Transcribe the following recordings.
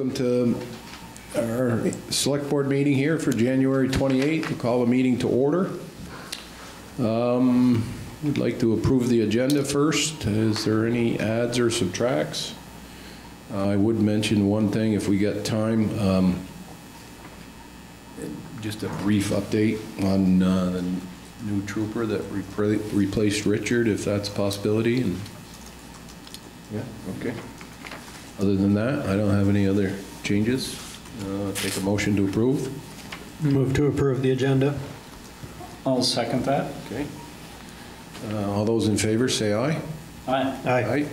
Welcome to our select board meeting here for January 28th. We'll call the meeting to order. Um, We'd like to approve the agenda first. Is there any adds or subtracts? I would mention one thing if we get time. um, Just a brief update on uh, the new trooper that repla- replaced Richard, if that's a possibility. and Yeah, okay. Other than that, I don't have any other changes. Uh, Take a motion to approve. Move to approve the agenda. I'll second that. Okay. Uh, All those in favor, say aye. Aye. Aye.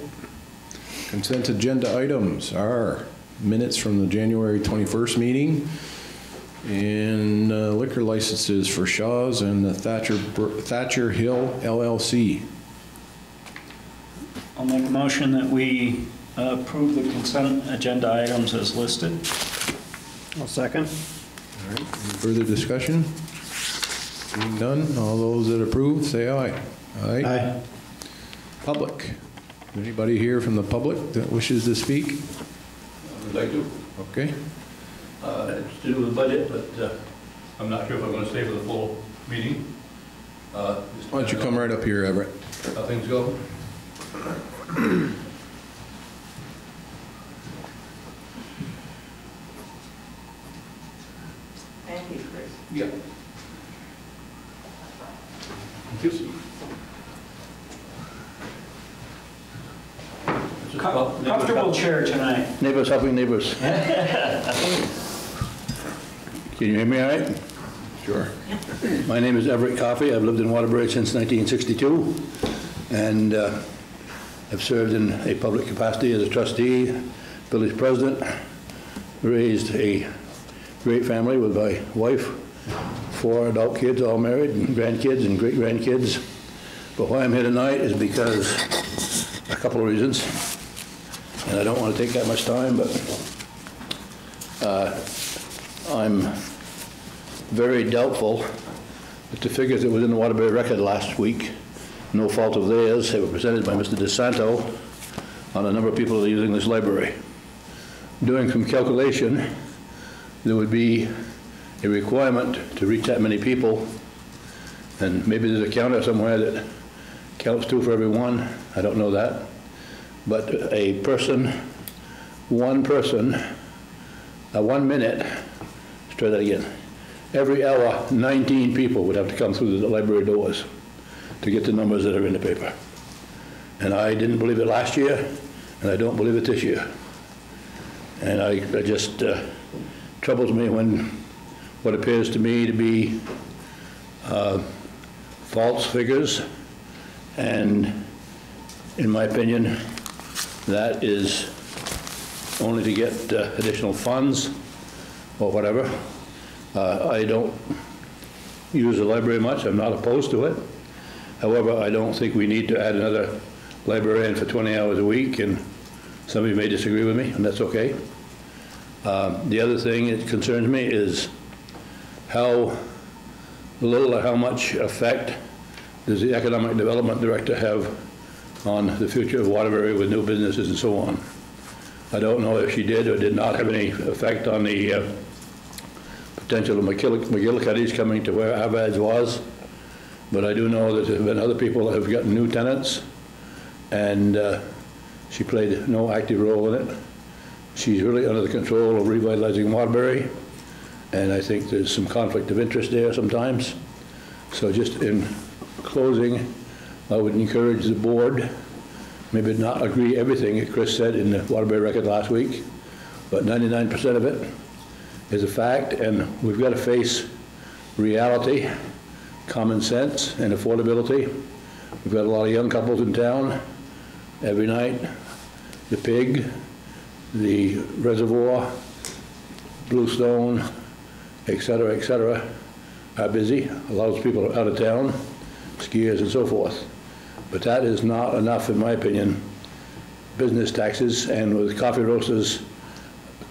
Consent agenda items are minutes from the January 21st meeting and uh, liquor licenses for Shaw's and the Thatcher Thatcher Hill LLC. I'll make a motion that we uh, approve the consent agenda items as listed. I'll second. All right, any further discussion? Seeing none, all those that approve, say aye. Aye. Public. Anybody here from the public that wishes to speak? I would like to. Okay, Uh, It's to do with the budget, but uh, I'm not sure if I'm going to stay for the full meeting. Uh, why don't you come right up here, Everett? How things go. Thank you, Chris. Yeah. Com- Comfortable chair tonight. Neighbors helping neighbors. Can you hear me all right? Sure. My name is Everett Coffey. I've lived in Waterbury since 1962, and uh, I've served in a public capacity as a trustee, village president, raised a great family with my wife, four adult kids, all married, and grandkids and great-grandkids. But why I'm here tonight is because, a couple of reasons, and I don't want to take that much time, but uh, I'm very doubtful that the figures that was in the Waterbury record last week, no fault of theirs, they were presented by Mr. DeSanto on the number of people that are using this library. Doing some calculation, there would be a requirement to reach that many people, and maybe there's a counter somewhere that counts two for every one, I don't know that. But a person, one person, uh, one minute, let's try that again. Every hour, 19 people would have to come through the library doors to get the numbers that are in the paper. And I didn't believe it last year, and I don't believe it this year. And I, it just uh, troubles me when what appears to me to be uh, false figures, and in my opinion, that is only to get uh, additional funds or whatever. Uh, I don't use the library much, I'm not opposed to it. However, I don't think we need to add another librarian for 20 hours a week, and some of you may disagree with me, and that's okay. Um, The other thing that concerns me is how little or how much effect does the Economic Development Director have on the future of Waterbury with new businesses and so on? I don't know if she did or did not have any effect on the uh, potential of McGill- McGillicuddy's coming to where Arvad's was, but I do know that there have been other people that have gotten new tenants, and uh, she played no active role in it. She's really under the control of revitalizing Waterbury, and I think there's some conflict of interest there sometimes. So just in closing, I would encourage the board, maybe not agree everything that Chris said in the Waterbury record last week, but 99% of it is a fact, and we've got to face reality, common sense, and affordability. We've got a lot of young couples in town every night. The Pig, the Reservoir, Bluestone, et cetera, et cetera, are busy. A lot of people are out of town, skiers and so forth. But that is not enough, in my opinion. Business taxes, and with coffee roasters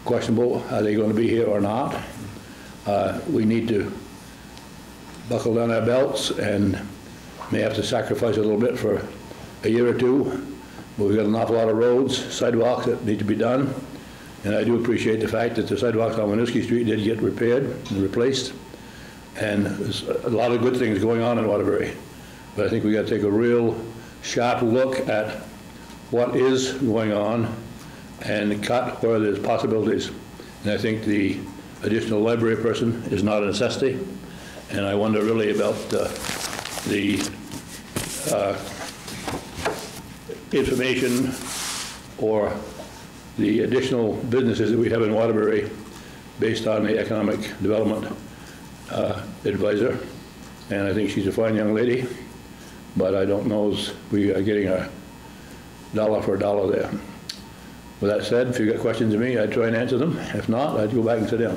questionable, are they going to be here or not? Uh, We need to buckle down our belts and may have to sacrifice a little bit for a year or two, but we've got an awful lot of roads, sidewalks that need to be done, And I do appreciate the fact that the sidewalks on Winooski Street did get repaired and replaced. And there's a lot of good things going on in Waterbury. But I think we got to take a real sharp look at what is going on and cut where there's possibilities. And I think the additional library person is not a necessity. And I wonder really about uh, the uh, information or the additional businesses that we have in Waterbury based on the economic development uh, advisor. And I think she's a fine young lady, but I don't know if we are getting a dollar for a dollar there. With that said, if you've got questions of me, I'd try and answer them. If not, I'd go back and sit down.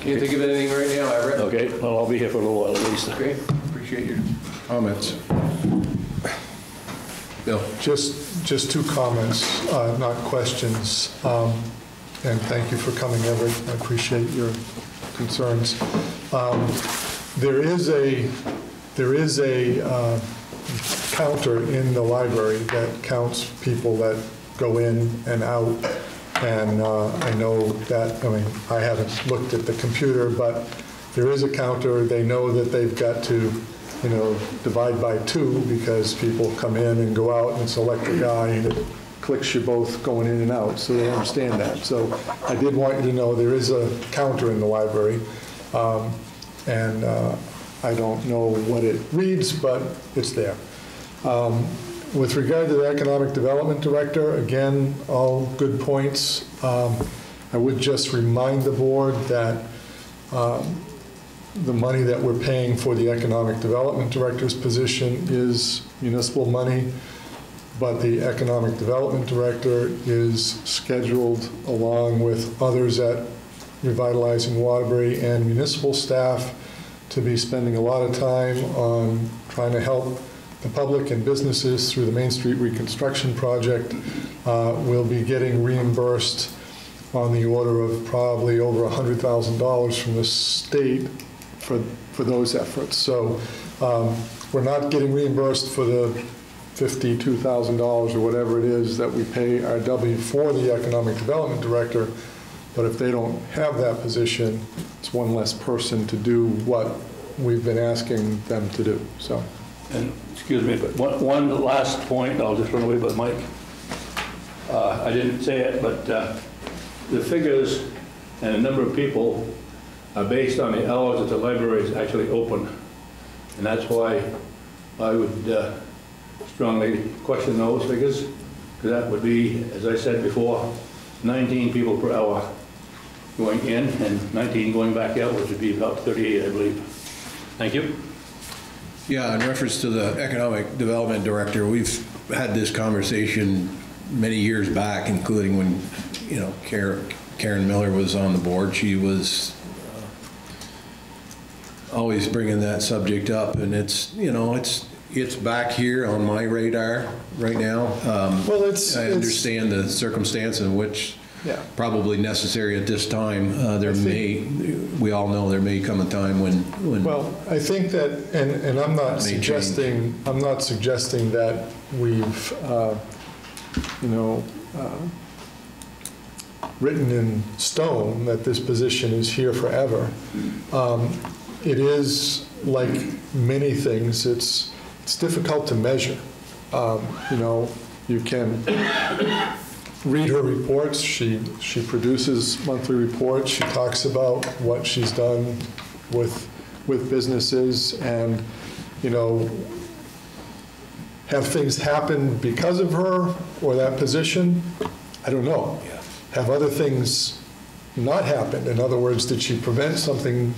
Can't think of anything right now, Everett. Okay, well, I'll be here for a little while at least. Okay, appreciate your comments. Bill? Just, just two comments, uh, not questions. Um, And thank you for coming, Everett. I appreciate your concerns. Um, There is a, there is a uh, counter in the library that counts people that go in and out. And uh, I know that, I mean, I haven't looked at the computer, but there is a counter. They know that they've got to, you know, divide by two because people come in and go out and select a guy and it clicks you both going in and out, so they understand that. So I did want you to know there is a counter in the library. Um, And uh, I don't know what it reads, but it's there. Um, With regard to the Economic Development Director, again, all good points. Um, I would just remind the board that um, the money that we're paying for the Economic Development Director's position is municipal money, but the Economic Development Director is scheduled along with others at Revitalizing Waterbury and municipal staff to be spending a lot of time on trying to help the public and businesses through the Main Street Reconstruction Project. Uh, We'll be getting reimbursed on the order of probably over $100,000 from the state for, for those efforts. So um, we're not getting reimbursed for the $52,000 or whatever it is that we pay RW for the Economic Development Director, but if they don't have that position, it's one less person to do what we've been asking them to do, so. And, excuse me, but one, one last point, I'll just run away with Mike. Uh, I didn't say it, but uh, the figures and the number of people are based on the hours that the library is actually open. And that's why I would uh, strongly question those figures, because that would be, as I said before, 19 people per hour going in and 19 going back out, which would be about 38, I believe. Thank you. Yeah, in reference to the Economic Development Director, we've had this conversation many years back, including when, you know, Karen Miller was on the board. She was always bringing that subject up, and it's, you know, it's, it's back here on my radar right now. Um, Well, it's- I it's- understand the circumstance in which Yeah. probably necessary at this time. Uh, There I may, we all know there may come a time when, when Well, I think that, and, and I'm not May change. suggesting, I'm not suggesting that we've, uh, you know, uh, written in stone that this position is here forever. Um, It is, like many things, it's, it's difficult to measure. Um, You know, you can read her reports, she, she produces monthly reports, she talks about what she's done with, with businesses, and, you know, have things happen because of her or that position? I don't know. Have other things not happened? In other words, did she prevent something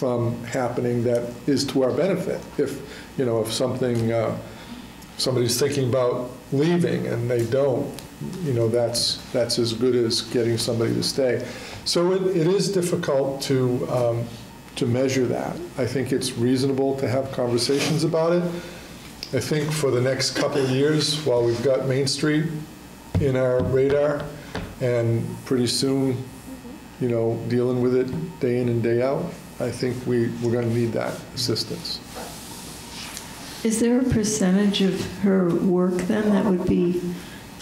from happening that is to our benefit? If, you know, if something, uh, somebody's thinking about leaving and they don't, you know, that's, that's as good as getting somebody to stay. So it, it is difficult to, um, to measure that. I think it's reasonable to have conversations about it. I think for the next couple of years, while we've got Main Street in our radar, and pretty soon, you know, dealing with it day in and day out, I think we, we're going to need that assistance. Is there a percentage of her work then that would be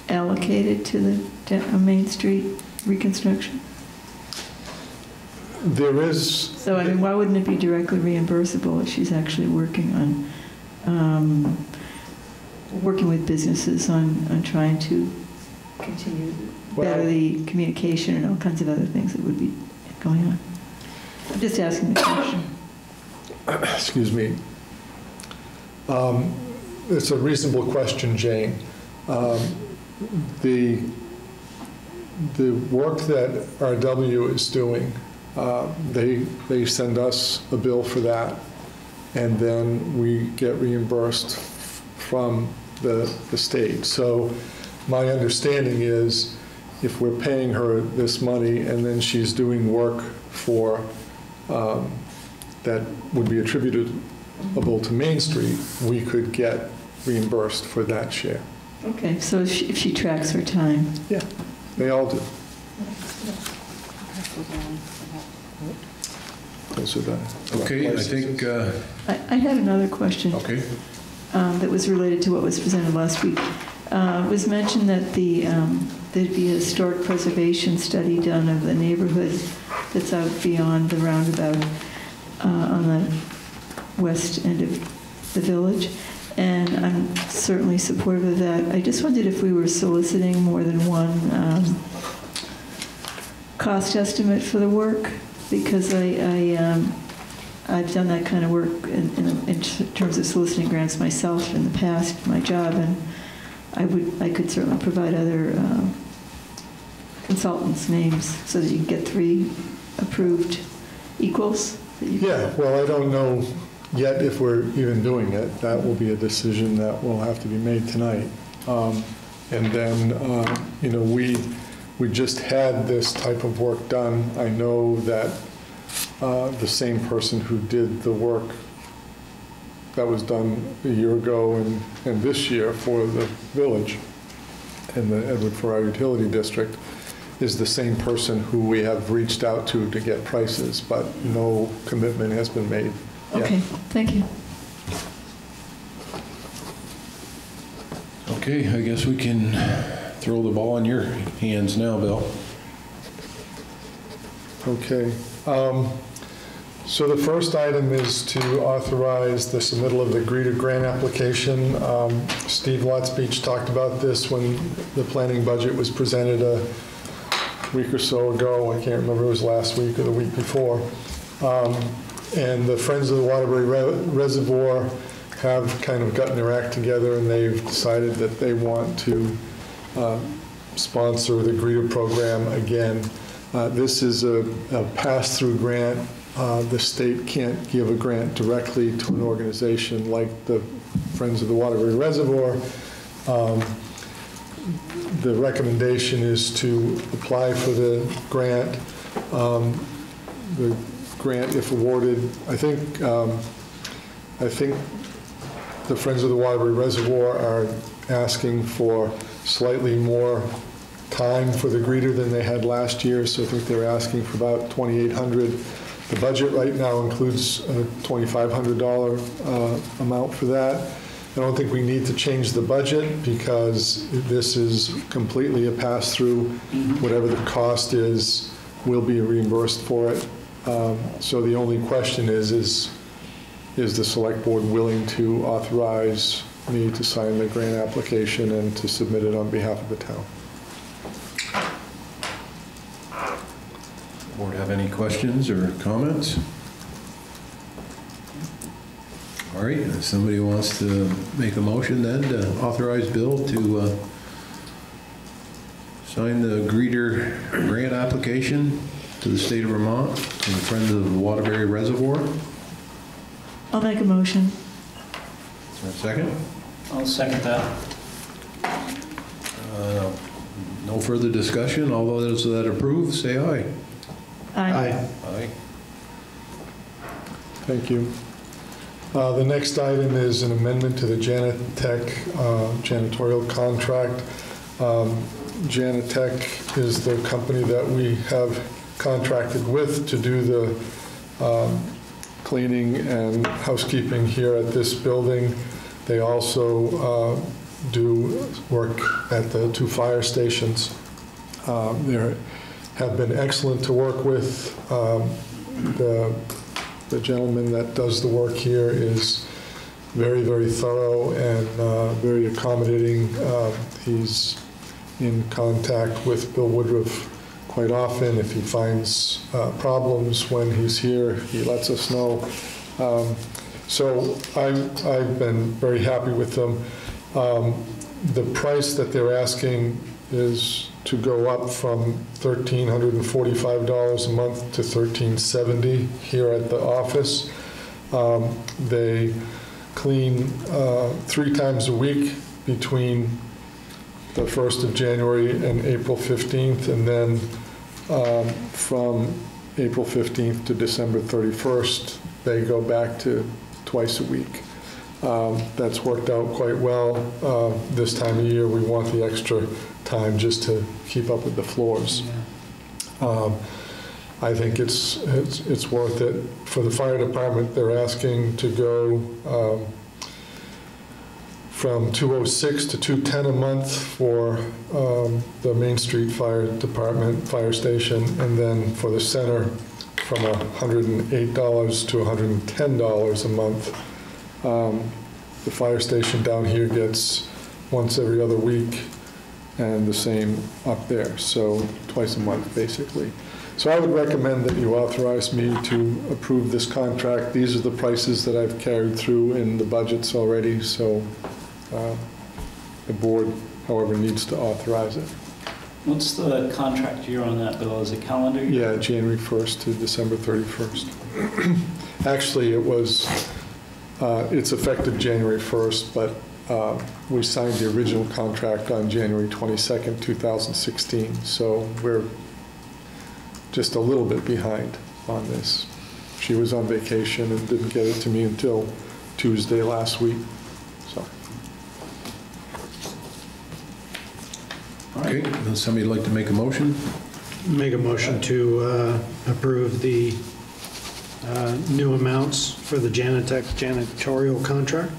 allocated to the uh, Main Street reconstruction? There is, So, I mean, why wouldn't it be directly reimbursable if she's actually working on, um, working with businesses on, on trying to continue better the communication and all kinds of other things that would be going on? I'm just asking the question. excuse me. Um, It's a reasonable question, Jane. Um, The, the work that RW is doing, uh, they, they send us a bill for that, and then we get reimbursed from the, the state. So my understanding is if we're paying her this money and then she's doing work for, um, that would be attributable to Main Street, we could get reimbursed for that share. Okay, so if she, if she tracks her time. Yeah, they all do. Those are the. Okay, I think, uh, I, I had another question. okay, um, that was related to what was presented last week. Uh, It was mentioned that the, um, there'd be a historic preservation study done of the neighborhood that's out beyond the roundabout uh, on the west end of the village, and I'm certainly supportive of that. I just wondered if we were soliciting more than one um, cost estimate for the work, because I, I um, I've done that kind of work in, in, in terms of soliciting grants myself in the past, my job, and I would, I could certainly provide other um, consultants' names so that you can get three approved equals. Yeah, well, I don't know yet if we're even doing it. That will be a decision that will have to be made tonight. Um, And then, uh, you know, we, we just had this type of work done. I know that uh, the same person who did the work that was done a year ago and, and this year for the village in the Edward Farrar Utility District is the same person who we have reached out to to get prices, but no commitment has been made yet. Okay, thank you. okay, I guess we can throw the ball in your hands now, Bill. Okay. um, So the first item is to authorize the submittal of the Greeter grant application. Um, Steve Lotspeich talked about this when the planning budget was presented a week or so ago. I can't remember, it was last week or the week before. Um, And the Friends of the Waterbury Re- Reservoir have kind of gotten their act together, and they've decided that they want to uh, sponsor the Greeter program again. Uh, This is a a pass-through grant. Uh, The state can't give a grant directly to an organization like the Friends of the Waterbury Reservoir. Um, The recommendation is to apply for the grant. Um, The grant, if awarded, I think, um, I think the Friends of the Waterbury Reservoir are asking for slightly more time for the greeter than they had last year, so I think they're asking for about 2,800. The budget right now includes a $2,500 uh, amount for that. I don't think we need to change the budget because this is completely a pass-through. Whatever the cost is, will be reimbursed for it. Um, So the only question is, is, is the select board willing to authorize me to sign the grant application and to submit it on behalf of the town? Board have any questions or comments? All right, if somebody wants to make a motion then to authorize Bill to uh, sign the greeter grant application to the state of Vermont and the Friends of the Waterbury Reservoir. I'll make a motion. Is there a second? I'll second that. Uh, No further discussion. All those that approve, say aye. Aye. Aye. Thank you. Uh, The next item is an amendment to the Janitech uh, janitorial contract. Um, Janitech is the company that we have contracted with to do the um, cleaning and housekeeping here at this building. They also uh, do work at the two fire stations. Um, They have been excellent to work with. The the gentleman that does the work here is very, very thorough and uh, very accommodating. Uh, He's in contact with Bill Woodruff quite often. If he finds uh, problems when he's here, he lets us know. Um, So I'm- I've been very happy with them. Um, The price that they're asking is to go up from $1,345 a month to 1,370 here at the office. Um, They clean uh, three times a week between the 1st of January and April 15th, and then um, from April 15th to December 31st, they go back to twice a week. Um, That's worked out quite well. Uh, This time of year, we want the extra time just to keep up with the floors. Um, I think it's, it's it's worth it. For the fire department, they're asking to go um, from 206 to 210 a month for um, the Main Street Fire Department, fire station, and then for the center, from $108 to $110 a month. Um, The fire station down here gets once every other week, and the same up there, so twice a month, basically. So I would recommend that you authorize me to approve this contract. These are the prices that I've carried through in the budgets already, so uh, the board, however, needs to authorize it. What's the contract year on that, Bill? Is it calendar year? Yeah, January 1st to December 31st. Actually, it was, uh, it's effective January 1st, but uh, we signed the original contract on January 22nd, 2016, so we're just a little bit behind on this. She was on vacation and didn't get it to me until Tuesday last week, so. Okay, does somebody like to make a motion? Make a motion to uh, approve the uh, new amounts for the Janitech janitorial contract.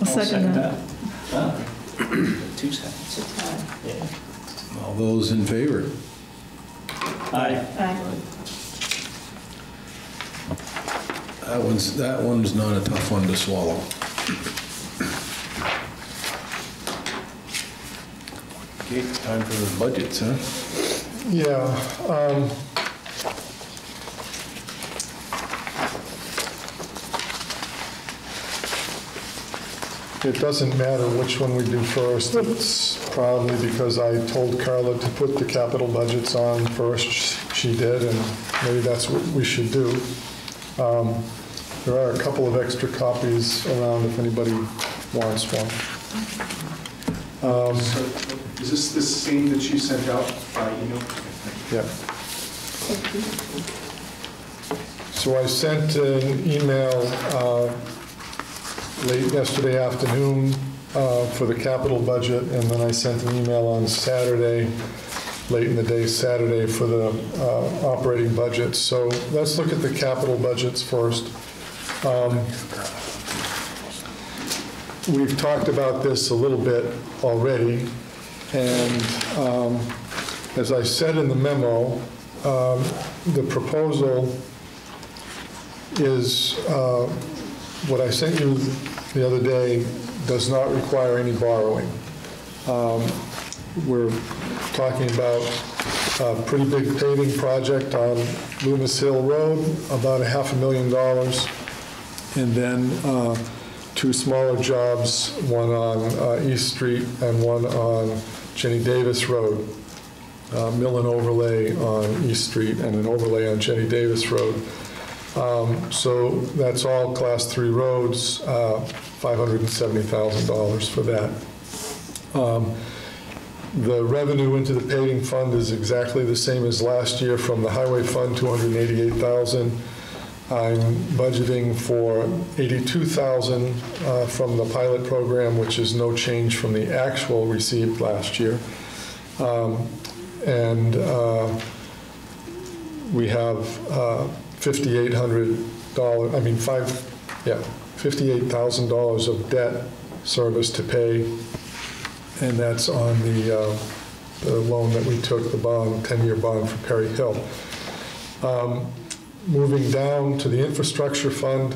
I'll second that. Ah, Two seconds. Yeah. All those in favor? Aye. Aye. That one's, that one's not a tough one to swallow. Okay, time for the budgets, huh? Yeah, um, it doesn't matter which one we do first. It's probably because I told Carla to put the capital budgets on first. She did, and maybe that's what we should do. Um, There are a couple of extra copies around if anybody wants one. Um, So is this the same that you sent out by email? Yeah. So I sent an email uh, late yesterday afternoon uh, for the capital budget, and then I sent an email on Saturday, late in the day Saturday, for the uh, operating budget. So let's look at the capital budgets first. Um, We've talked about this a little bit already, and um, as I said in the memo, um, the proposal is, uh, what I sent you the other day does not require any borrowing. Um, We're talking about a pretty big paving project on Loomis Hill Road, about a half a million dollars. And then uh, two smaller jobs, one on uh, East Street and one on Jenny Davis Road. Uh, Mill and overlay on East Street and an overlay on Jenny Davis Road. Um, So that's all Class 3 roads, uh, $570,000 for that. Um, The revenue into the paving fund is exactly the same as last year from the highway fund, 288,000. I'm budgeting for 82,000 uh, from the pilot program, which is no change from the actual received last year. Um, And uh, we have uh, $5,800, I mean, five, yeah, $58,000 of debt service to pay, and that's on the, uh, the loan that we took, the bond, 10-year bond for Perry Hill. Um, Moving down to the infrastructure fund,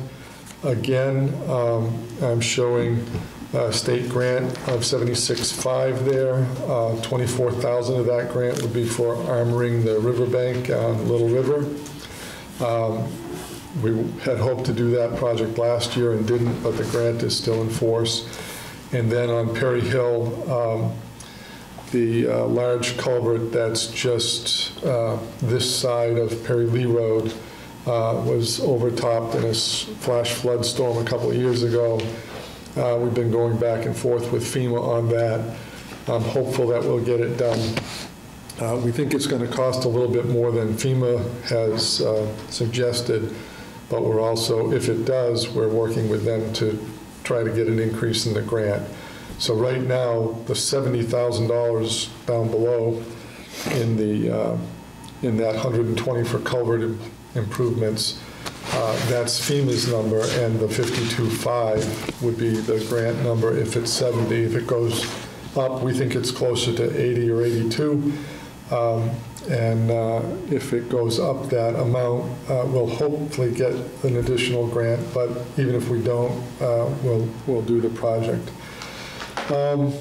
again, um, I'm showing a state grant of 76.5 there. Uh, 24,000 of that grant would be for armoring the riverbank on Little River. Um, We had hoped to do that project last year and didn't, but the grant is still in force. And then on Perry Hill, um, the uh, large culvert that's just uh, this side of Perry Lee Road uh, was overtopped in a flash flood storm a couple of years ago. Uh, We've been going back and forth with FEMA on that. I'm hopeful that we'll get it done. Uh, We think it's going to cost a little bit more than FEMA has uh, suggested, but we're also, if it does, we're working with them to try to get an increase in the grant. So right now, the $70,000 down below in the, uh, in that 120 for culvert im- improvements, uh, that's FEMA's number, and the 52.5 would be the grant number if it's 70. If it goes up, we think it's closer to 80 or 82. Um, And uh, if it goes up that amount, uh, we'll hopefully get an additional grant, but even if we don't, uh, we'll, we'll do the project. Um,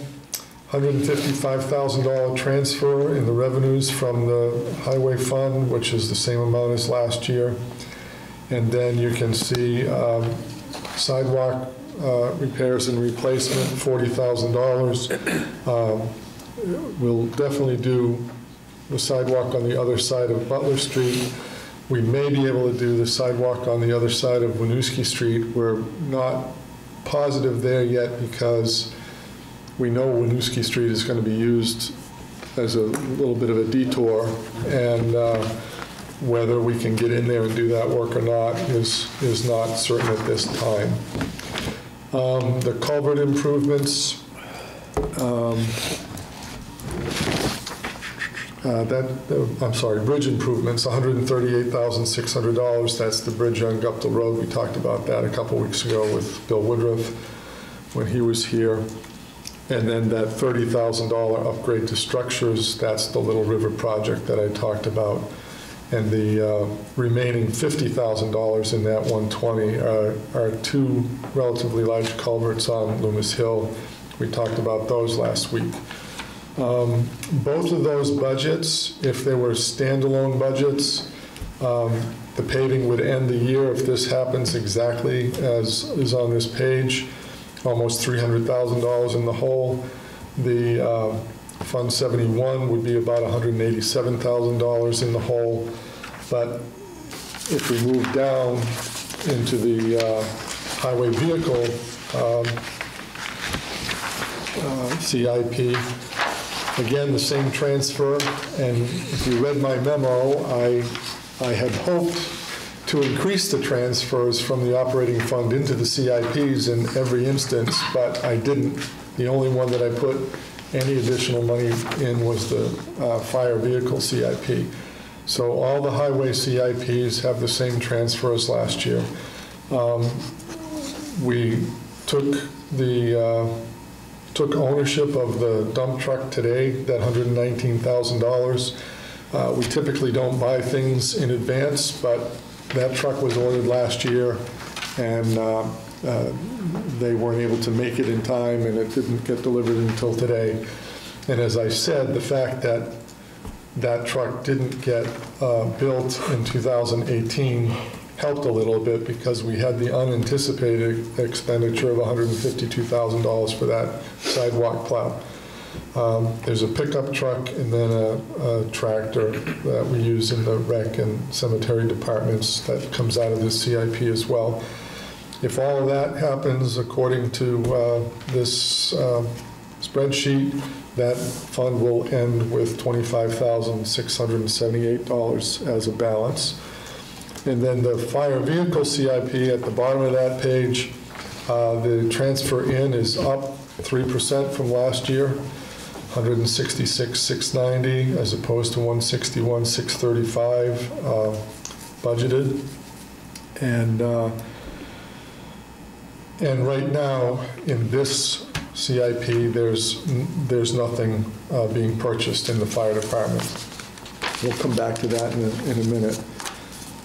$155,000 transfer in the revenues from the highway fund, which is the same amount as last year. And then you can see um, sidewalk uh, repairs and replacement, $40,000. Um, We'll definitely do the sidewalk on the other side of Butler Street. We may be able to do the sidewalk on the other side of Winooski Street. We're not positive there yet because we know Winooski Street is going to be used as a little bit of a detour, and uh, whether we can get in there and do that work or not is, is not certain at this time. Um, The culvert improvements, um, uh, That, uh, I'm sorry, bridge improvements, $138,600. That's the bridge on Guptil Road. We talked about that a couple weeks ago with Bill Woodruff when he was here. And then that $30,000 upgrade to structures, that's the Little River project that I talked about. And the uh, remaining $50,000 in that 120 are are two relatively large culverts on Loomis Hill. We talked about those last week. Um, Both of those budgets, if they were standalone budgets, um, the paving would end the year, if this happens exactly as is on this page, almost $300,000 in the hole. The uh, Fund 71 would be about $187,000 in the hole. But if we move down into the uh, highway vehicle um, uh, CIP, Again, the same transfer, and if you read my memo, I, I had hoped to increase the transfers from the operating fund into the CIPs in every instance, but I didn't. The only one that I put any additional money in was the uh, fire vehicle CIP. So all the highway CIPs have the same transfer as last year. Um, We took the uh, took ownership of the dump truck today, that $119,000. Uh, We typically don't buy things in advance, but that truck was ordered last year, and uh, uh, they weren't able to make it in time, and it didn't get delivered until today. And as I said, the fact that that truck didn't get uh, built in 2018 helped a little bit because we had the unanticipated expenditure of $152,000 for that sidewalk plow. Um, There's a pickup truck and then a a tractor that we use in the rec and cemetery departments that comes out of the CIP as well. If all of that happens according to uh, this uh, spreadsheet, that fund will end with $25,678 as a balance. And then the fire vehicle CIP at the bottom of that page, uh, the transfer in is up 3% from last year, 166,690 as opposed to 161,635 uh, budgeted. And uh, And right now, in this CIP, there's, there's nothing uh, being purchased in the fire department. We'll come back to that in a, in a minute.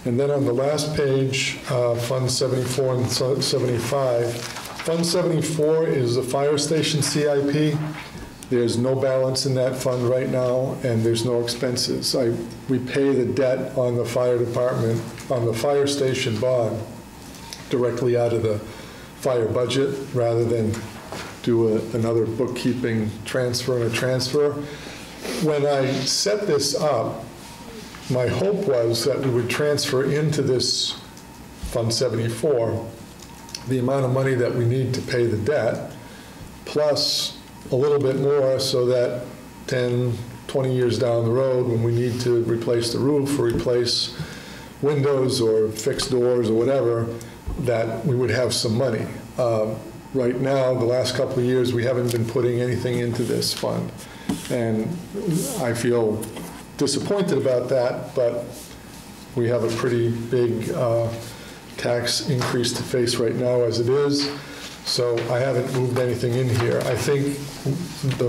And then on the last page, uh, Fund 74 and 75, Fund 74 is the fire station CIP. There's no balance in that fund right now, and there's no expenses. I, we pay the debt on the fire department, on the fire station bond directly out of the fire budget, rather than do a- another bookkeeping transfer and a transfer. When I set this up, my hope was that we would transfer into this Fund 74 the amount of money that we need to pay the debt, plus a little bit more so that 10, 20 years down the road, when we need to replace the roof or replace windows or fix doors or whatever, that we would have some money. Um, Right now, the last couple of years, we haven't been putting anything into this fund. And I feel disappointed about that, but we have a pretty big uh, tax increase to face right now as it is, so I haven't moved anything in here. I think the,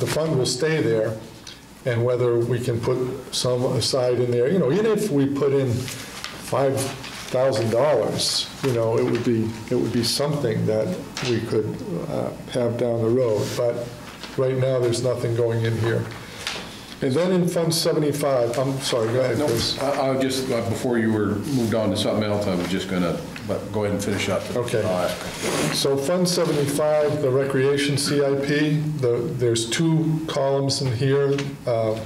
the fund will stay there, and whether we can put some aside in there, you know, even if we put in $5,000, you know, it would be, it would be something that we could uh, have down the road, but right now, there's nothing going in here. And then in Fund 75, I'm sorry, go ahead, No, Chris. I- I'll just, uh, before you were moved on to something else, I was just gonna, but go ahead and finish up. Okay. Uh, So Fund 75, the recreation CIP, the, there's two columns in here. uh, uh,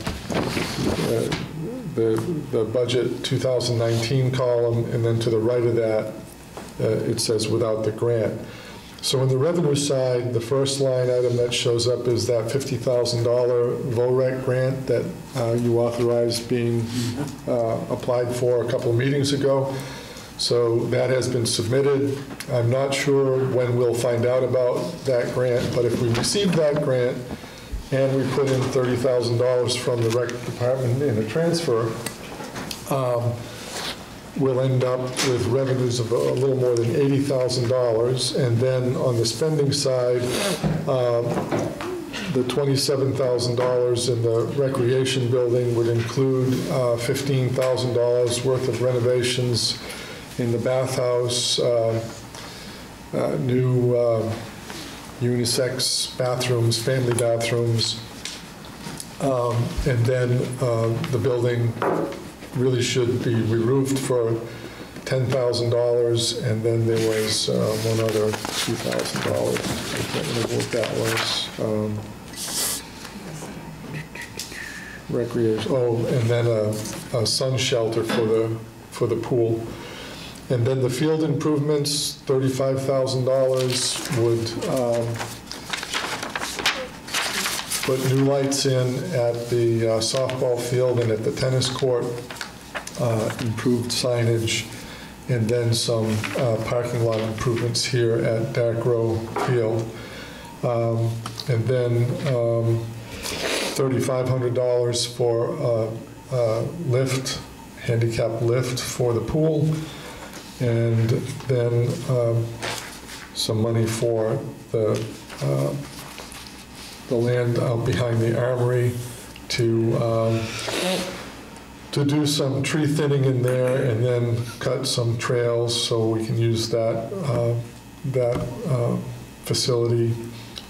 The, the budget 2019 column, and then to the right of that, uh, it says without the grant. So on the revenue side, the first line item that shows up is that $50,000 VOREC grant that uh, you authorized being uh, applied for a couple of meetings ago. So that has been submitted. I'm not sure when we'll find out about that grant, but if we receive that grant and we put in $30,000 from the rec department in a transfer, um, we'll end up with revenues of a little more than $80,000. And then on the spending side, um, the $27,000 in the recreation building would include uh, $15,000 worth of renovations in the bathhouse, uh, uh, new uh, unisex bathrooms, family bathrooms. Um, And then uh, the building really should be re-roofed for $10,000, and then there was uh, one other $2,000. I can't remember what that was. Um, Recreation, oh, and then a, a sun shelter for the, for the pool. And then the field improvements, $35,000 would um, put new lights in at the uh, softball field and at the tennis court, improved signage, and then some uh, parking lot improvements here at Dac Rowe Field. Um, And then um, $3,500 for a, uh, lift, handicap lift for the pool, and then um, some money for the, uh, the land out behind the armory to, to do some tree thinning in there and then cut some trails so we can use that, uh, that uh, facility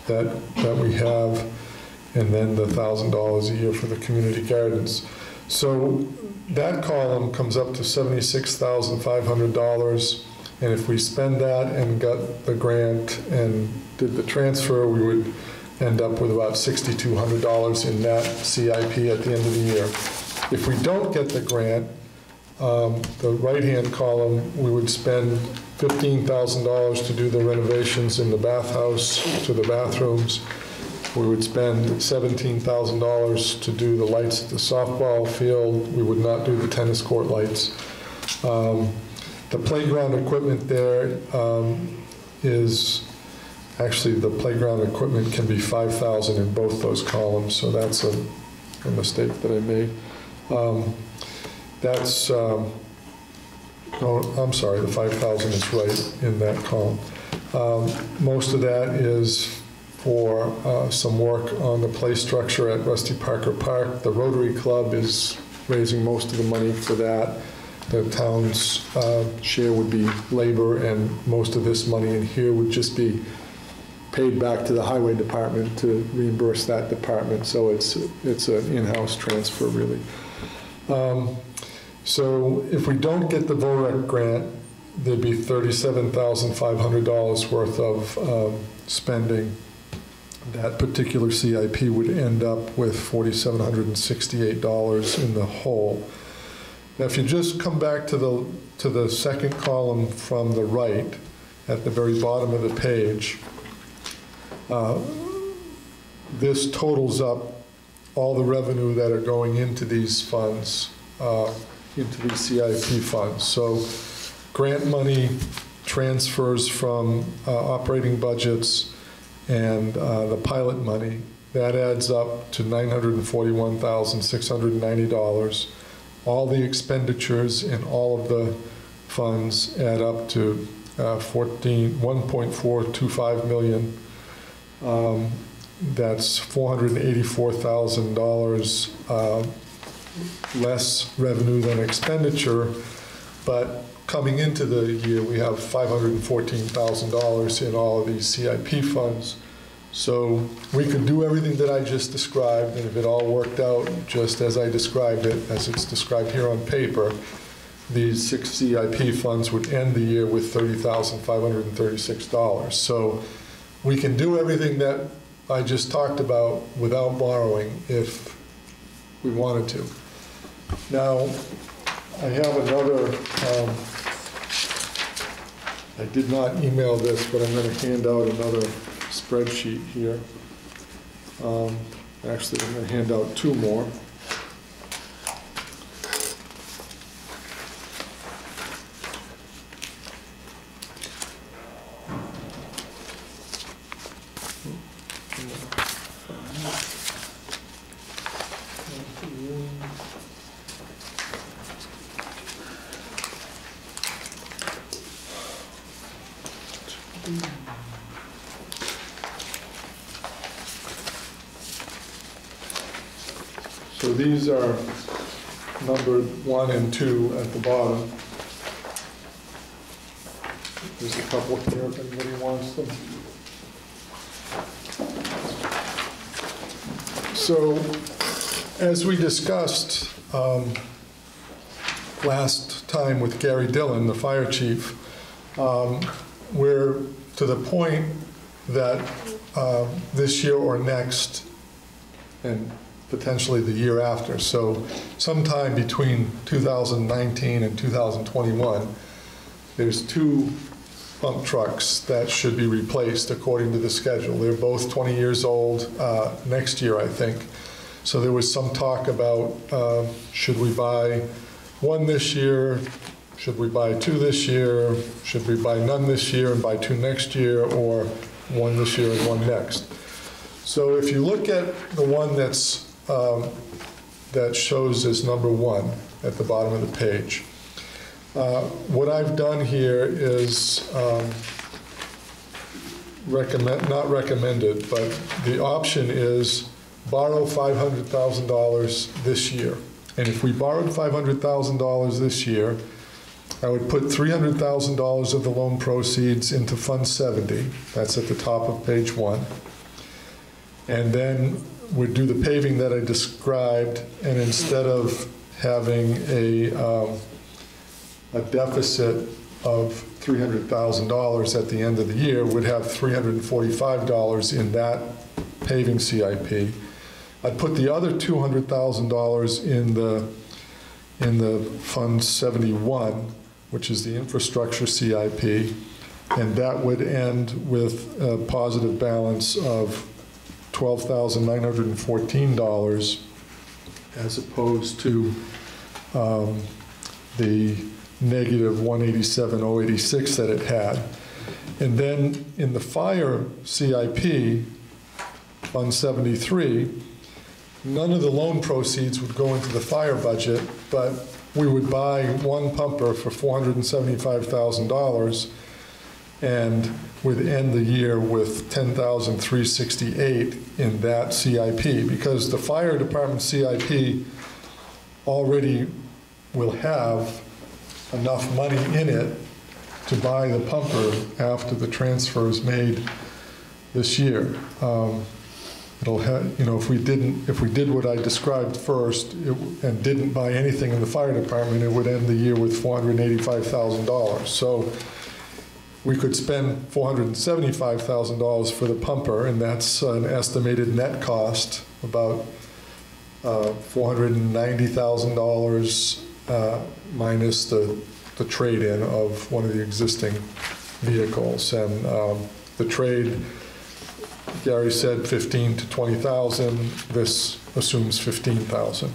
that, that we have, and then the thousand dollars a year for the community gardens. So that column comes up to seventy-six thousand five hundred dollars, and if we spend that and got the grant and did the transfer, we would end up with about sixty-two hundred dollars in that CIP at the end of the year. If we don't get the grant, um, the right-hand column, we would spend $15,000 to do the renovations in the bathhouse to the bathrooms. We would spend $17,000 to do the lights at the softball field. We would not do the tennis court lights. Um, The playground equipment there um, is, actually, the playground equipment can be 5,000 in both those columns, so that's a a mistake that I made. Um, That's, um, I'm sorry, the 5,000 is right in that column. Um, Most of that is for uh, some work on the play structure at Rusty Parker Park. The Rotary Club is raising most of the money for that. The town's uh, share would be labor, and most of this money in here would just be paid back to the highway department to reimburse that department. So it's, it's an in-house transfer, really. Um, So if we don't get the VOREC grant, there'd be $37,500 worth of um, spending. That particular CIP would end up with $4,768 in the hole. Now, if you just come back to the, to the second column from the right, at the very bottom of the page, uh, this totals up all the revenue that are going into these funds, uh, into these CIP funds. So grant money transfers from uh, operating budgets and uh, the pilot money, that adds up to $941,690. All the expenditures in all of the funds add up to uh, 14, 1.425 million. Um, That's $484,000 uh, less revenue than expenditure, but coming into the year, we have $514,000 in all of these CIP funds. So we could do everything that I just described, and if it all worked out just as I described it, as it's described here on paper, these six CIP funds would end the year with $30,536. So we can do everything that I just talked about without borrowing if we wanted to. Now, I have another, um, I did not email this, but I'm going to hand out another spreadsheet here. Um, Actually, I'm going to hand out two more. So these are numbered one and two at the bottom. There's a couple here if anybody wants them. So, as we discussed um, last time with Gary Dillon, the fire chief, um, we're to the point that uh, this year or next, and potentially the year after. So sometime between 2019 and 2021, there's two pump trucks that should be replaced according to the schedule. They're both 20 years old uh, next year, I think. So there was some talk about, uh, should we buy one this year? Should we buy two this year? Should we buy none this year and buy two next year, or one this year and one next? So if you look at the one that's um, that shows as number one at the bottom of the page. Uh, What I've done here is um, recommend, not recommended, but the option is borrow $500,000 this year. And if we borrowed $500,000 this year, I would put $300,000 of the loan proceeds into Fund 70. That's at the top of page one. And then we'd do the paving that I described, and instead of having a, um, a deficit of $300,000 at the end of the year, we'd have $345 in that paving CIP. I'd put the other $200,000 in the, in the Fund 71, which is the infrastructure CIP, and that would end with a positive balance of $12,914 as opposed to um, the negative 187,086 that it had. And then in the fire CIP, Fund 73, none of the loan proceeds would go into the fire budget, but we would buy one pumper for $475,000 and would end the year with 10,368 in that CIP, because the fire department CIP already will have enough money in it to buy the pumper after the transfer is made this year. Um, It'll you know, if we didn't, if we did what I described first it- and didn't buy anything in the fire department, it would end the year with $485,000. So we could spend $475,000 for the pumper, and that's an estimated net cost, about uh, $490,000 uh, minus the, the trade-in of one of the existing vehicles. And um, the trade, Gary said 15 to 20,000, this assumes 15,000.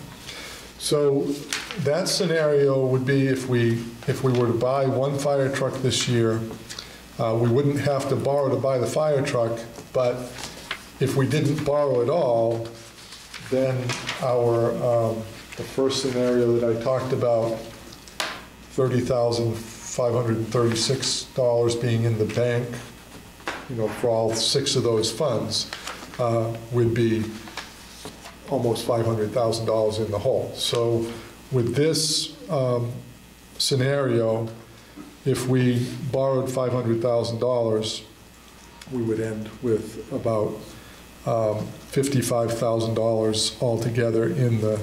So that scenario would be if we, if we were to buy one fire truck this year, uh, we wouldn't have to borrow to buy the fire truck, but if we didn't borrow at all, then our, um, the first scenario that I talked about, $30,536 being in the bank, you know, for all six of those funds, uh, would be almost $500,000 in the hole. So with this um, scenario, if we borrowed $500,000, we would end with about um, $55,000 altogether in the,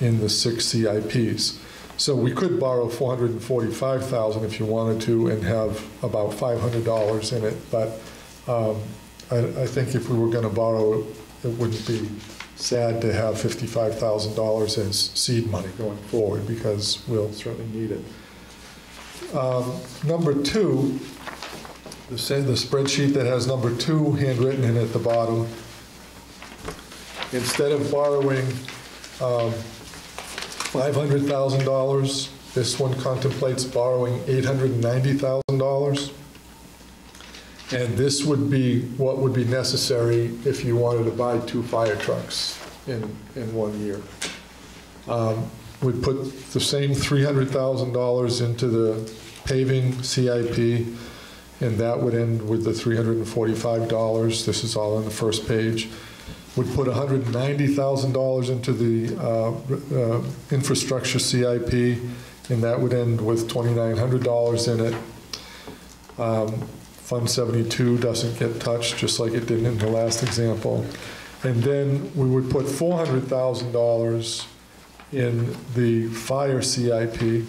in the six CIPs. So we could borrow $445,000 if you wanted to and have about $500 in it, but um, I, I think if we were going to borrow, it wouldn't be sad to have $55,000 as seed money going forward because we'll certainly need it. Um, Number two, the the spreadsheet that has number two handwritten in at the bottom, instead of borrowing um, $500,000, this one contemplates borrowing $890,000. And this would be what would be necessary if you wanted to buy two fire trucks in, in one year. Um, We'd put the same $300,000 into the paving CIP, and that would end with the $345. This is all on the first page. We'd put $190,000 into the uh, uh, infrastructure CIP, and that would end with $2,900 in it. Um, Fund 72 doesn't get touched, just like it did in the last example. And then we would put $400,000 in the fire CIP,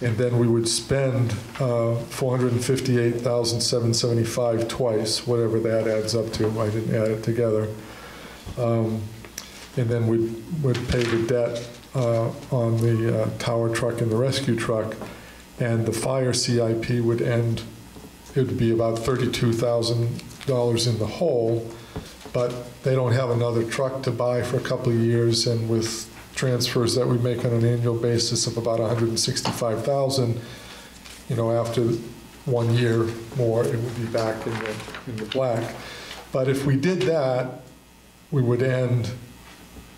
and then we would spend uh, 458,775 twice, whatever that adds up to. I didn't add it together. Um, And then we would pay the debt uh, on the uh, tower truck and the rescue truck, and the fire CIP would end, it would be about $32,000 in the hole, but they don't have another truck to buy for a couple of years, and with transfers that we make on an annual basis of about 165,000, you know, after one year more, it would be back in the, in the black. But if we did that, we would end,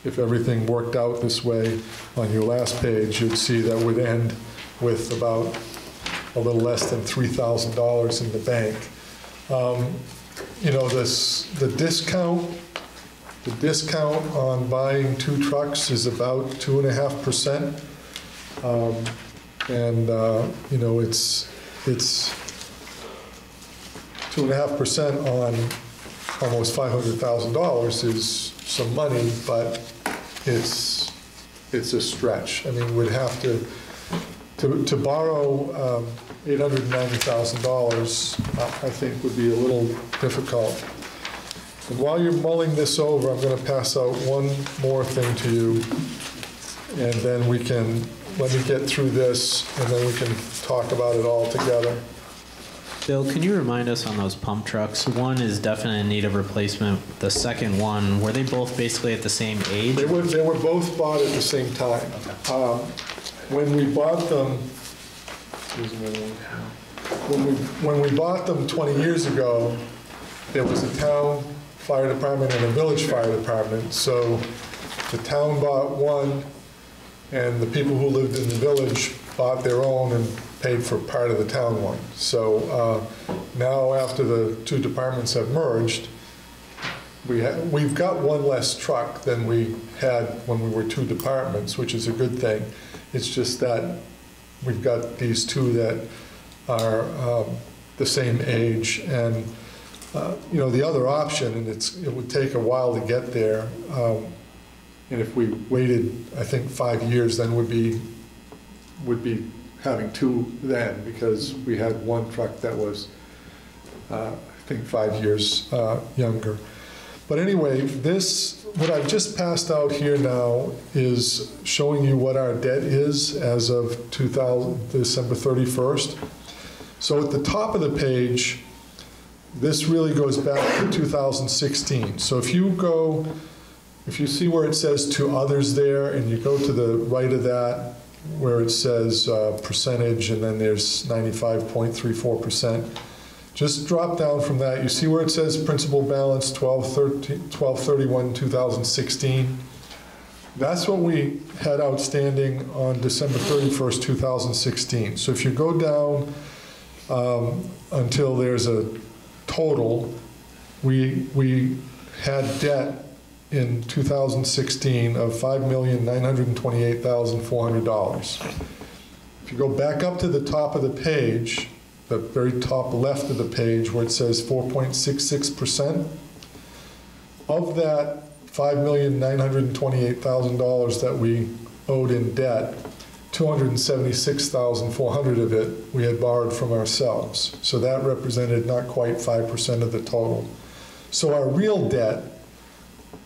if everything worked out this way, on your last page, you'd see that would end with about a little less than $3,000 in the bank. Um, You know, this, the discount, the discount on buying two trucks is about two and a half percent. Um, And, uh, you know, it's, it's two and a half percent on almost five hundred thousand dollars is some money, but it's, it's a stretch. I mean, we'd have to, to, to borrow um, eight hundred and ninety thousand dollars, I think would be a little difficult. And while you're mulling this over, I'm gonna pass out one more thing to you, and then we can, let me get through this, and then we can talk about it all together. Bill, can you remind us on those pump trucks? One is definitely in need of replacement. The second one, were they both basically at the same age? They were, they were both bought at the same time. Um, When we bought them, when we, when we bought them 20 years ago, there was a town fire department and a village fire department. So the town bought one, and the people who lived in the village bought their own and paid for part of the town one. So uh, now, after the two departments have merged, we have, we've got one less truck than we had when we were two departments, which is a good thing. It's just that we've got these two that are um, the same age, and, uh, you know, the other option, and it's, it would take a while to get there, um, and if we waited, I think, five years, then would be, would be having two then, because we had one truck that was, uh, I think, five years uh, younger. But anyway, this, what I've just passed out here now is showing you what our debt is as of 2000, December 31st. So at the top of the page, this really goes back to 2016. So if you go, if you see where it says to others there, and you go to the right of that, where it says uh, percentage, and then there's 95.34%, just drop down from that. You see where it says principal balance 12/31, 2016? That's what we had outstanding on December 31st, 2016. So if you go down um, until there's a total, we, we had debt in 2016 of $5,928,400. If you go back up to the top of the page, the very top left of the page where it says 4.66%, of that $5,928,000 that we owed in debt, 276,400 of it we had borrowed from ourselves. So that represented not quite 5% of the total. So our real debt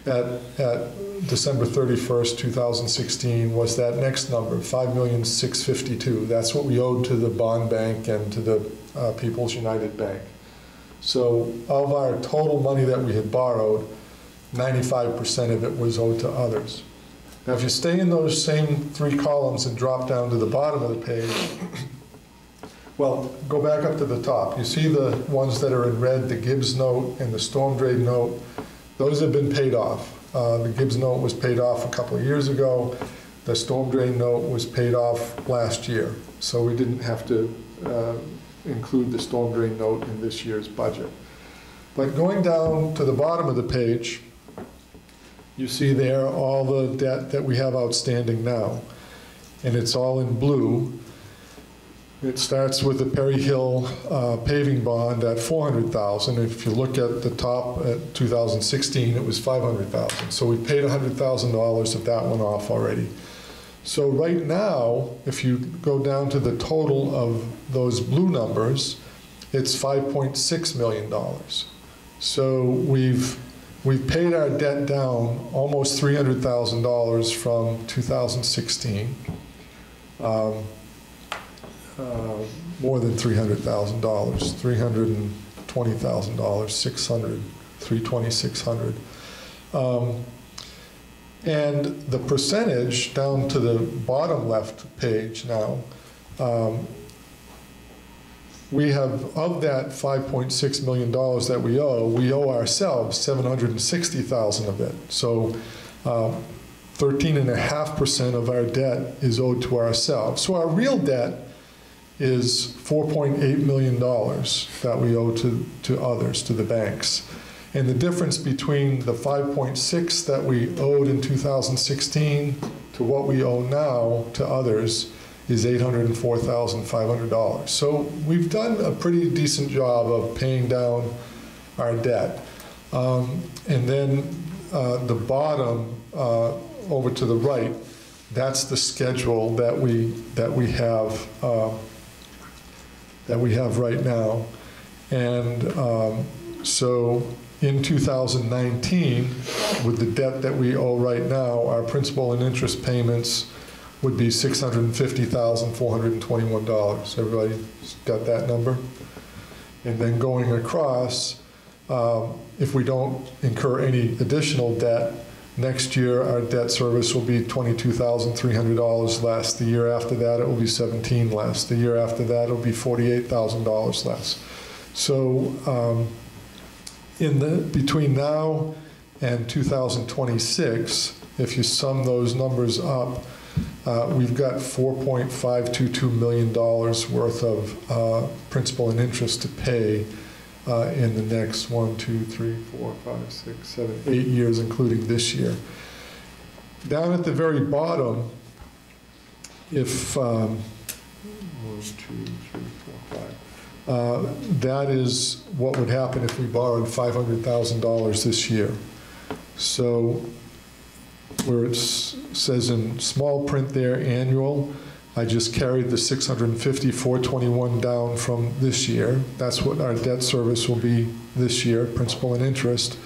at, at December 31st, 2016 was that next number, 5,652. That's what we owed to the bond bank and to the uh, People's United Bank. So of our total money that we had borrowed, 95% of it was owed to others. Now, if you stay in those same three columns and drop down to the bottom of the page, well, go back up to the top. You see the ones that are in red, the Gibbs note and the storm drain note. Those have been paid off. Uh, The Gibbs note was paid off a couple of years ago. The storm drain note was paid off last year. So we didn't have to uh, include the storm drain note in this year's budget. But going down to the bottom of the page, you see there all the debt that we have outstanding now. And it's all in blue. It starts with the Perry Hill uh, paving bond at 400,000. If you look at the top at 2016, it was 500,000. So we paid $100,000 of that one off already. So right now, if you go down to the total of those blue numbers, it's $5.6 million. So we've, we've paid our debt down almost $300,000 from 2016. Um, uh, more than $300,000, $320,000, 600, 320, 600. Um, And the percentage down to the bottom left page now, um, we have, of that $5.6 million that we owe, we owe ourselves 760,000 of it. So um, 13.5% of our debt is owed to ourselves. So our real debt is $4.8 million that we owe to, to others, to the banks. And the difference between the 5.6 that we owed in 2016 to what we owe now to others is $804,500. So we've done a pretty decent job of paying down our debt. Um, and then uh, the bottom uh, over to the right, that's the schedule that we that we have uh, that we have right now. And um, so in 2019, with the debt that we owe right now, our principal and interest payments would be $650,421. Everybody got that number? And then going across, um, if we don't incur any additional debt, next year our debt service will be $22,300 less. The year after that, it will be 17 less. The year after that, it'll be $48,000 less. So um, in the, between now and 2026, if you sum those numbers up, Uh, We've got $4.522 million worth of uh, principal and interest to pay uh, in the next one, two, three, four, five, six, seven, eight years, including this year. Down at the very bottom, if, um, one, two, three, four, five, uh, that is what would happen if we borrowed $500,000 this year. So where it says in small print there, annual, I just carried the 650, 421 down from this year. That's what our debt service will be this year, principal and interest.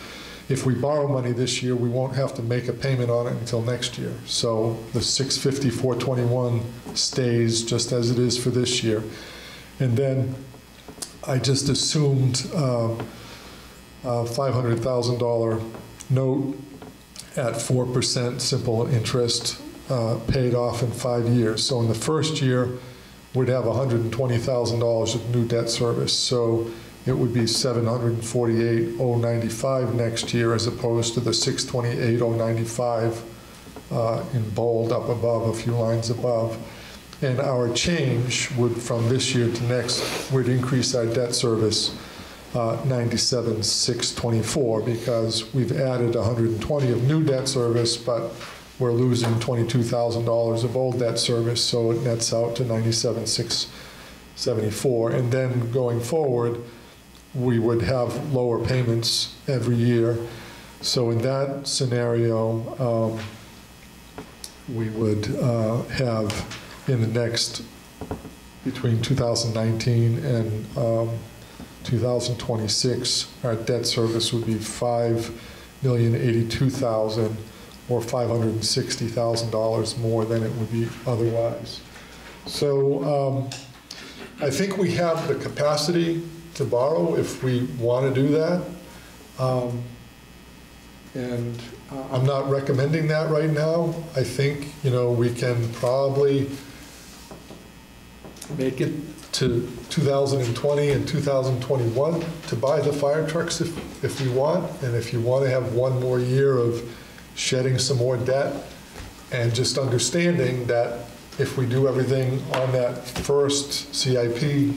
If we borrow money this year, we won't have to make a payment on it until next year. So the 650, 421 stays just as it is for this year. And then I just assumed um, a $500,000 note at 4% simple interest uh, paid off in five years. So in the first year, we'd have $120,000 of new debt service. So it would be 748,095 next year as opposed to the 628,095 uh, in bold up above, a few lines above. And our change would, from this year to next, would increase our debt service uh, 97,624 because we've added 120 of new debt service, but we're losing $22,000 of old debt service, so it nets out to 97,674. And then going forward, we would have lower payments every year. So in that scenario, um, we would uh, have in the next, between 2019 and um, 2026, our debt service would be $5,082,000 or $560,000 more than it would be otherwise. So um, I think we have the capacity to borrow if we want to do that. Um, And uh, I'm not recommending that right now. I think, you know, we can probably make it to 2020 and 2021 to buy the fire trucks if, if we want. And if you want to have one more year of shedding some more debt and just understanding that if we do everything on that first CIP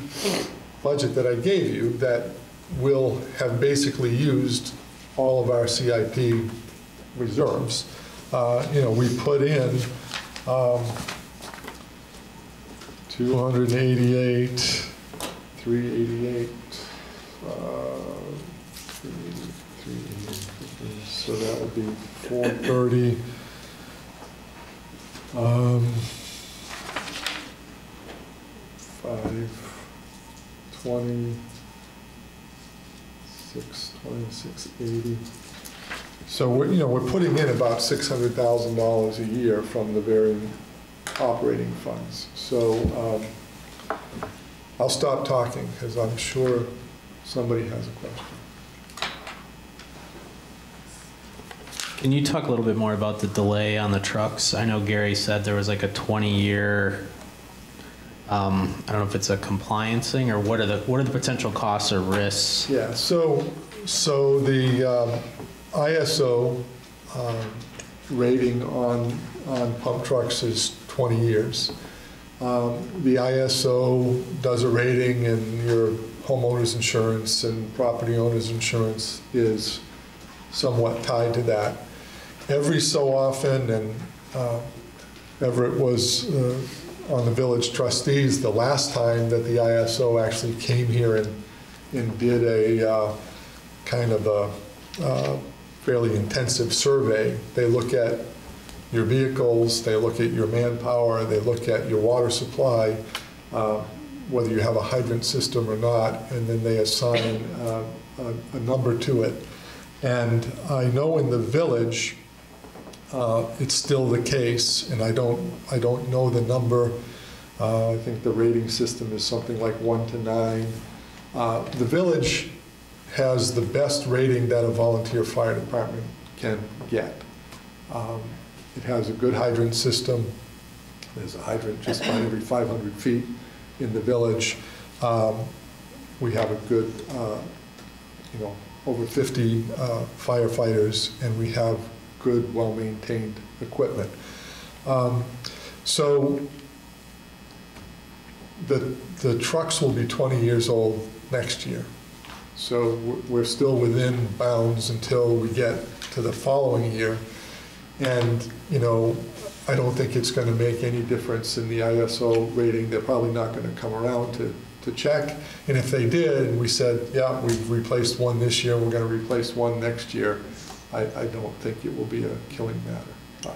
budget that I gave you, that we'll have basically used all of our CIP reserves. Uh, You know, we put in um, 288, 388, uh, 388, so that would be 430. um, 520, 620, 680. So we're, you know, we're putting in about $600,000 a year from the varying operating funds. So um, I'll stop talking because I'm sure somebody has a question. Can you talk a little bit more about the delay on the trucks? I know Gary said there was like a 20-year, um, I don't know if it's a compliance thing, or what are the, what are the potential costs or risks? Yeah, so, so the um, ISO um, rating on, on pump trucks is 20 years. Um, The ISO does a rating and your homeowner's insurance and property owner's insurance is somewhat tied to that. Every so often, and uh, Everett was uh, on the village trustees the last time that the ISO actually came here and, and did a uh, kind of a uh, fairly intensive survey. They look at your vehicles, they look at your manpower, they look at your water supply, uh, whether you have a hydrant system or not, and then they assign uh, a, a number to it. And I know in the village, uh, it's still the case, and I don't, I don't know the number. Uh, I think the rating system is something like one to nine. Uh, The village has the best rating that a volunteer fire department can get. Um, It has a good hydrant system. There's a hydrant just about every 500 feet in the village. Um, We have a good, uh, you know, over 50 uh, firefighters, and we have good, well-maintained equipment. Um, So the, the trucks will be 20 years old next year. So we're- still within bounds until we get to the following year. And, you know, I don't think it's going to make any difference in the ISO rating. They're probably not going to come around to, to check. And if they did, and we said, yeah, we've replaced one this year, we're going to replace one next year, I, I don't think it will be a killing matter.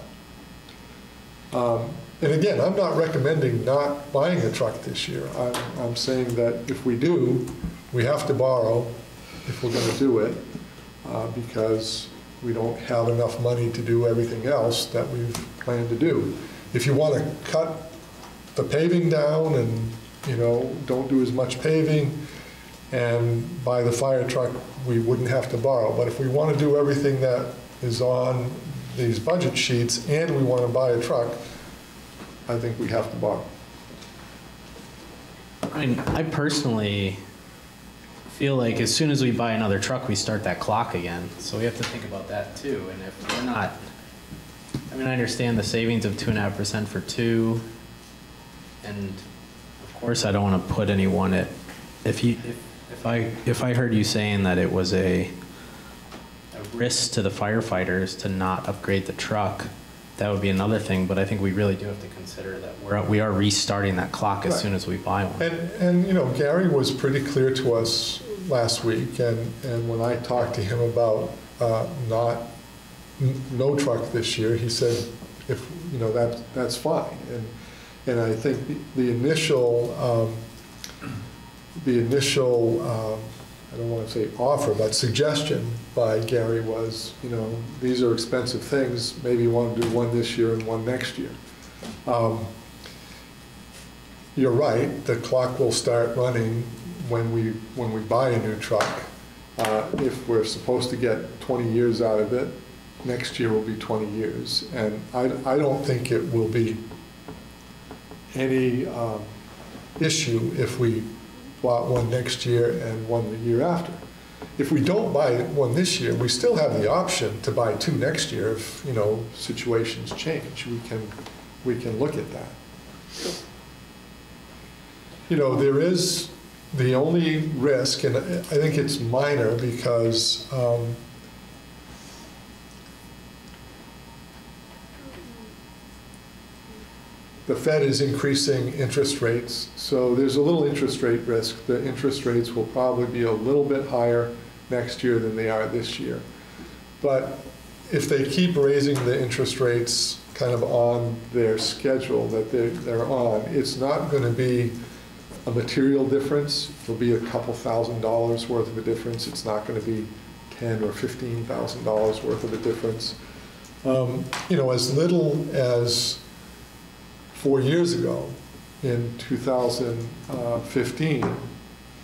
But, um, And again, I'm not recommending not buying a truck this year. I'm, I'm saying that if we do, we have to borrow if we're going to do it, uh, because we don't have enough money to do everything else that we've planned to do. If you want to cut the paving down and, you know, don't do as much paving and buy the fire truck, we wouldn't have to borrow. But if we want to do everything that is on these budget sheets and we want to buy a truck, I think we have to borrow. I mean, I personally feel like as soon as we buy another truck, we start that clock again. So we have to think about that too. And if we're not, I mean, I understand the savings of two and a half percent for two. And of course, I don't want to put anyone at, if you, if, if I, if I heard you saying that it was a, a risk to the firefighters to not upgrade the truck, that would be another thing. But I think we really do have to consider that we're, we are restarting that clock as Right. soon as we buy one. And, and, you know, Gary was pretty clear to us last week, and, and when I talked to him about uh, not, n- no truck this year, he said, if, you know, that, that's fine. And, and I think the- the initial, um, the initial, um, I don't want to say offer, but suggestion by Gary was, you know, these are expensive things, maybe you want to do one this year and one next year. Um, you're right, the clock will start running when we, when we buy a new truck. Uh, If we're supposed to get 20 years out of it, next year will be 20 years. And I, I don't think it will be any um, issue if we bought one next year and one the year after. If we don't buy one this year, we still have the option to buy two next year if, you know, situations change. We can, we can look at that. You know, there is the only risk, and I think it's minor because um, the Fed is increasing interest rates, so there's a little interest rate risk. The interest rates will probably be a little bit higher next year than they are this year. But if they keep raising the interest rates kind of on their schedule that they're, they're on, it's not going to be a material difference. It'll be a couple thousand dollars worth of a difference. It's not going to be ten or fifteen thousand dollars worth of a difference. Um, You know, as little as four years ago, in 2015,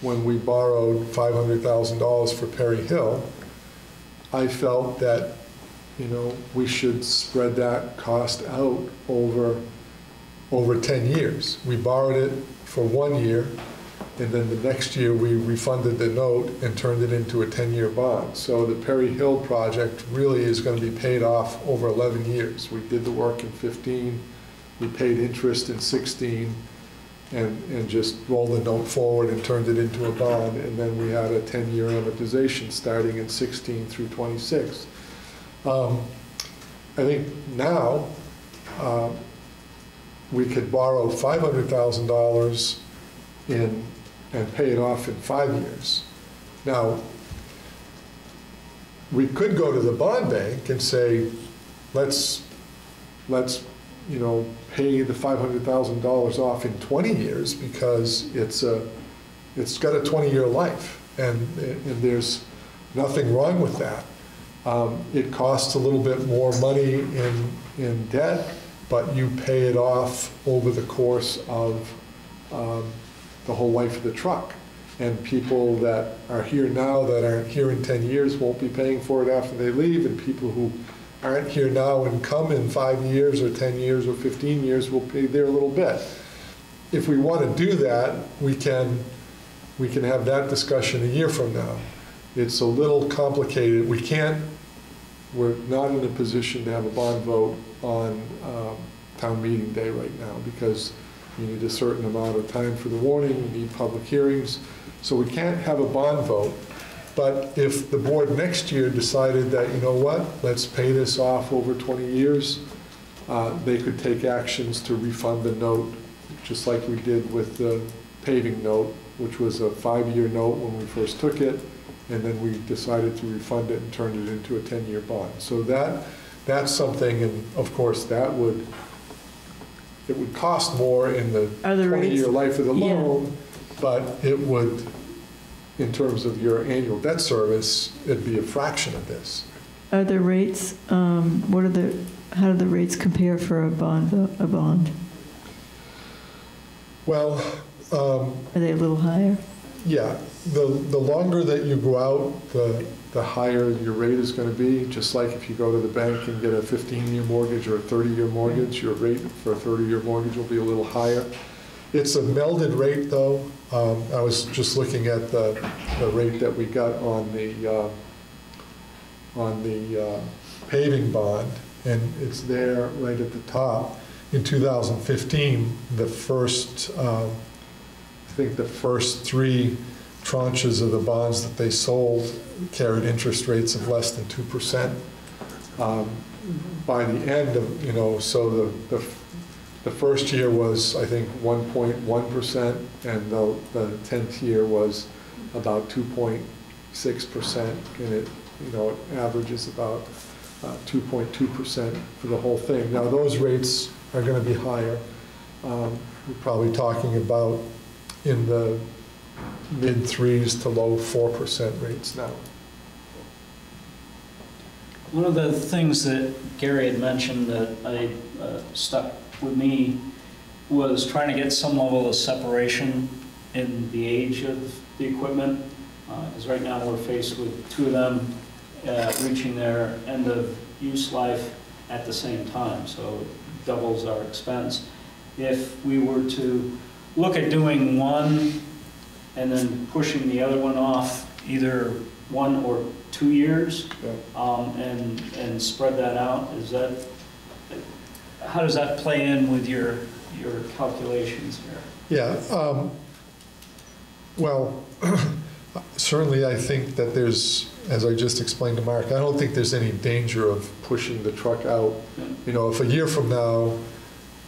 when we borrowed $500,000 for Perry Hill, I felt that, you know, we should spread that cost out over, over 10 years. We borrowed it for one year, and then the next year, we refunded the note and turned it into a 10-year bond. So the Perry Hill project really is going to be paid off over 11 years. We did the work in 15, we paid interest in 16, and, and just rolled the note forward and turned it into a bond, and then we had a 10-year amortization starting in 16 through 26. Um, I think now, uh, we could borrow $500,000 in, and pay it off in five years. Now, we could go to the bond bank and say, let's, let's, you know, pay the $500,000 off in 20 years because it's a, it's got a 20-year life, and, and there's nothing wrong with that. Um, It costs a little bit more money in, in debt, but you pay it off over the course of um, the whole life of the truck. And people that are here now that aren't here in 10 years won't be paying for it after they leave, and people who aren't here now and come in five years or 10 years or 15 years will pay their little bit. If we want to do that, we can, we can have that discussion a year from now. It's a little complicated. We can't, we're not in a position to have a bond vote on um, town meeting day right now because you need a certain amount of time for the warning, you need public hearings. So we can't have a bond vote. But if the board next year decided that, you know what, let's pay this off over 20 years, uh, they could take actions to refund the note, just like we did with the paving note, which was a five-year note when we first took it, and then we decided to refund it and turned it into a 10-year bond. So that, that's something, and of course, that would, it would cost more in the Are the 20-year life of the Yeah. loan, but it would, in terms of your annual debt service, it'd be a fraction of this. Are the rates, um, what are the, how do the rates compare for a bond, a bond? Well, um, Are they a little higher? Yeah, the, the longer that you go out, the, the higher your rate is gonna be, just like if you go to the bank and get a 15-year mortgage or a 30-year mortgage, your rate for a 30-year mortgage will be a little higher. It's a melded rate, though. Um, I was just looking at the, the rate that we got on the, uh, on the uh, paving bond, and it's there right at the top. In 2015, the first, um, I think the first three tranches of the bonds that they sold carried interest rates of less than 2%. Um, By the end of, you know, so the, the, the first year was, I think, 1.1%, and the, the 10th year was about 2.6%, and it, you know, it averages about uh, 2.2% for the whole thing. Now, those rates are going to be higher. Um, We're probably talking about in the mid threes to low 4% rates now. One of the things that Gary had mentioned that I uh, stuck with me was trying to get some level of separation in the age of the equipment. Because right now, we're faced with two of them uh, reaching their end of use life at the same time, so it doubles our expense. If we were to look at doing one and then pushing the other one off either one or two years, um, and, and spread that out, is that, how does that play in with your, your calculations here? Yeah, um, well, certainly I think that there's, as I just explained to Mark, I don't think there's any danger of pushing the truck out. You know, if a year from now,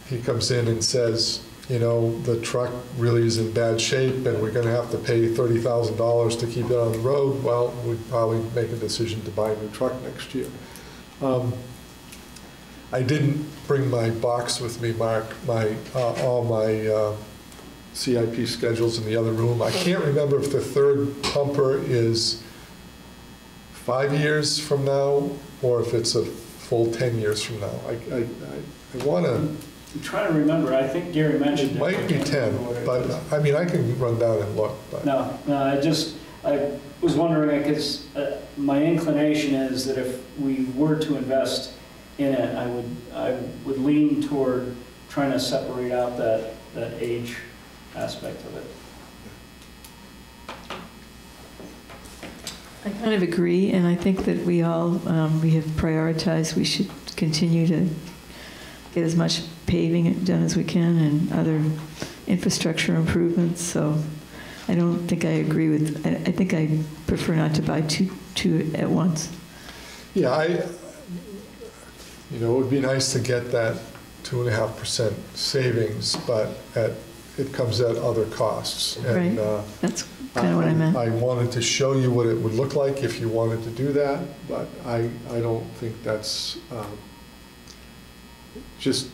he comes in and says, you know, the truck really is in bad shape and we're gonna have to pay thirty thousand dollars to keep it on the road, well, we'd probably make a decision to buy a new truck next year. Um, I didn't bring my box with me, Mark, my, uh, all my uh, CIP schedules in the other room. I can't remember if the third pumper is five years from now or if it's a full 10 years from now. I, I, I- I want to, I'm trying to remember, I think Gary mentioned. it might be 10, but, I mean, I can run down and look, but. No, no, I just, I was wondering, because my inclination is that if we were to invest in it, I would, I would lean toward trying to separate out that, that age aspect of it. I kind of agree, and I think that we all, um, we have prioritized, we should continue to get as much paving done as we can and other infrastructure improvements, so I don't think I agree with, I, I think I prefer not to buy two, two at once. Yeah, I, you know, it would be nice to get that two and a half percent savings, but at, it comes at other costs. And, Right. uh, That's kind of what I meant. I wanted to show you what it would look like if you wanted to do that, but I, I don't think that's, um, just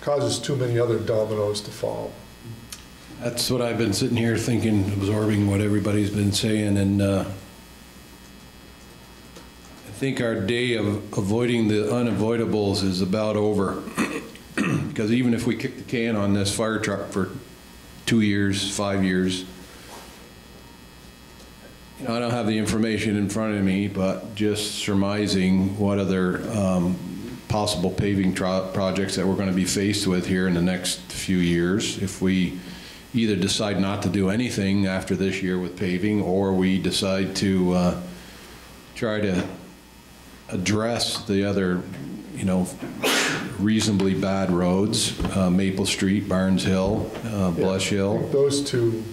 causes too many other dominoes to fall. That's what I've been sitting here thinking, absorbing what everybody's been saying, and uh, I think our day of avoiding the unavoidables is about over. Because even if we kick the can on this fire truck for two years, five years, you know, I don't have the information in front of me, but just surmising what other um, possible paving projects that we're going to be faced with here in the next few years. If we either decide not to do anything after this year with paving, or we decide to uh, try to address the other you know, reasonably bad roads, uh, Maple Street, Barnes Hill, uh, Blush Hill. Those two,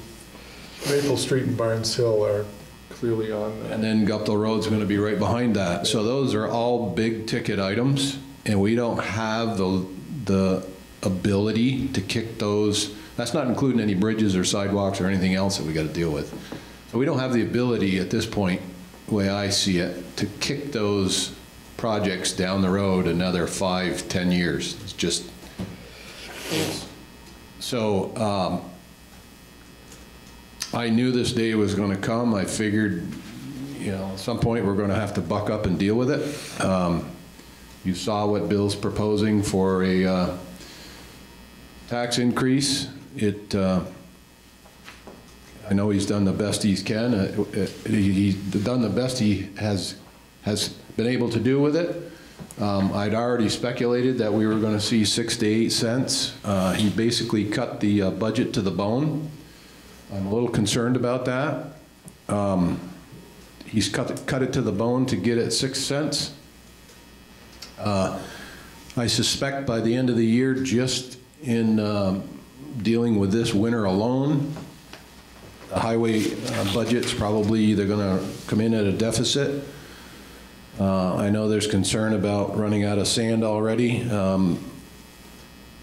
Maple Street and Barnes Hill are clearly on the And then Guptil Road's gonna be right behind that. So those are all big ticket items, and we don't have the, the ability to kick those, that's not including any bridges or sidewalks or anything else that we gotta deal with. So we don't have the ability at this point, way I see it, to kick those projects down the road another five, ten years. It's just, so, um, I knew this day was going to come. I figured, you know, at some point, we're going to have to buck up and deal with it. Um, You saw what Bill's proposing for a uh, tax increase. It, uh, I know he's done the best he can. Uh, uh, He's done the best he has, has been able to do with it. Um, I'd already speculated that we were going to see six to eight cents. Uh, He basically cut the uh, budget to the bone. I'm a little concerned about that. Um, He's cut, it- cut it to the bone to get it six cents. Uh, I suspect by the end of the year, just in um, dealing with this winter alone, highway uh, budget's probably either going to come in at a deficit. Uh, I know there's concern about running out of sand already. um,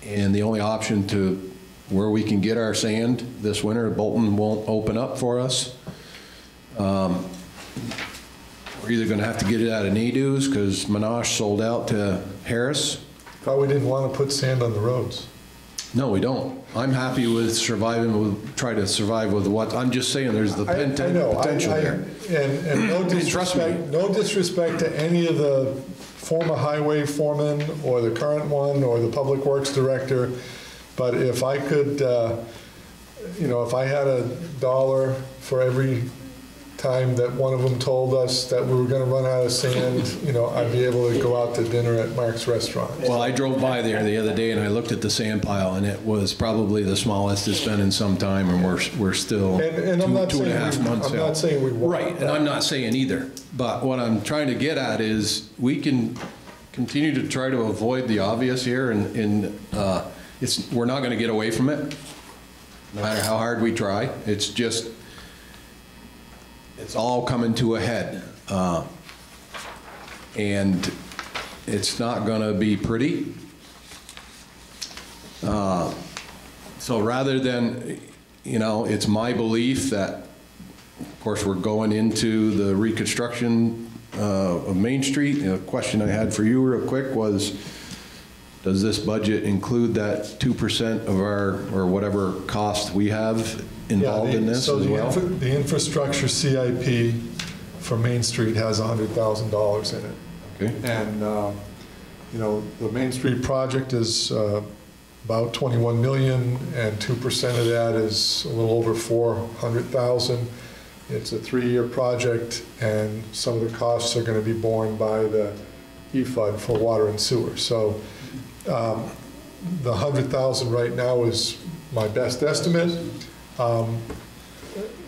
And the only option to where we can get our sand this winter, Bolton won't open up for us. Um, We're either going to have to get it out of Nadeau's because Monash sold out to Harris. Thought we didn't want to put sand on the roads. No, we don't. I'm happy with surviving, with, try to survive with what, I'm just saying, there's the I- poten- I know, I- potential I- there. And, and no Trust me. disrespect, no disrespect to any of the former highway foremen or the current one or the public works director, but if I could, uh, you know, if I had a dollar for every time that one of them told us that we were gonna run out of sand, you know, I'd be able to go out to dinner at Mark's Restaurant. Well, I drove by there the other day and I looked at the sand pile and it was probably the smallest it's been in some time and we're, we're still And- and I'm two, not two and a half we- months out. I'm not saying we want Right, and. I'm not saying either. But what I'm trying to get at is we can continue to try to avoid the obvious here and, and, uh, it's, we're not gonna get away from it, no matter how hard we try. It's just, it's all coming to a head. Uh, And it's not gonna be pretty. Uh, So rather than, you know, it's my belief that, of course, we're going into the reconstruction uh, of Main Street. A question I had for you real quick was, does this budget include that 2% of our, or whatever cost we have involved Yeah, in the- this so as the well? infra- The infrastructure CIP for Main Street has $100,000 in it. Okay. And, uh, you know, the Main Street project is uh, about 21 million, and 2% of that is a little over 400,000. It's a three-year project, and some of the costs are going to be borne by the E-Fund for water and sewer. So um, the 100,000 right now is my best estimate. Um,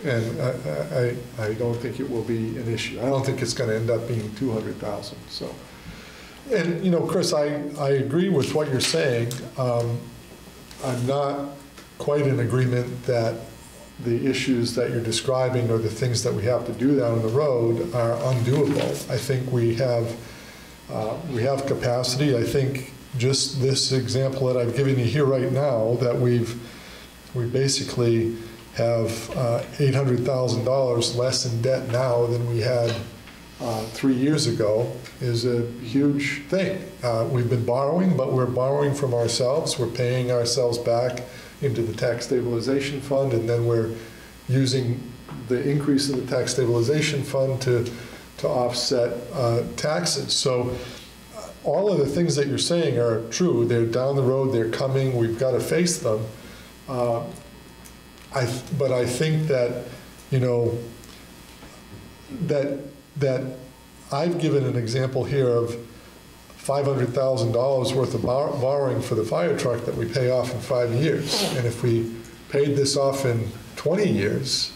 and I, I, I don't think it will be an issue. I don't think it's gonna end up being 200,000, so. And, you know, Chris, I, I agree with what you're saying. Um, I'm not quite in agreement that the issues that you're describing or the things that we have to do down the road are undoable. I think we have, uh, we have capacity. I think just this example that I've given you here right now, that we've, we basically have uh, $800,000 less in debt now than we had uh, three years ago is a huge thing. Uh, We've been borrowing, but we're borrowing from ourselves. We're paying ourselves back into the tax stabilization fund, and then we're using the increase in the tax stabilization fund to, to offset uh, taxes. So uh, all of the things that you're saying are true. They're down the road, they're coming, we've got to face them. Uh, I, but I think that, you know, that, that I've given an example here of $500,000 worth of bor- borrowing for the fire truck that we pay off in five years. And if we paid this off in 20 years,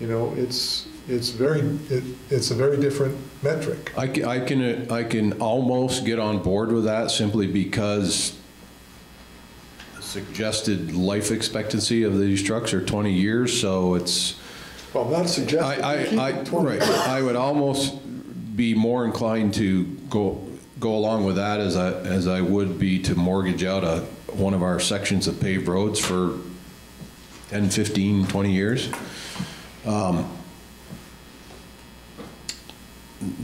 You know, it's, it's very, it, it's a very different metric. I can, I can, I can almost get on board with that simply because suggested life expectancy of these trucks are 20 years, so it's, Well, I'm not I, suggesting I, I, 20. right, I would almost be more inclined to go, go along with that as I, as I would be to mortgage out a, one of our sections of paved roads for 10, 15, 20 years. Um,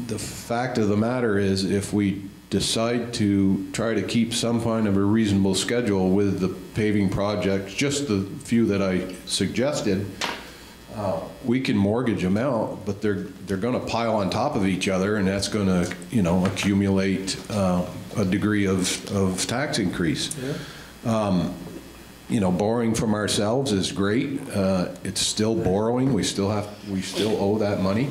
The fact of the matter is, if we decide to try to keep some kind of a reasonable schedule with the paving projects, just the few that I suggested, uh, we can mortgage them out, but they're, they're gonna pile on top of each other, and that's gonna, you know, accumulate uh, a degree of, of tax increase. Um, You know, borrowing from ourselves is great. Uh, It's still borrowing. We still have, we still owe that money.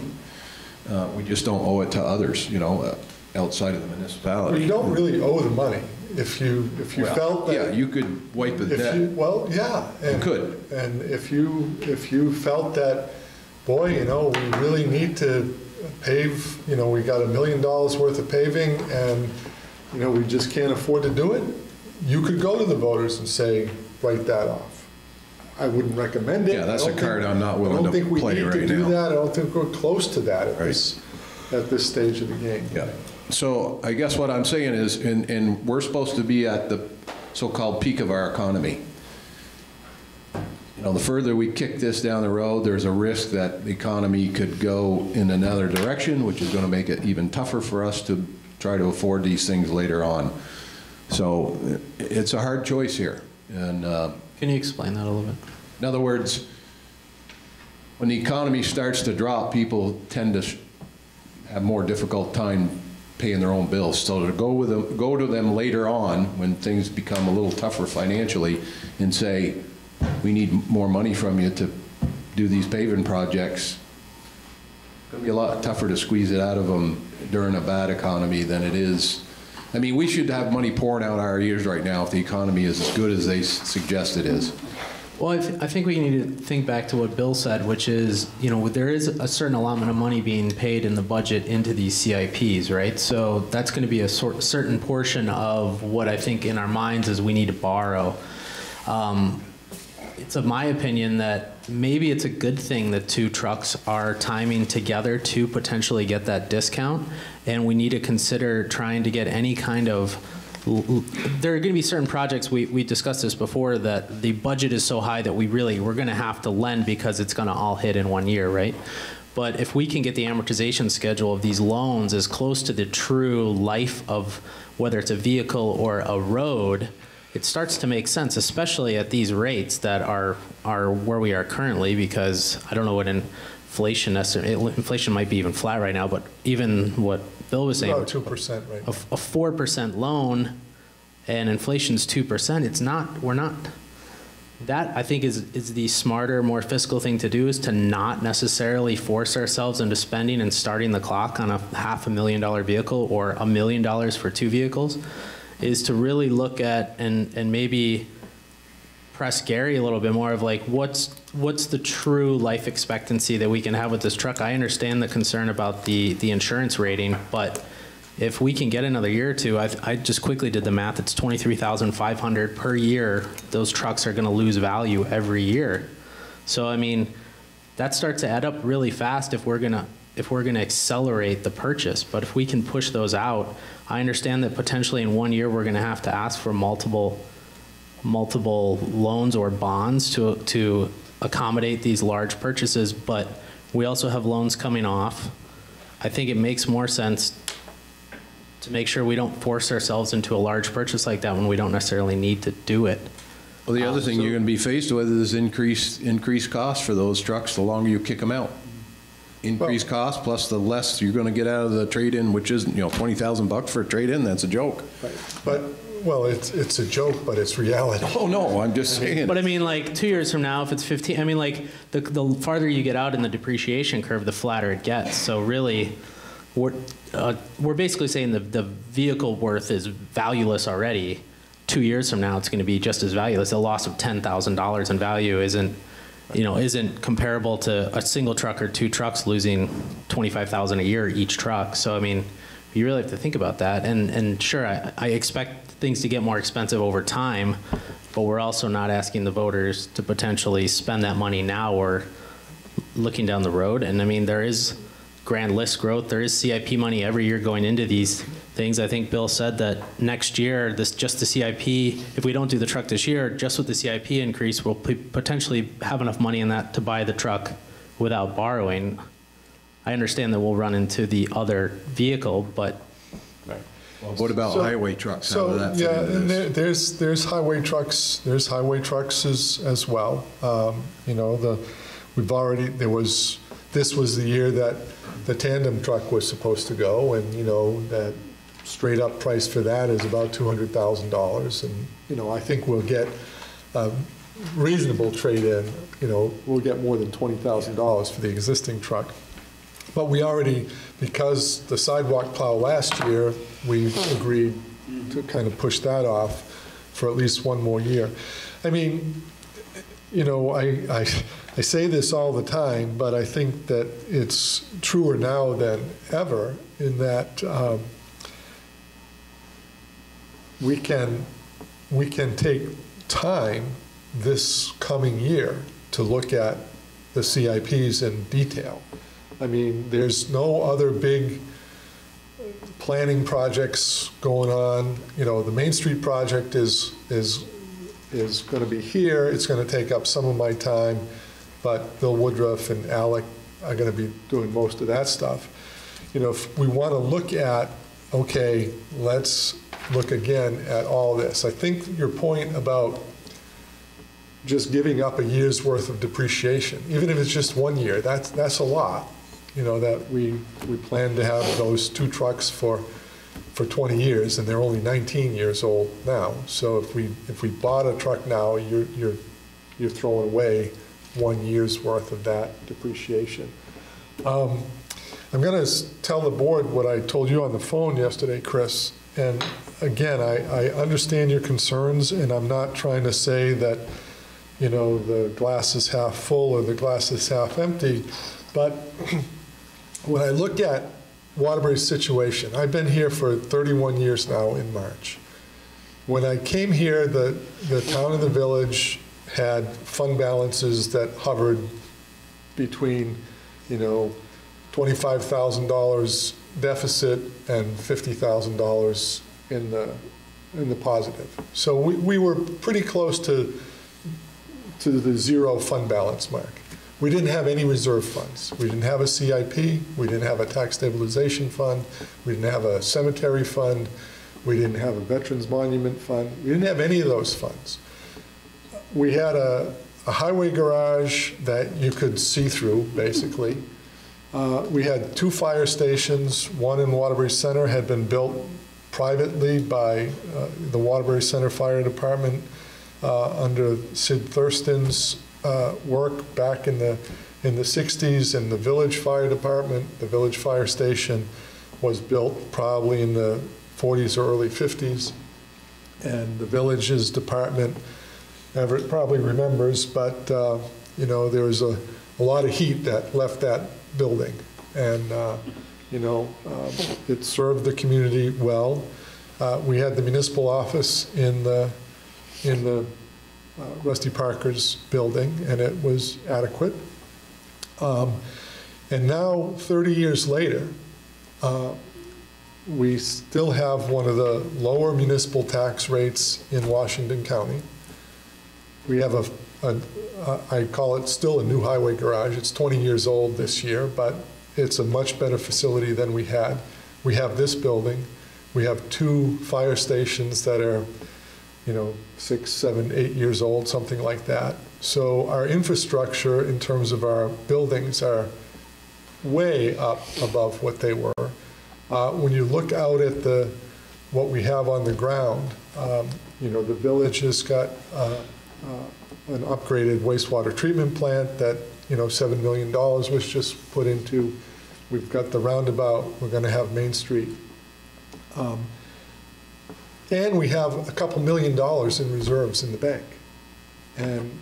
Uh, We just don't owe it to others, you know, uh, outside of the Well, municipality. you don't really owe the money. If you, if you Well, felt that. Yeah, you could wipe the debt. you, well, yeah. and- could. And if you, if you felt that, boy, you know, we really need to pave, you know, we got a million dollars worth of paving and, you know, we just can't afford to do it, you could go to the voters and say, write that off. I wouldn't recommend it. Yeah, that's a don't card think- I'm not willing to play right now. I don't think we need right to do now. that. I don't think we're close to that at Right. this, at this stage of the game. Yeah. So I guess what I'm saying is, and, and we're supposed to be at the so-called peak of our economy. You know, the further we kick this down the road, there's a risk that the economy could go in another direction, which is going to make it even tougher for us to try to afford these things later on. So it's a hard choice here. And, uh, Can you explain that a little bit? in other words, when the economy starts to drop, people tend to sh- have more difficult time paying their own bills. So to go with them, go to them later on, when things become a little tougher financially, and say, we need more money from you to do these paving projects, it's gonna be a lot tougher to squeeze it out of them during a bad economy than it is. I mean, we should have money pouring out our ears right now if the economy is as good as they suggest it is. Well, I, th- I think we need to think back to what Bill said, which is, you know, there is a certain allotment of money being paid in the budget into these CIPs, right? So that's going to be a sort, certain portion of what I think in our minds is we need to borrow. Um, it's of my opinion that maybe it's a good thing that two trucks are timing together to potentially get that discount, and we need to consider trying to get any kind of. There are going to be certain projects we, we discussed this before that the budget is so high that we really we're going to have to lend because it's going to all hit in one year, right? But if we can get the amortization schedule of these loans as close to the true life of whether it's a vehicle or a road, it starts to make sense, especially at these rates that are are where we are currently. Because I don't know what inflation estimate. Inflation might be even flat right now, but even what Bill was saying, About 2% right a a four percent loan, and inflation's two percent. It's not. We're not. That I think is is the smarter, more fiscal thing to do is to not necessarily force ourselves into spending and starting the clock on a half a million dollar vehicle or a million dollars for two vehicles, is to really look at and and maybe press Gary a little bit more of like what's what's the true life expectancy that we can have with this truck. I understand the concern about the the insurance rating, but if we can get another year or two, I, I just quickly did the math. It's twenty three thousand five hundred per year. Those trucks are going to lose value every year. So I mean, that starts to add up really fast if we're gonna if we're gonna accelerate the purchase. But if we can push those out, I understand that potentially in one year we're gonna have to ask for multiple multiple loans or bonds to to accommodate these large purchases. But we also have loans coming off. I think it makes more sense to make sure we don't force ourselves into a large purchase like that when we don't necessarily need to do it. Well, the other Um, thing so- you're going to be faced with is increased, increased costs for those trucks the longer you kick them out. Increased cost plus the less you're going to get out of the trade-in, which is, you know, 20,000 bucks for a trade-in, that's a joke. Right. But, well, it's, it's a joke, but it's reality. Oh, no, I'm just saying. But I mean, like two years from now, if it's 15, I mean, like the, the farther you get out in the depreciation curve, the flatter it gets. So really, we're, uh, we're basically saying the, the vehicle worth is valueless already. Two years from now, it's going to be just as valueless. A loss of $10,000 in value isn't, you know, isn't comparable to a single truck or two trucks losing 25,000 a year each truck. So, I mean, you really have to think about that. And, and sure, I, I expect things to get more expensive over time, but we're also not asking the voters to potentially spend that money now or looking down the road. And I mean, there is grand list growth. There is CIP money every year going into these things. I think Bill said that next year, this, just the CIP, if we don't do the truck this year, just with the CIP increase, we'll potentially have enough money in that to buy the truck without borrowing. I understand that we'll run into the other vehicle, but What about So- highway trucks? So, that yeah, there, there's, there's highway trucks, there's highway trucks as, as well. Um, You know, the, we've already, there was, this was the year that the tandem truck was supposed to go, and, you know, that straight up price for that is about two hundred thousand dollars, and, you know, I think we'll get a reasonable trade-in, you know, we'll get more than twenty thousand dollars for the existing truck. But we already, because the sidewalk plow last year, we agreed to kind of push that off for at least one more year. I mean, you know, I, I, I say this all the time, but I think that it's truer now than ever in that um, we can, we can take time this coming year to look at the CIPs in detail. I mean, there's no other big planning projects going on. You know, the Main Street project is, is, is going to be here. It's going to take up some of my time, but Bill Woodruff and Alec are going to be doing most of that stuff. You know, if we want to look at, okay, let's look again at all this. I think your point about just giving up a year's worth of depreciation, even if it's just one year, that's, that's a lot. You know, that we, we plan to have those two trucks for, for 20 years, and they're only 19 years old now. So if we, if we bought a truck now, you're, you're, you're throwing away one year's worth of that depreciation. Um, I'm going to tell the board what I told you on the phone yesterday, Chris. And again, I, I understand your concerns, and I'm not trying to say that, you know, the glass is half full or the glass is half empty. But when I look at Waterbury's situation, I've been here for 31 years now in March. When I came here, the, the town and the village had fund balances that hovered between, you know, $25,000 deficit and $50,000 in the, in the positive. So we, we were pretty close to, to the zero fund balance mark. We didn't have any reserve funds. We didn't have a CIP, we didn't have a tax stabilization fund, we didn't have a cemetery fund, we didn't have a veterans monument fund, we didn't have any of those funds. We had a, a highway garage that you could see through, basically. Uh, We had two fire stations, one in Waterbury Center had been built privately by uh, the Waterbury Center Fire Department uh, under Sid Thurston's uh, work back in the, in the 60s, in the Village Fire Department, the Village Fire Station was built probably in the 40s or early 50s. And the Village's department, Everett probably remembers, but, uh, you know, there was a, a lot of heat that left that building. And, uh, you know, um, it served the community well. Uh, We had the municipal office in the, in the uh, Rusty Parker's building, and it was adequate. Um, And now, 30 years later, uh, we still have one of the lower municipal tax rates in Washington County. We have a, a- I call it still a new highway garage. It's 20 years old this year, but it's a much better facility than we had. We have this building. We have two fire stations that are, you know, six, seven, eight years old, something like that. So our infrastructure in terms of our buildings are way up above what they were. Uh, When you look out at the, what we have on the ground, um, you know, the village has got uh, uh, an upgraded wastewater treatment plant that, you know, $7 million was just put into. We've got the roundabout, we're going to have Main Street. Um, And we have a couple million dollars in reserves in the bank. And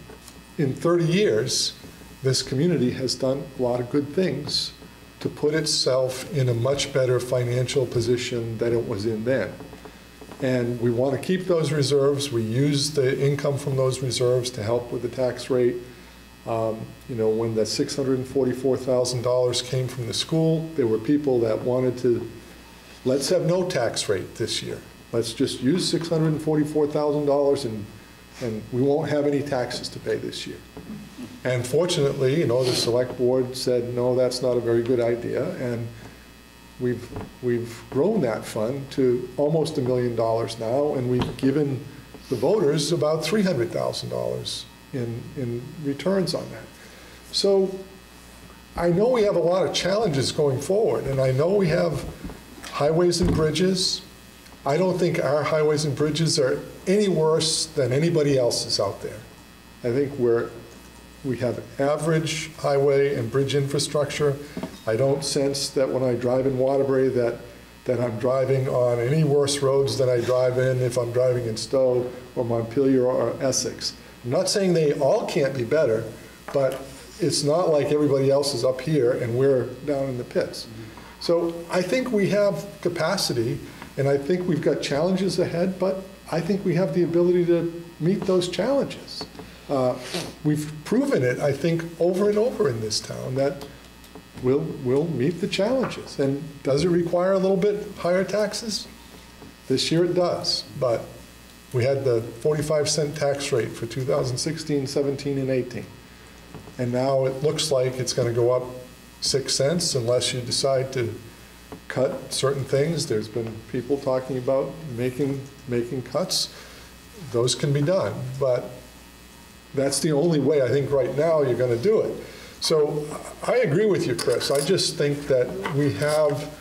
in 30 years, this community has done a lot of good things to put itself in a much better financial position than it was in then. And we want to keep those reserves. We use the income from those reserves to help with the tax rate. Um, You know, when the $644,000 came from the school, there were people that wanted to, let's have no tax rate this year. Let's just use $644,000 and, and we won't have any taxes to pay this year. And fortunately, you know, the select board said, no, that's not a very good idea. And we've, we've grown that fund to almost a million dollars now, and we've given the voters about $300,000 in, in returns on that. So I know we have a lot of challenges going forward, and I know we have highways and bridges. I don't think our highways and bridges are any worse than anybody else's out there. I think we're, we have average highway and bridge infrastructure. I don't sense that when I drive in Waterbury that, that I'm driving on any worse roads than I drive in if I'm driving in Stowe or Montpelier or Essex. I'm not saying they all can't be better, but it's not like everybody else is up here and we're down in the pits. So I think we have capacity, and I think we've got challenges ahead, but I think we have the ability to meet those challenges. Uh, We've proven it, I think, over and over in this town, that we'll, we'll meet the challenges. And does it require a little bit higher taxes? This year it does, but we had the 45 cent tax rate for 2016, 17, and 18. And now it looks like it's going to go up 6 cents unless you decide to cut certain things. There's been people talking about making, making cuts. Those can be done, but that's the only way, I think, right now you're going to do it. So I agree with you, Chris. I just think that we have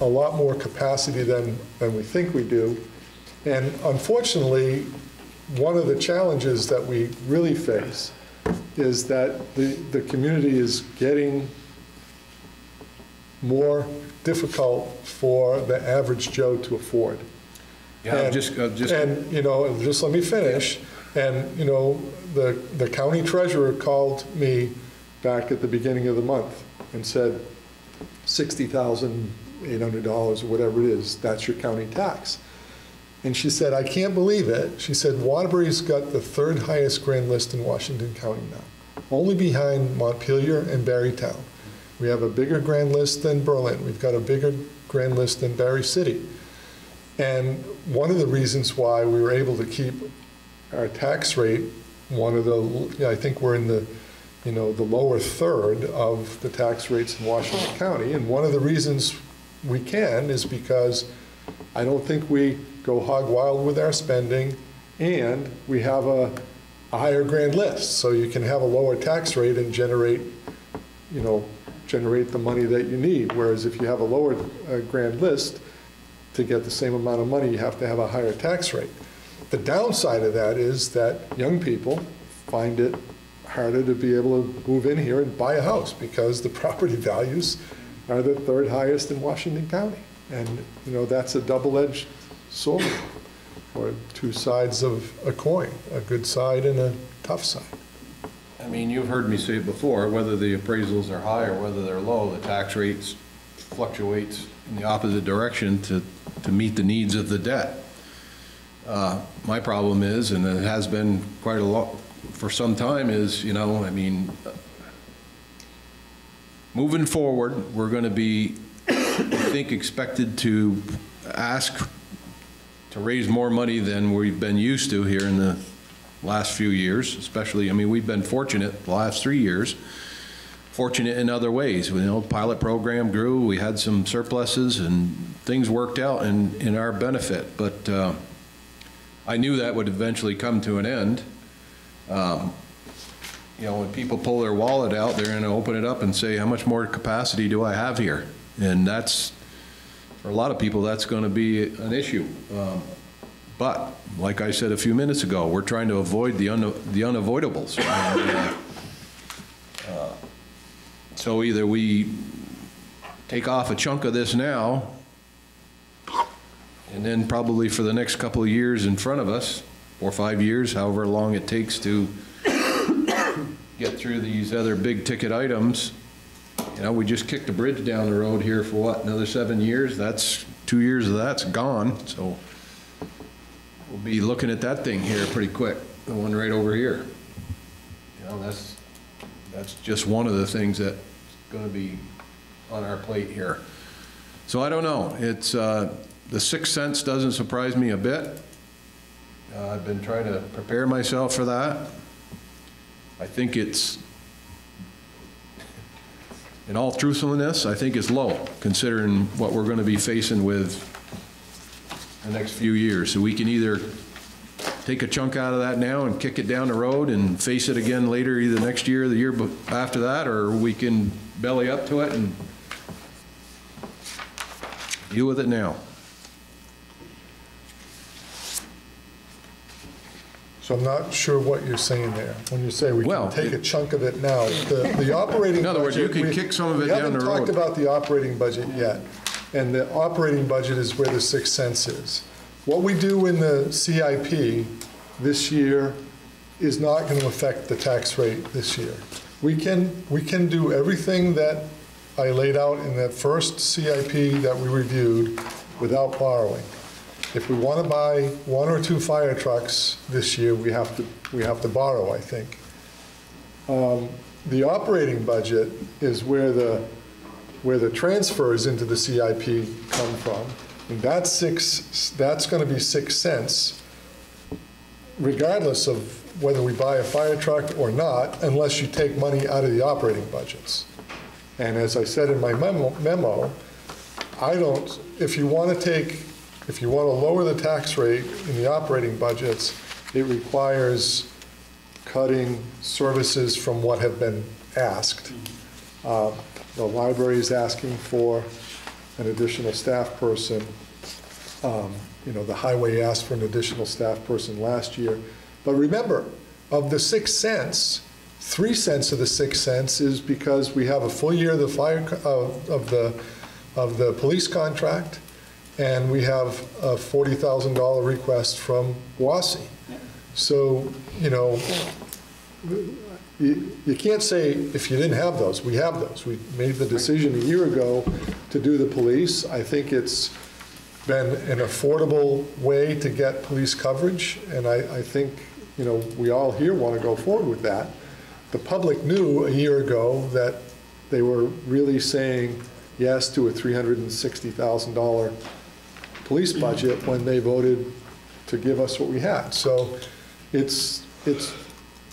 a lot more capacity than, than we think we do. And unfortunately, one of the challenges that we really face is that the, the community is getting more difficult for the average Joe to afford. Yeah, And- just, uh, just, And, you know, just let me finish. And, you know, the, the county treasurer called me back at the beginning of the month and said, $60,800 or whatever it is, that's your county tax. And she said, I can't believe it. She said, Waterbury's got the third highest grand list in Washington County now, only behind Montpelier and Barre Town. We have a bigger grand list than Berlin. We've got a bigger grand list than Barre City. And one of the reasons why we were able to keep our tax rate, one of the, I think we're in the, you know, the lower third of the tax rates in Washington County. And one of the reasons we can is because I don't think we go hog wild with our spending, and we have a, a higher grand list. So you can have a lower tax rate and generate, you know, generate the money that you need. Whereas if you have a lower uh, grand list, to get the same amount of money, you have to have a higher tax rate. The downside of that is that young people find it harder to be able to move in here and buy a house because the property values are the third highest in Washington County. And, you know, that's a double-edged sword, or two sides of a coin, a good side and a tough side. I mean, you've heard me say it before, whether the appraisals are high or whether they're low, the tax rates fluctuates in the opposite direction to, to meet the needs of the debt. Uh, My problem is, and it has been quite a lot, for some time, is, you know, I mean, moving forward, we're going to be, I think, expected to ask to raise more money than we've been used to here in the last few years, especially, I mean, we've been fortunate the last three years, fortunate in other ways. You know, pilot program grew, we had some surpluses, and things worked out in, in our benefit. But uh, I knew that would eventually come to an end. Um, You know, when people pull their wallet out, they're going to open it up and say, how much more capacity do I have here? And that's, for a lot of people, that's going to be an issue. Um, But, like I said a few minutes ago, we're trying to avoid the un- the unavoidables. And, uh, uh, So either we take off a chunk of this now, and then probably for the next couple of years in front of us, or five years, however long it takes to get through these other big ticket items, you know, we just kicked a bridge down the road here for what, another seven years? That's, two years of that's gone, so we'll be looking at that thing here pretty quick, the one right over here. You know, that's, that's just one of the things that's gonna be on our plate here. So I don't know, it's, uh, the sixth sense doesn't surprise me a bit. Uh, I've been trying to prepare myself for that. I think it's, in all truthfulness, I think it's low, considering what we're gonna be facing with the next few years. So we can either take a chunk out of that now and kick it down the road and face it again later, either next year or the year after that, or we can belly up to it and deal with it now. So I'm not sure what you're saying there, when you say we Well, can take a chunk of it now. The, the operating budget. In other words, you can we- kick some of it down the We haven't road. talked about the operating budget yet, and the operating budget is where the sixth sense is. What we do in the CIP this year is not going to affect the tax rate this year. We can, we can do everything that I laid out in that first CIP that we reviewed without borrowing. If we want to buy one or two fire trucks this year, we have to, we have to borrow, I think. Um, The operating budget is where the, where the transfers into the CIP come from. And that's six, that's going to be six cents regardless of whether we buy a fire truck or not, unless you take money out of the operating budgets. And as I said in my memo, memo, I don't, if you want to take, if you want to lower the tax rate in the operating budgets, it requires cutting services from what have been asked. Uh, The library is asking for an additional staff person. Um, You know, the highway asked for an additional staff person last year. But remember, of the six cents, three cents of the six cents is because we have a full year of the fire, of of the, of the police contract, and we have a $40,000 request from WASI. So, you know, you, you can't say if you didn't have those, we have those. We made the decision a year ago to do the police. I think it's been an affordable way to get police coverage, and I, I think, you know, we all here want to go forward with that. The public knew a year ago that they were really saying yes to a $360,000 police budget when they voted to give us what we had. So it's, it's,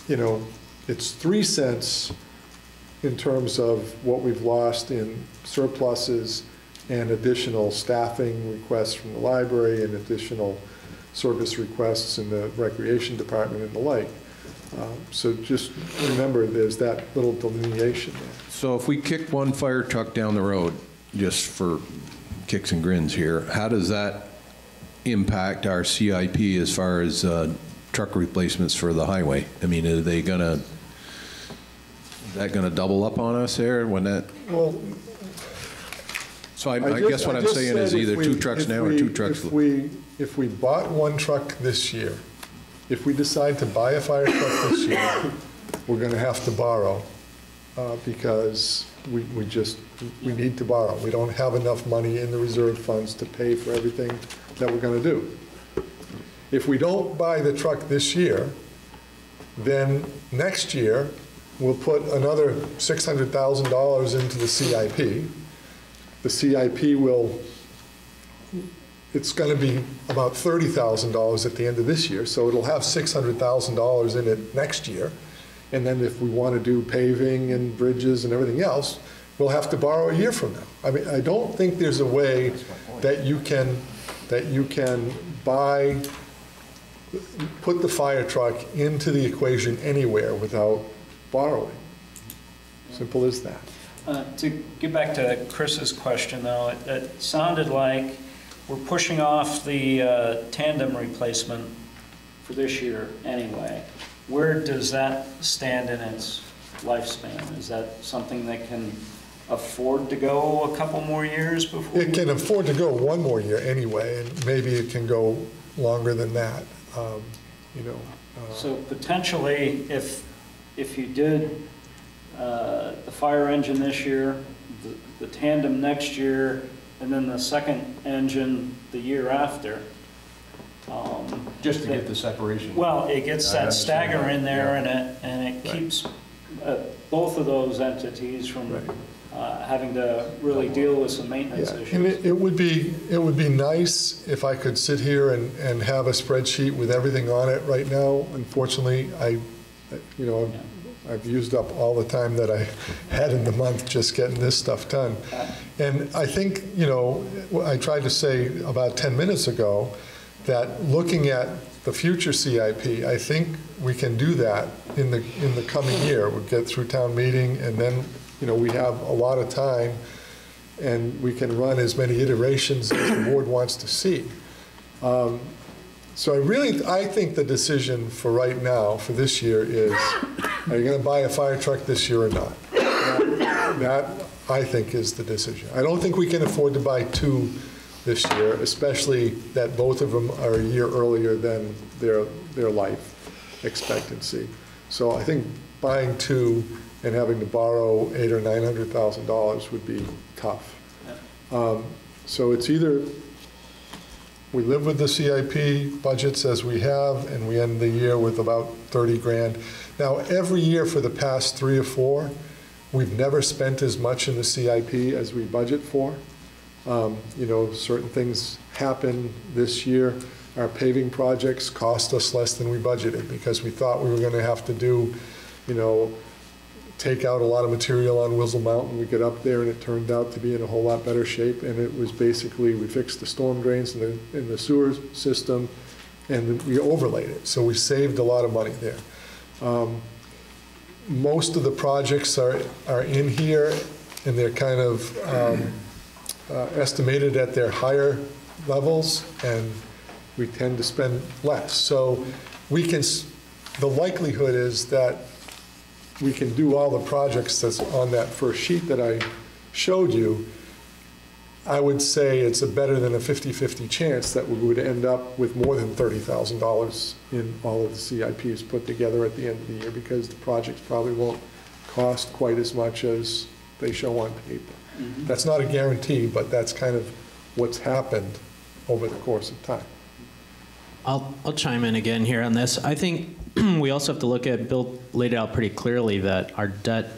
you know, it's three cents in terms of what we've lost in surpluses and additional staffing requests from the library and additional service requests in the recreation department and the like. Uh, So just remember, there's that little delineation there. So if we kick one fire truck down the road, just for kicks and grins here, how does that impact our CIP as far as uh, truck replacements for the highway? I mean, are they gonna, is that gonna double up on us here when that, Well, so I I just- guess what I I'm saying is either we- two trucks now or two trucks. If we, if we bought one truck this year, if we decide to buy a fire truck this year, we're going to have to borrow uh, because we, we just, we need to borrow. We don't have enough money in the reserve funds to pay for everything that we're going to do. If we don't buy the truck this year, then next year, we'll put another $600,000 into the CIP. The CIP will, it's going to be about $30,000 at the end of this year, so it'll have $600,000 in it next year. And then if we want to do paving and bridges and everything else, we'll have to borrow a year from now. I mean, I don't think there's a way that you can, that you can buy, put the fire truck into the equation anywhere without borrowing. Simple as that. Uh, To get back to Chris's question, though, it- it sounded like we're pushing off the uh, tandem replacement for this year anyway. Where does that stand in its lifespan? Is that something that can afford to go a couple more years before? It can afford to go one more year anyway, and maybe it can go longer than that, um, you know. uh, So potentially, if if you did uh, the fire engine this year, the- the tandem next year, and then the second engine the year after. um, Just to get the separation. Well, it gets I that understand stagger that, in there yeah. and it, and it Right. keeps uh, both of those entities from Right. uh, having to really deal with some maintenance Yeah, and issues. it, it would be, it would be nice if I could sit here and, and have a spreadsheet with everything on it right now. Unfortunately, I, you know, I've- I've used up all the time that I had in the month just getting this stuff done. And I think, you know, I tried to say about 10 minutes ago that looking at the future CIP, I think we can do that in the, in the coming year. We'll get through town meeting and then, you know, we have a lot of time and we can run as many iterations as the board wants to see. Um, So I really, I think the decision for right now, for this year, is, are you going to buy a fire truck this year or not? That, that, I think, is the decision. I don't think we can afford to buy two this year, especially that both of them are a year earlier than their, their life expectancy. So I think buying two and having to borrow eight or nine hundred thousand dollars would be tough. Um, So it's either we live with the CIP budgets as we have, and we end the year with about 30 grand. Now, every year for the past three or four, we've never spent as much in the CIP as we budget for. Um, You know, certain things happen this year. Our paving projects cost us less than we budgeted because we thought we were going to have to do, you know, take out a lot of material on Whizzle Mountain. We get up there and it turned out to be in a whole lot better shape. And it was basically, we fixed the storm drains in the, in the sewer system and we overlaid it. So we saved a lot of money there. Um, Most of the projects are, are in here and they're kind of um, uh, estimated at their higher levels and we tend to spend less. So we can, the likelihood is that we can do all the projects that's on that first sheet that I showed you, I would say it's a better than a 50-50 chance that we would end up with more than $30,000 in all of the CIPs put together at the end of the year, because the projects probably won't cost quite as much as they show on paper. Mm-hmm. That's not a guarantee, but that's kind of what's happened over the course of time. I'll, I'll chime in again here on this. I think we also have to look at, Bill laid it out pretty clearly that our debt,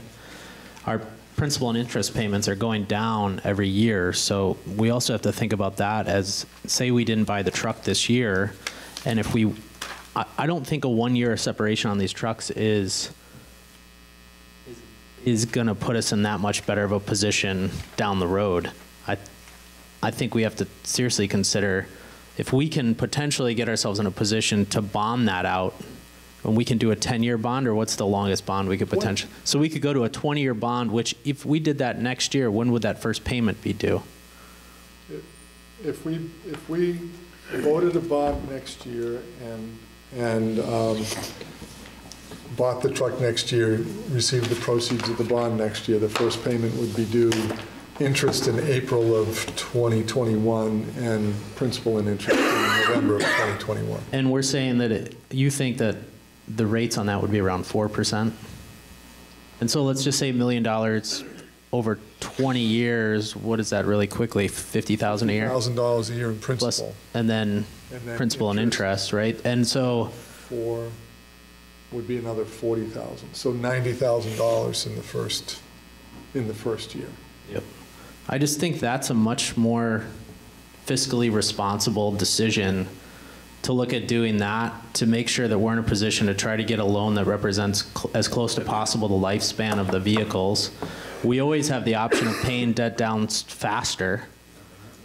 our principal and interest payments are going down every year. So we also have to think about that as, say we didn't buy the truck this year, and if we, I, I don't think a one-year separation on these trucks is, is gonna put us in that much better of a position down the road. I, I think we have to seriously consider if we can potentially get ourselves in a position to bond that out, and we can do a 10-year bond, or what's the longest bond we could potentially? So we could go to a 20-year bond, which if we did that next year, when would that first payment be due? If we, if we voted a bond next year and, and um, bought the truck next year, received the proceeds of the bond next year, the first payment would be due interest in April of 2021 and principal and interest in November of 2021. And we're saying that it, you think that the rates on that would be around 4%? And so let's just say a million dollars over 20 years, what is that really quickly? 50,000 a year? $1,000 a year in Plus, principal and then And then principal and interest. interest, right? And so, for, would be another 40,000. So $90,000 in the first, in the first year. Yep. I just think that's a much more fiscally responsible decision to look at doing that, to make sure that we're in a position to try to get a loan that represents cl- as close to possible the lifespan of the vehicles. We always have the option of paying debt down faster.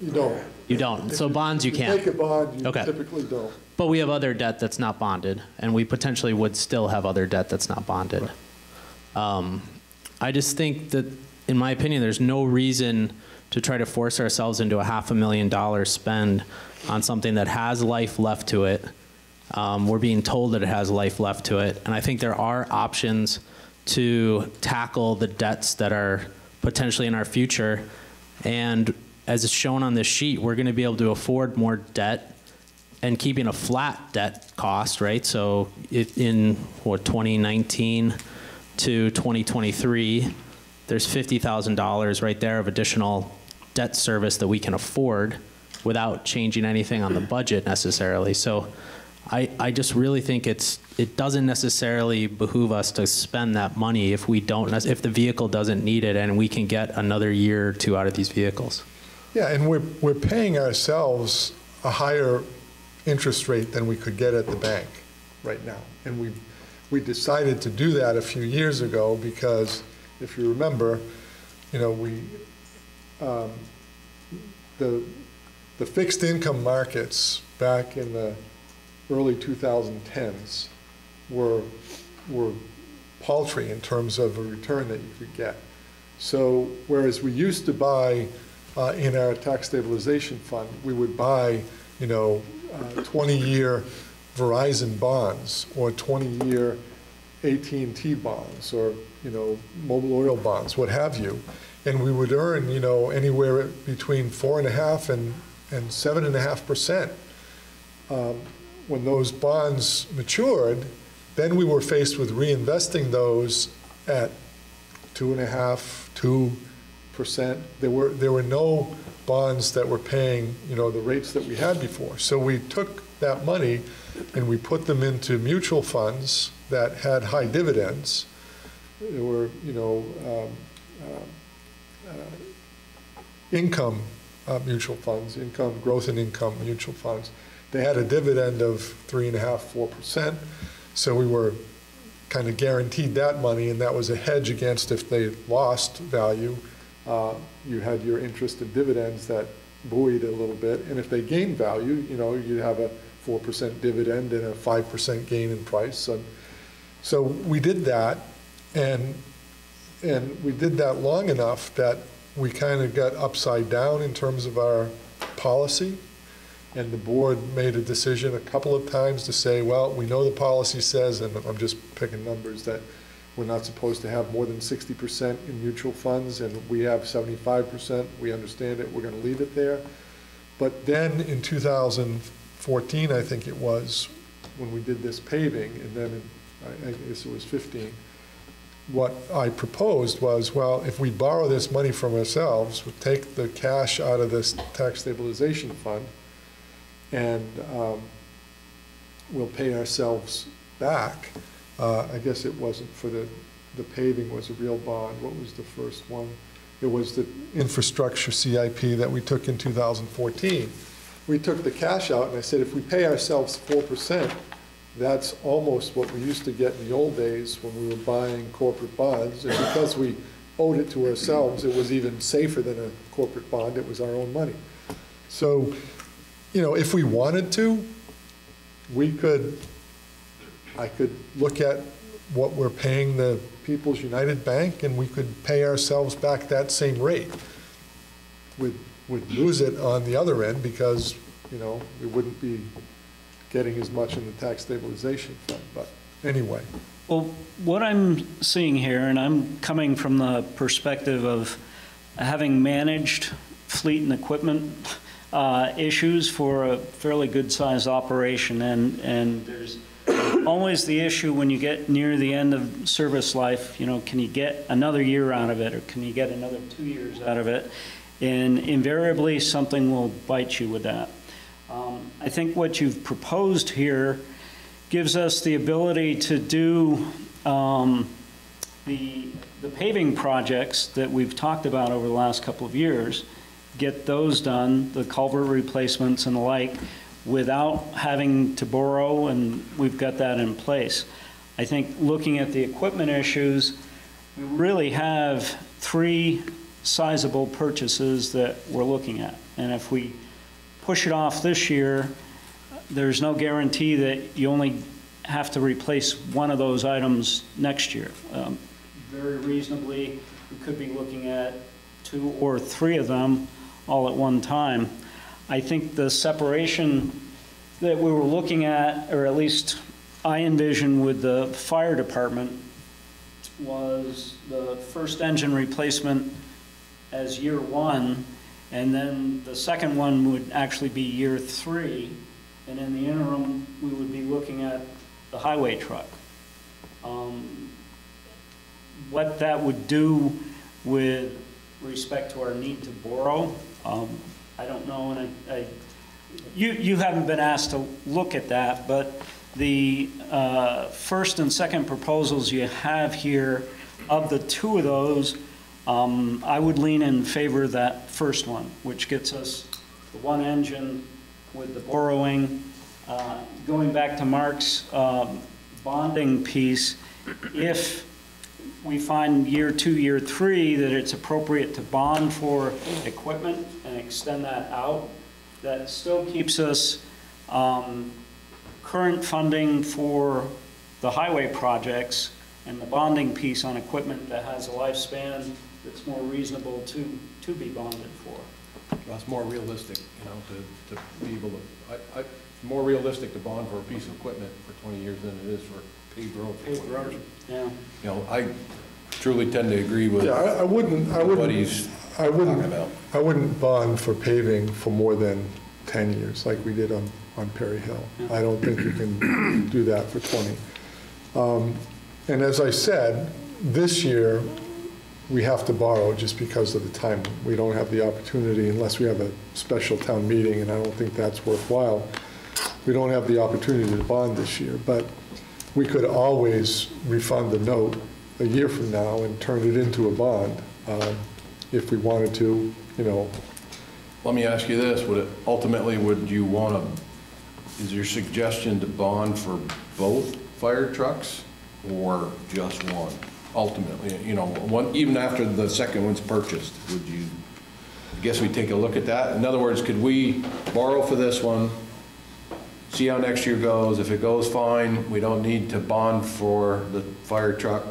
You don't. You don't. So bonds you If Take a can't. bond, you Okay. typically don't. But we have other debt that's not bonded, and we potentially would still have other debt that's not bonded. Um, I just think that, in my opinion, there's no reason to try to force ourselves into a half a million dollar spend on something that has life left to it. Um, we're being told that it has life left to it, and I think there are options to tackle the debts that are potentially in our future. And as is shown on this sheet, we're going to be able to afford more debt and keeping a flat debt cost, right? So in what 2019, to 2023, there's $50,000 right there of additional debt service that we can afford without changing anything on the budget necessarily. So I, I just really think it's, it doesn't necessarily behoove us to spend that money if we don't, if the vehicle doesn't need it and we can get another year or two out of these vehicles. Yeah, and we're, we're paying ourselves a higher interest rate than we could get at the bank right now. And we, we decided to do that a few years ago because, if you remember, you know, we, um, the, the fixed income markets back in the early 2010s were, were paltry in terms of a return that you could get. So whereas we used to buy uh, in our tax stabilization fund, we would buy, you know, 20-year Verizon bonds or 20-year at and t bonds or, you know, Mobil oil bonds, what have you. And we would earn, you know, anywhere between four and a half and, and seven and a half percent. Um, When those bonds matured, then we were faced with reinvesting those at two and a half, two percent. There were, there were no bonds that were paying, you know, the rates that we had before. So we took that money and we put them into mutual funds that had high dividends. There were, you know, um, uh, uh, income uh, mutual funds, income, growth and income mutual funds. They had a dividend of three and a half, four percent. So we were kind of guaranteed that money, and that was a hedge against if they lost value. Uh, you had your interest and dividends that buoyed a little bit, and if they gained value, you know, you'd have a four percent dividend and a five percent gain in price. So we did that, and and we did that long enough that we kind of got upside down in terms of our policy. And the board made a decision a couple of times to say, well, we know the policy says, and I'm just picking numbers, that we're not supposed to have more than 60% in mutual funds, and we have 75%. We understand it, we're going to leave it there. But then in 2014, I think it was, when we did this paving, and then in, I guess it was 15, what I proposed was, well, if we borrow this money from ourselves, we take the cash out of this tax stabilization fund, and um, we'll pay ourselves back. Uh, I guess it wasn't for the, the paving was a real bond. What was the first one? It was the infrastructure CIP that we took in 2014. We took the cash out, and I said, if we pay ourselves 4%, that's almost what we used to get in the old days when we were buying corporate bonds. And because we owed it to ourselves, it was even safer than a corporate bond. It was our own money. So, you know, if we wanted to, we could, I could look at what we're paying the People's United Bank, and we could pay ourselves back that same rate. We'd, we'd lose it on the other end because, you know, we wouldn't be getting as much in the tax stabilization fund, but anyway. Well, what I'm seeing here, and I'm coming from the perspective of having managed fleet and equipment uh, issues for a fairly good-sized operation, and, and there's always the issue when you get near the end of service life, you know, can you get another year out of it, or can you get another two years out of it? And invariably, something will bite you with that. Um, I think what you've proposed here gives us the ability to do um, the, the paving projects that we've talked about over the last couple of years, get those done, the culvert replacements and the like, without having to borrow, and we've got that in place. I think looking at the equipment issues, we really have three sizable purchases that we're looking at. And if we push it off this year, there's no guarantee that you only have to replace one of those items next year. Um, Very reasonably, we could be looking at two or three of them all at one time. I think the separation that we were looking at, or at least I envisioned with the fire department, was the first engine replacement as year one, and then the second one would actually be year three, and in the interim, we would be looking at the highway truck. Um, what that would do with respect to our need to borrow, um, I don't know, and I, I, you, you haven't been asked to look at that, but the uh, first and second proposals you have here, of the two of those, um, I would lean in favor of that first one, which gets us the one engine with the borrowing. Uh, Going back to Mark's um, bonding piece, if we find year two, year three, that it's appropriate to bond for equipment and extend that out, that still keeps us um, current funding for the highway projects and the bonding piece on equipment that has a lifespan that's more reasonable to, to be bonded for. That's more realistic, you know, to, to be able to, I, I, it's more realistic to bond for a piece of equipment for twenty years than it is for paved road for Paved twenty road, years. Yeah. You know, I truly tend to agree with Yeah, I I wouldn't, I what wouldn't, he's I talking wouldn't, about. I wouldn't bond for paving for more than 10 years, like we did on, on Perry Hill. I don't think you can do that for 20. Um, And as I said, this year, we have to borrow just because of the time. We don't have the opportunity unless we have a special town meeting, and I don't think that's worthwhile. We don't have the opportunity to bond this year, but we could always refund the note a year from now and turn it into a bond um, if we wanted to, you know. Let me ask you this, would it, ultimately, would you want to, is your suggestion to bond for both fire trucks or just one? Ultimately, you know, one, even after the second one's purchased, would you, I guess we take a look at that? In other words, could we borrow for this one, see how next year goes? If it goes fine, we don't need to bond for the fire truck.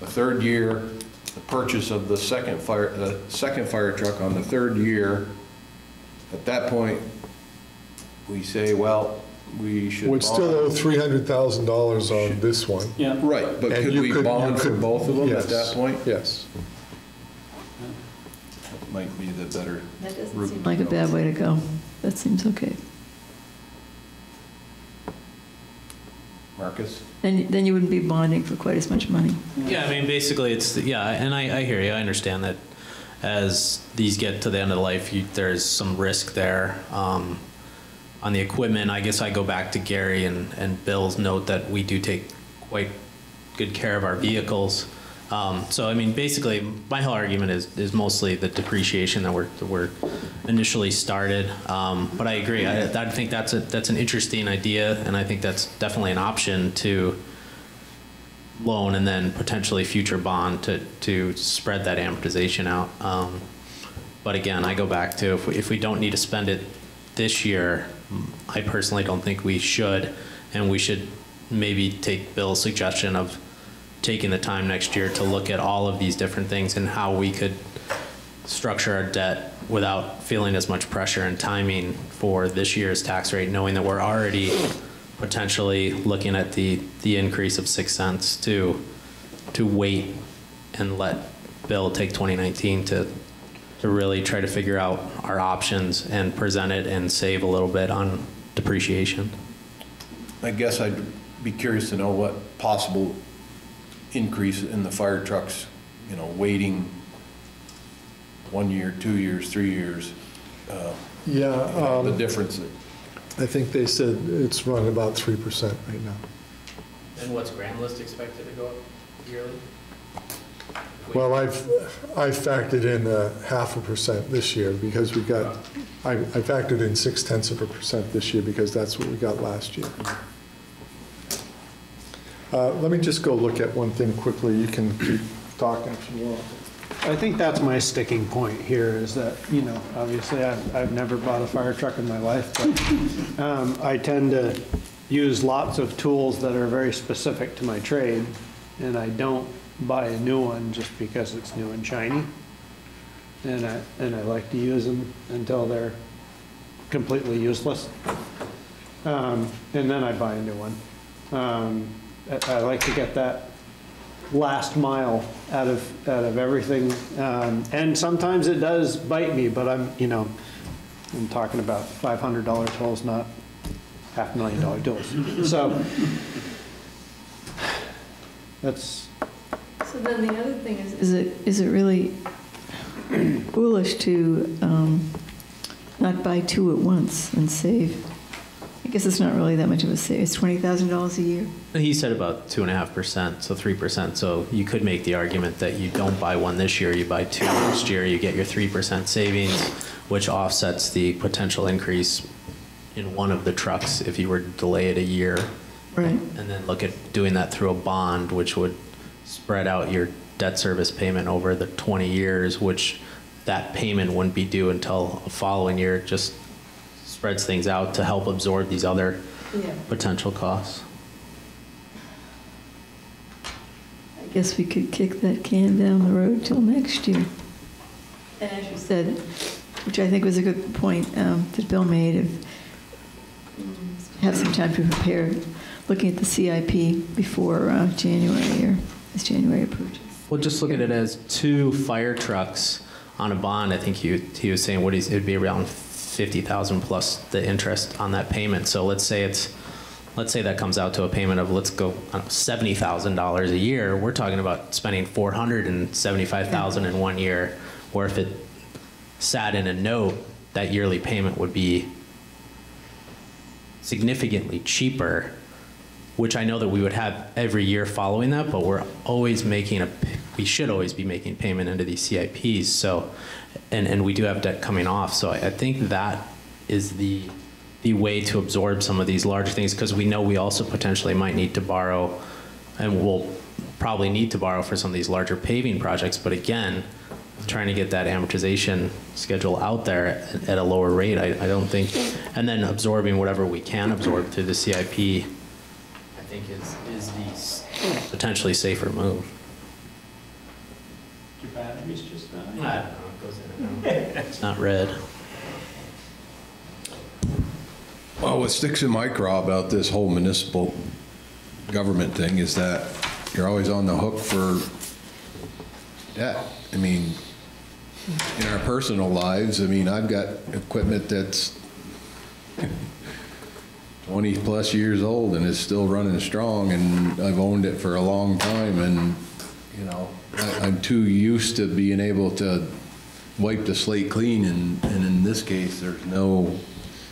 The third year, the purchase of the second fire, the second fire truck on the third year, at that point, we say, well, we should. Would still owe bond. $300,000 on this one. Yeah. Right, but And could you we you bond for could- both of them at yes, that point? Yes. That Might be the better That doesn't route. seem to like a go. bad way to go. That seems okay. Marcus? Then, then you wouldn't be bonding for quite as much money. Yeah, I mean, basically, it's, yeah, and I, I hear you, I understand that as these get to the end of life, you, there's some risk there. Um, on the equipment, I guess I go back to Gary and, and Bill's note that we do take quite good care of our vehicles. Um, so, I mean, basically, my whole argument is, is mostly the depreciation that we're, that we're initially started. Um, but I agree, I, I think that's a, that's an interesting idea, and I think that's definitely an option to, loan and then potentially future bond to, to spread that amortization out. Um, But again, I go back to if we, if we don't need to spend it this year, I personally don't think we should. And we should maybe take Bill's suggestion of taking the time next year to look at all of these different things and how we could structure our debt without feeling as much pressure and timing for this year's tax rate, knowing that we're already potentially looking at the, the increase of six cents to, to wait and let Bill take 2019 to, to really try to figure out our options and present it and save a little bit on depreciation. I guess I'd be curious to know what possible increase in the fire trucks, you know, waiting one year, two years, three years, uh, Yeah, the um, difference. I think they said it's running about 3% right now. And what's Grand List expected to go up yearly? Well, I've, I factored in a half a percent this year because we got, I I factored in six tenths of a percent this year because that's what we got last year. Uh, Let me just go look at one thing quickly. You can keep talking if you want. I think that's my sticking point here, is that, you know, obviously, I've, I've never bought a fire truck in my life, but um, I tend to use lots of tools that are very specific to my trade, and I don't buy a new one just because it's new and shiny. And I, and I like to use them until they're completely useless. Um, And then I buy a new one. Um, I I like to get that last mile out of, out of everything. Um, And sometimes it does bite me, but I'm, you know, I'm talking about $500 tools, not half million dollar tools. So that's, So then the other thing is, is it, is it really foolish to um, not buy two at once and save? I guess it's not really that much of a save, it's $20,000 a year. He said about two and a half percent, so three percent. So you could make the argument that you don't buy one this year, you buy two next year, you get your three percent savings, which offsets the potential increase in one of the trucks if you were to delay it a year. Right. And then look at doing that through a bond, which would spread out your debt service payment over the 20 years, which that payment wouldn't be due until the following year. It just spreads things out to help absorb these other Yeah. potential costs. I guess we could kick that can down the road till next year. And as you said, which I think was a good point um, that Bill made, of have some time to prepare, looking at the CIP before uh, January or as January approaches. Well, just look at it as two fire trucks on a bond. I think he, he was saying what is, it'd be around 50,000 plus the interest on that payment. So let's say it's, let's say that comes out to a payment of, let's go, I don't know, $70,000 a year. We're talking about spending 475,000 in one year, where if it sat in a note, that yearly payment would be significantly cheaper, which I know that we would have every year following that, but we're always making a, we should always be making payment into these CIPs. So, and, and we do have debt coming off. So I, I think that is the, the way to absorb some of these large things because we know we also potentially might need to borrow and we'll probably need to borrow for some of these larger paving projects. But again, trying to get that amortization schedule out there at, at a lower rate, I, I don't think, and then absorbing whatever we can absorb through the CIP, think is, is the potentially safer move. Your battery's just dying. I don't know, it goes in and out. It's not red. Well, what sticks in my craw about this whole municipal government thing is that you're always on the hook for debt. I mean, in our personal lives, I mean, I've got equipment that's 20-plus years old and is still running strong, and I've owned it for a long time, and, you know, I- I'm too used to being able to wipe the slate clean, and and in this case, there's no,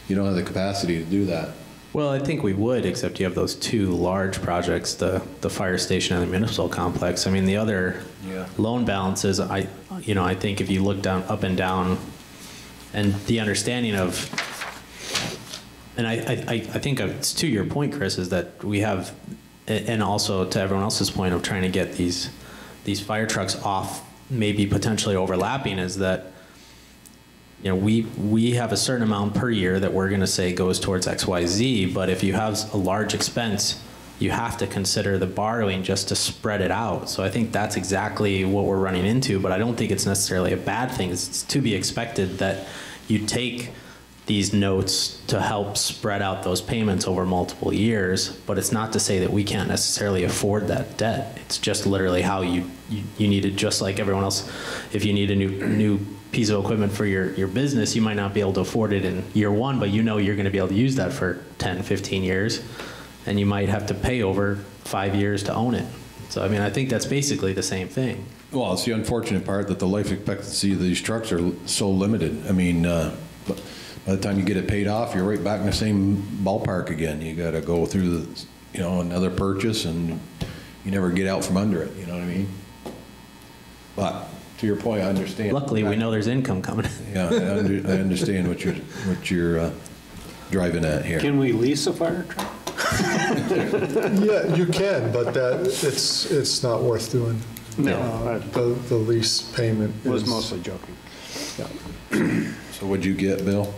you don't have the capacity to do that. Well, I think we would, except you have those two large projects, the, the fire station and the municipal complex. I mean, the other Yeah. loan balances, I, you know, I think if you look down, up and down, and the understanding of, and I, I, I think it's to your point, Chris, is that we have, and also to everyone else's point of trying to get these, these fire trucks off, maybe potentially overlapping, is that you know, we, we have a certain amount per year that we're going to say goes towards X, Y, Z, but if you have a large expense, you have to consider the borrowing just to spread it out. So I think that's exactly what we're running into, but I don't think it's necessarily a bad thing. It's to be expected that you take these notes to help spread out those payments over multiple years, but it's not to say that we can't necessarily afford that debt. It's just literally how you, you, you need it, just like everyone else. If you need a new, new piece of equipment for your, your business, you might not be able to afford it in year one, but you know you're going to be able to use that for 10, 15 years, and you might have to pay over five years to own it. So, I mean, I think that's basically the same thing. Well, it's the unfortunate part that the life expectancy of these trucks are so limited. I mean, uh, by the time you get it paid off, you're right back in the same ballpark again. You got to go through the, you know, another purchase, and you never get out from under it. You know what I mean? But to your point, I understand. Luckily, we know there's income coming. Yeah, I, under, I understand what you're what you're uh, driving at here. Can we lease a fire truck? Yeah, you can, but that, it's, it's not worth doing. No, Uh, The, the lease payment was is- mostly joking. Yeah. So what'd you get, Bill?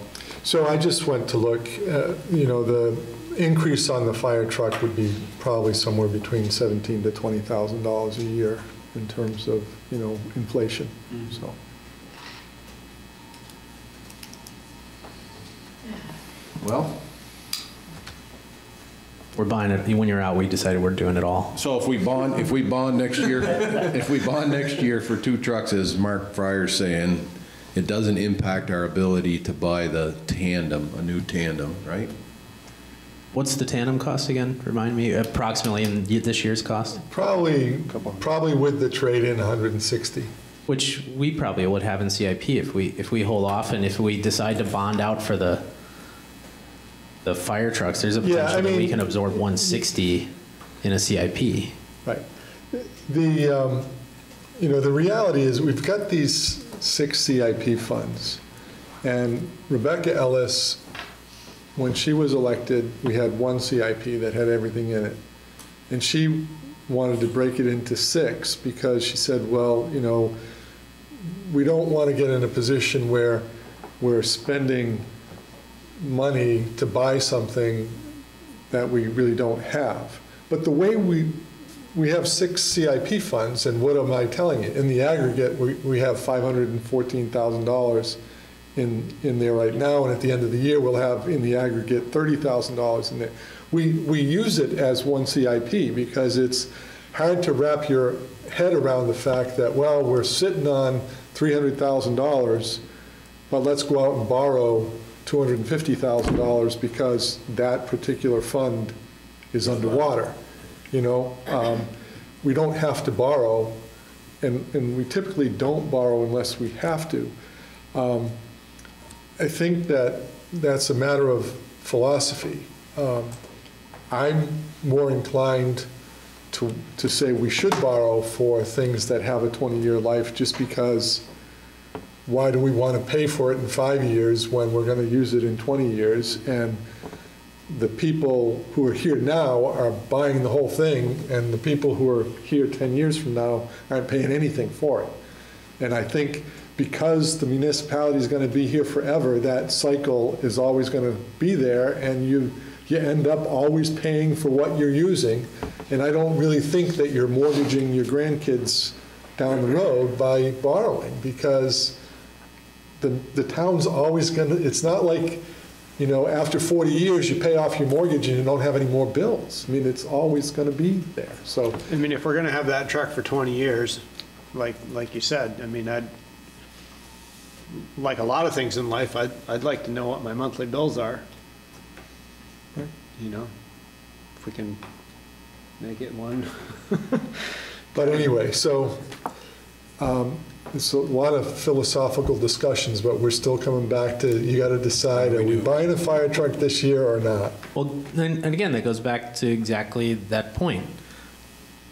So I just went to look, uh, you know, the increase on the fire truck would be probably somewhere between seventeen to twenty thousand dollars a year in terms of, you know, inflation, so. Well, We're buying it, when you're out, we decided we're doing it all. so if we bond, if we bond next year, if we bond next year for two trucks, as Mark Frier's saying, it doesn't impact our ability to buy the tandem, a new tandem, right? What's the tandem cost again? Remind me approximately in this year's cost, Probably, probably with the trade-in, 160. which we probably would have in CIP if we if we hold off and if we decide to bond out for the the fire trucks. There's a Yeah, potential I that we can absorb 160 in a CIP. Right. The, um, you know, the reality is, we've got these six CIP funds, and Rebecca Ellis, when she was elected, we had one CIP that had everything in it. And she wanted to break it into six, because she said, well, you know, we don't want to get in a position where we're spending money to buy something that we really don't have. But the way we, we have six CIP funds, and what am I telling you? In the aggregate, we, we have $514,000 in, in there right now, and at the end of the year, we'll have in the aggregate $30,000 in there. We, we use it as one CIP because it's hard to wrap your head around the fact that, well, we're sitting on $300,000, but let's go out and borrow $250,000 because that particular fund is underwater. You know, um, we don't have to borrow, and, and we typically don't borrow unless we have to. Um, I think that that's a matter of philosophy. Um, I'm more inclined to, to say we should borrow for things that have a 20-year life just because why do we want to pay for it in five years when we're going to use it in 20 years? And the people who are here now are buying the whole thing, and the people who are here 10 years from now aren't paying anything for it. And I think because the municipality is going to be here forever, that cycle is always going to be there, and you, you end up always paying for what you're using. And I don't really think that you're mortgaging your grandkids down the road by borrowing, because the, the town's always going to, it's not like, you know, after 40 years, you pay off your mortgage and you don't have any more bills. I mean, it's always going to be there, so. I mean, if we're gonna have that truck for 20 years, like, like you said, I mean, I'd, like a lot of things in life, I'd, I'd like to know what my monthly bills are. You know, if we can make it one. But anyway, so, um, it's a lot of philosophical discussions, but we're still coming back to, you got to decide, are we buying a fire truck this year or not? Well, and, and again, that goes back to exactly that point.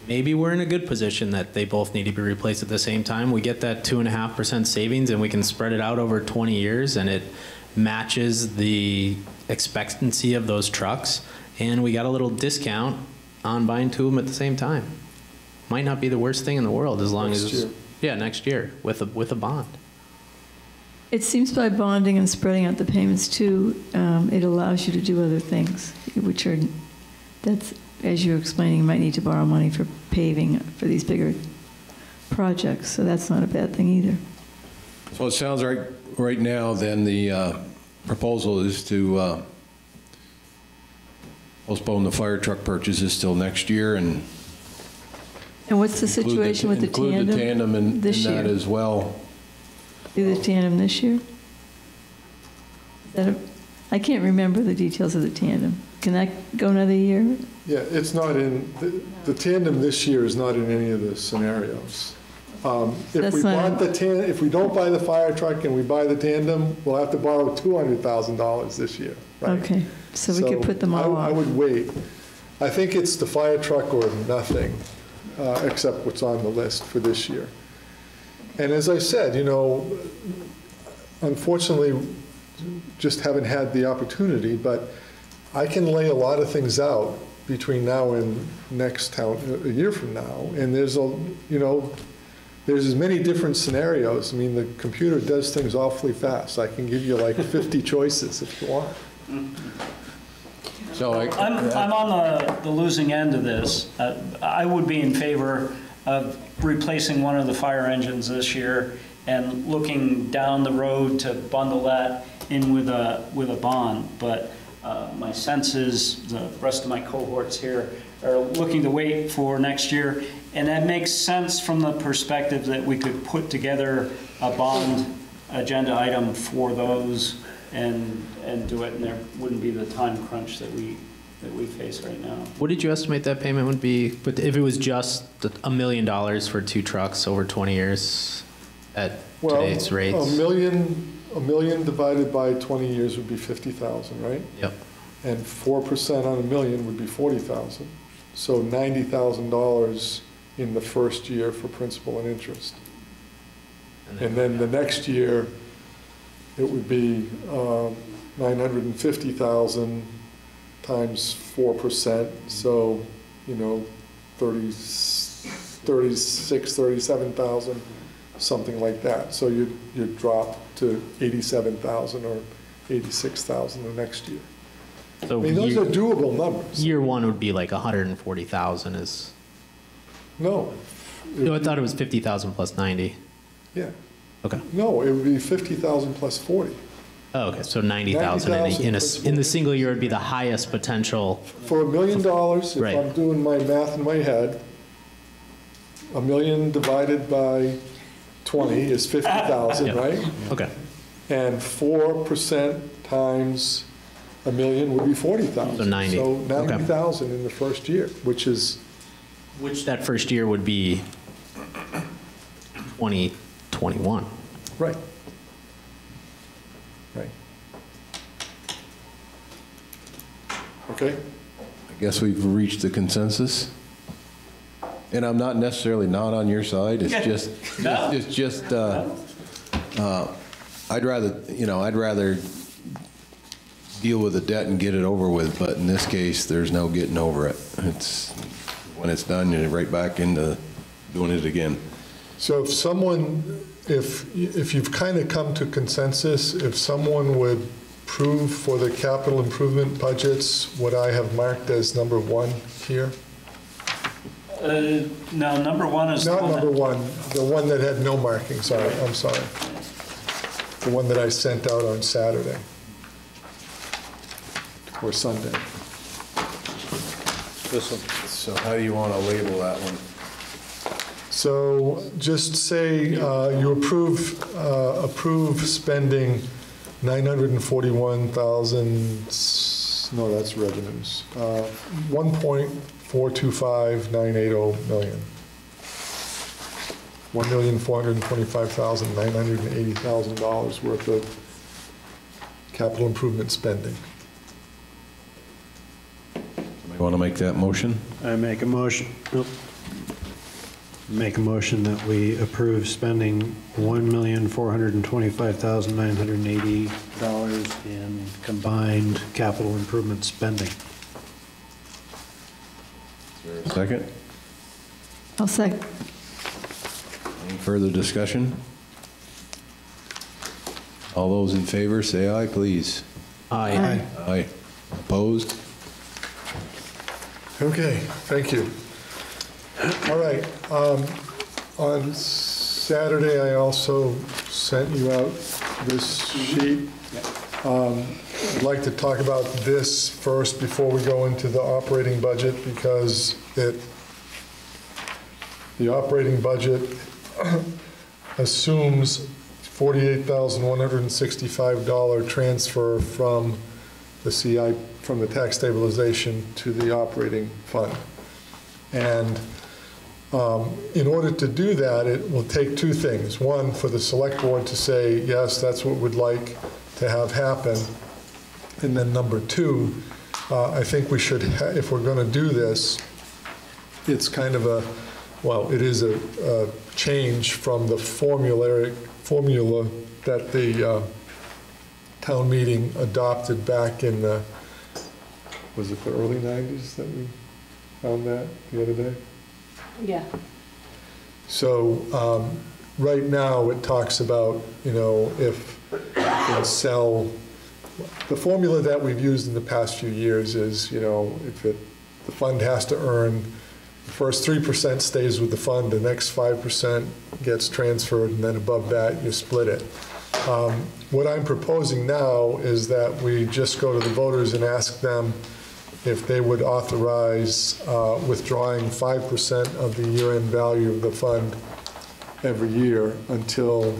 Maybe we're in a good position that they both need to be replaced at the same time. We get that two and a half percent savings and we can spread it out over 20 years and it matches the expectancy of those trucks. And we got a little discount on buying two of them at the same time. Might not be the worst thing in the world as long as. Yeah, next year with a, with a bond. It seems by bonding and spreading out the payments too, um, it allows you to do other things, which are, that's, as you're explaining, you might need to borrow money for paving for these bigger projects, so that's not a bad thing either. So it sounds like, right now, then, the uh, proposal is to uh, postpone the fire truck purchases till next year and And what's the include situation with the tandem? Include the tandem in in this that year? as well. Do the tandem this year? Is that a- I can't remember the details of the tandem. Can that go another year? Yeah, it's not in, the- the tandem this year is not in any of the scenarios. Um, If That's we not- bought the tan, if we don't buy the fire truck and we buy the tandem, we'll have to borrow $200,000 this year, right? Okay, so we could put them I- all I off. would wait. I think it's the fire truck or nothing, uh, except what's on the list for this year. And as I said, you know, unfortunately, just haven't had the opportunity, but I can lay a lot of things out between now and next town, a year from now, and there's a, you know, there's as many different scenarios. I mean, the computer does things awfully fast. I can give you like 50 choices if you want. So I, I'm, I'm on the, the losing end of this. Uh, I would be in favor of replacing one of the fire engines this year and looking down the road to bundle that in with a, with a bond. But uh, my sense is, the rest of my cohorts here are looking to wait for next year. And that makes sense from the perspective that we could put together a bond agenda item for those and, and do it, and there wouldn't be the time crunch that we that we face right now. What did you estimate that payment would be? But if it was just a million dollars for two trucks over 20 years at Well, today's rates? A million, a million divided by 20 years would be 50,000, right? Yep. And 4% on a million would be 40,000. So $90,000 in the first year for principal and interest. And then the next year, it would be um, 950,000 times 4%, so, you know, 30, 36, 37,000, something like that. So you'd, you'd drop to 87,000 or 86,000 the next year. So I mean, those year, are doable numbers. year one would be like 140,000 is, No. no, I thought it was 50,000 plus 90. Yeah, Okay. no, it would be 50,000 plus 40. Oh, okay, so 90,000 in a, in a, in the single year would be the highest potential. For a million dollars, if Right. I'm doing my math in my head, a million divided by 20 is 50,000, Yep. right? Okay. And 4% times a million would be 40,000. So 90. So Okay. 90,000 in the first year, which is, Which that first year would be 2021. right. Right. Okay? I guess we've reached a consensus. And I'm not necessarily not on your side, it's just, No. it's just, uh, uh, I'd rather, you know, I'd rather deal with the debt and get it over with, but in this case, there's no getting over it. It's, when it's done, you're right back into doing it again. So if someone, if, if you've kind of come to consensus, if someone would prove for the capital improvement budgets what I have marked as number one here? Uh, No, number one is the Not number that, one, the one that had no marking, sorry, I'm sorry. The one that I sent out on Saturday. Or Sunday. This one. So how do you want to label that one? So just say uh, you approve, uh, approve spending 941,000, s- no, that's revenues, uh, 1.425980 million. 1,425,980,000 dollars worth of capital improvement spending. You want to make that motion? I make a motion, nope. Make a motion that we approve spending $1,425,980 in combined capital improvement spending. Second? I'll second. Any further discussion? All those in favor, say aye, please. Aye. Aye. Opposed? Okay, thank you. All right, um, on Saturday, I also sent you out this sheet. Um, I'd like to talk about this first before we go into the operating budget, because it, the operating budget assumes $48,165 transfer from the CI, from the tax stabilization to the operating fund. And um, in order to do that, it will take two things. One, for the select board to say, yes, that's what we'd like to have happen. And then number two, uh, I think we should, if we're going to do this, it's kind of a, well, it is a, a change from the formulaic, formula that the uh, town meeting adopted back in the, was it the early 90s that we found that the other day? Yeah. So, um, right now, it talks about, you know, if you sell, the formula that we've used in the past few years is, you know, if it, the fund has to earn, the first 3% stays with the fund, the next 5% gets transferred, and then above that, you split it. Um, What I'm proposing now is that we just go to the voters and ask them if they would authorize uh, withdrawing 5% of the year-end value of the fund every year until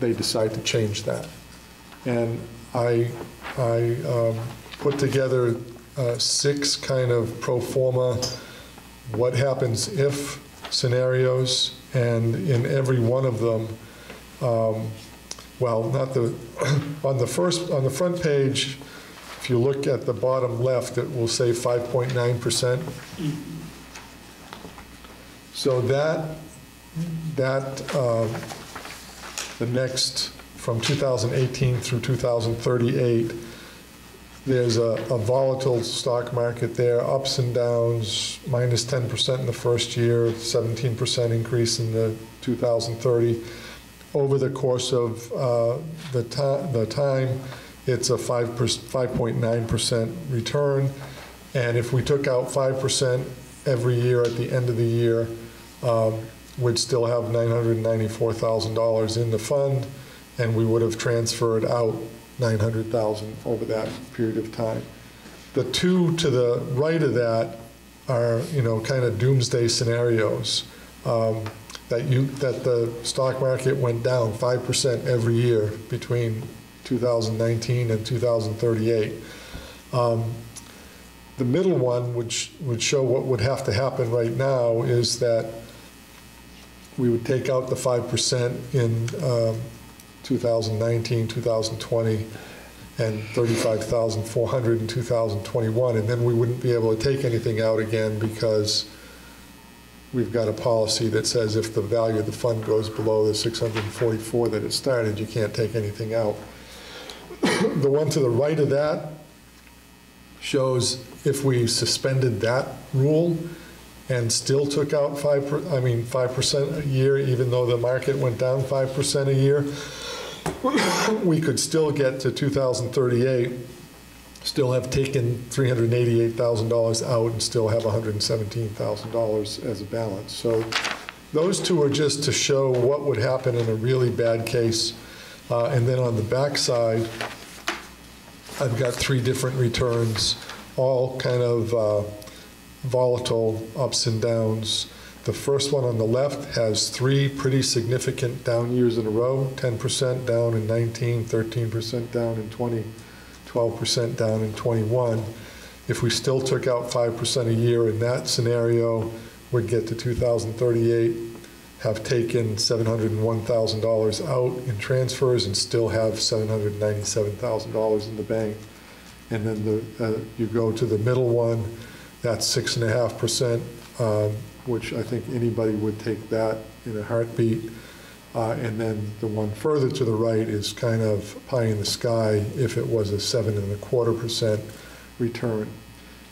they decide to change that. And I, I um, put together uh, six kind of pro forma, what happens if scenarios, and in every one of them, um, well, not the, on the first, on the front page, if you look at the bottom left, it will say 5.9%. So that, that, uh, the next, from 2018 through 2038, there's a a volatile stock market there, ups and downs, minus 10% in the first year, 17% increase in the 2030. Over the course of uh, the the time, it's a 5.9% return. And if we took out 5% every year at the end of the year, um, we'd still have $994,000 in the fund, and we would have transferred out 900,000 over that period of time. The two to the right of that are, you know, kind of doomsday scenarios. um, That you, that the stock market went down 5% every year between 2019 and 2038. Um, The middle one, which would show what would have to happen right now, is that we would take out the 5% in um, 2019, 2020, and 35,400 in 2021, and then we wouldn't be able to take anything out again because we've got a policy that says if the value of the fund goes below the 644 that it started, you can't take anything out. The one to the right of that shows if we suspended that rule and still took out five, per- I mean, 5% a year, even though the market went down 5% a year, we could still get to 2038, still have taken $388,000 out and still have $117,000 as a balance. So those two are just to show what would happen in a really bad case. Uh, And then on the back side, I've got three different returns, all kind of uh, volatile ups and downs. The first one on the left has three pretty significant down years in a row, 10% down in 19, 13% down in 20, 12% down in 21. If we still took out 5% a year in that scenario, we'd get to 2038, have taken $701,000 out in transfers and still have $797,000 in the bank. And then the, uh, you go to the middle one, that's six and a half percent, um, which I think anybody would take that in a heartbeat. Uh, And then the one further to the right is kind of pie in the sky if it was a seven and a quarter percent return.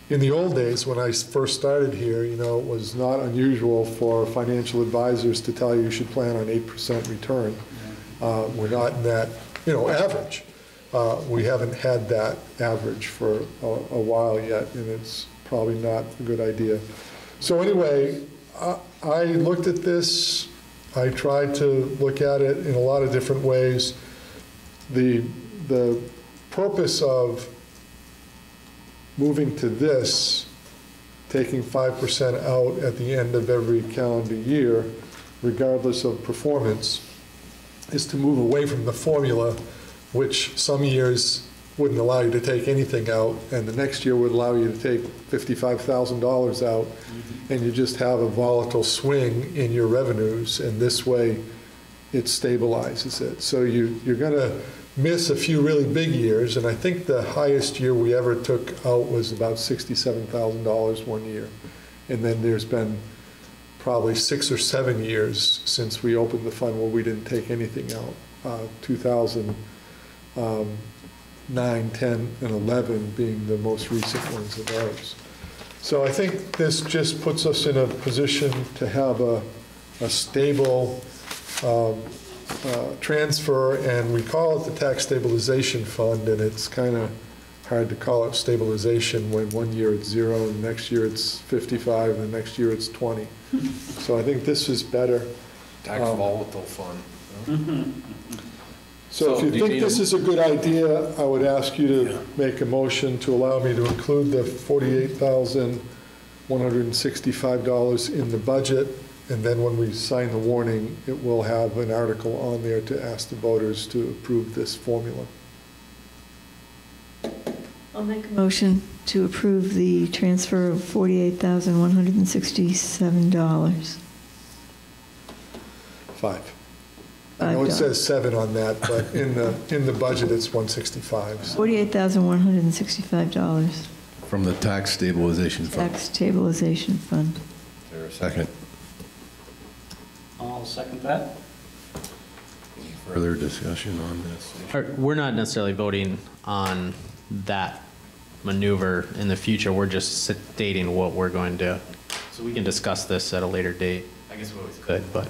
In the old days, when I first started here, you know, it was not unusual for financial advisors to tell you you should plan on 8% return. Uh, We're not in that, you know, average. Uh, We haven't had that average for a a while yet, and it's probably not a good idea. So anyway, I- I looked at this, I tried to look at it in a lot of different ways. The, the purpose of moving to this, taking 5% out at the end of every calendar year, regardless of performance, is to move away from the formula, which some years wouldn't allow you to take anything out, and the next year would allow you to take $55,000 out, mm-hmm. and you just have a volatile swing in your revenues, and this way, it stabilizes it. So you, you're going to miss a few really big years, and I think the highest year we ever took out was about $67,000 one year. And then there's been probably six or seven years since we opened the fund where we didn't take anything out. Uh, 2009, 10, and 11 being the most recent ones of those. So I think this just puts us in a position to have a, a stable um, uh, transfer, and we call it the tax stabilization fund, and it's kind of hard to call it stabilization when one year it's zero, and the next year it's 55, and the next year it's 20. So I think this is better. Tax Um, volatile fund. So if So you do you think need this a- is a good idea, I would ask you to make a motion to allow me to include the $48,165 in the budget, and then when we sign the warning, it will have an article on there to ask the voters to approve this formula. I'll make a motion to approve the transfer of $48,167. Five. I know it says seven on that, but in the, in the budget, it's 165. so- $48,165, From the tax stabilization fund. tax stabilization fund. Is there a second? I'll second that. Further discussion on this? We're not necessarily voting on that maneuver in the future, we're just stating what we're going to, so we can discuss this at a later date. I guess we always could, but,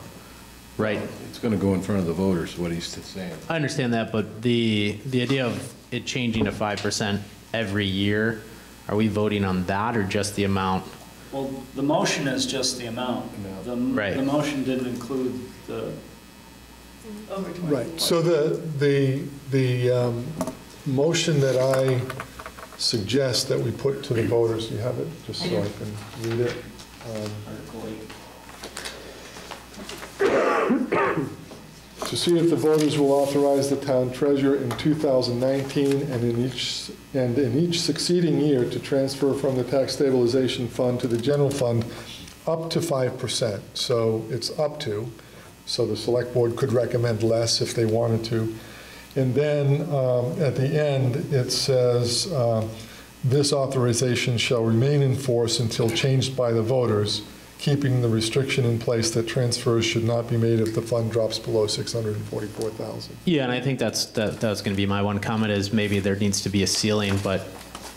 right. It's going to go in front of the voters, what he's saying. I understand that, but the, the idea of it changing to 5% every year, are we voting on that or just the amount? Well, the motion is just the amount. The, Right. the motion didn't include the, Right, so the, the, the um, motion that I suggest that we put to the voters, you have it, just so I can read it. Um, Article 8. To see if the voters will authorize the town treasurer in 2019 and in each, and in each succeeding year to transfer from the tax stabilization fund to the general fund up to 5%. So it's up to, so the select board could recommend less if they wanted to. And then um, at the end, it says, um, this authorization shall remain in force until changed by the voters, keeping the restriction in place that transfers should not be made if the fund drops below 644,000. Yeah, and I think that's, that, that was going to be my one comment is maybe there needs to be a ceiling, but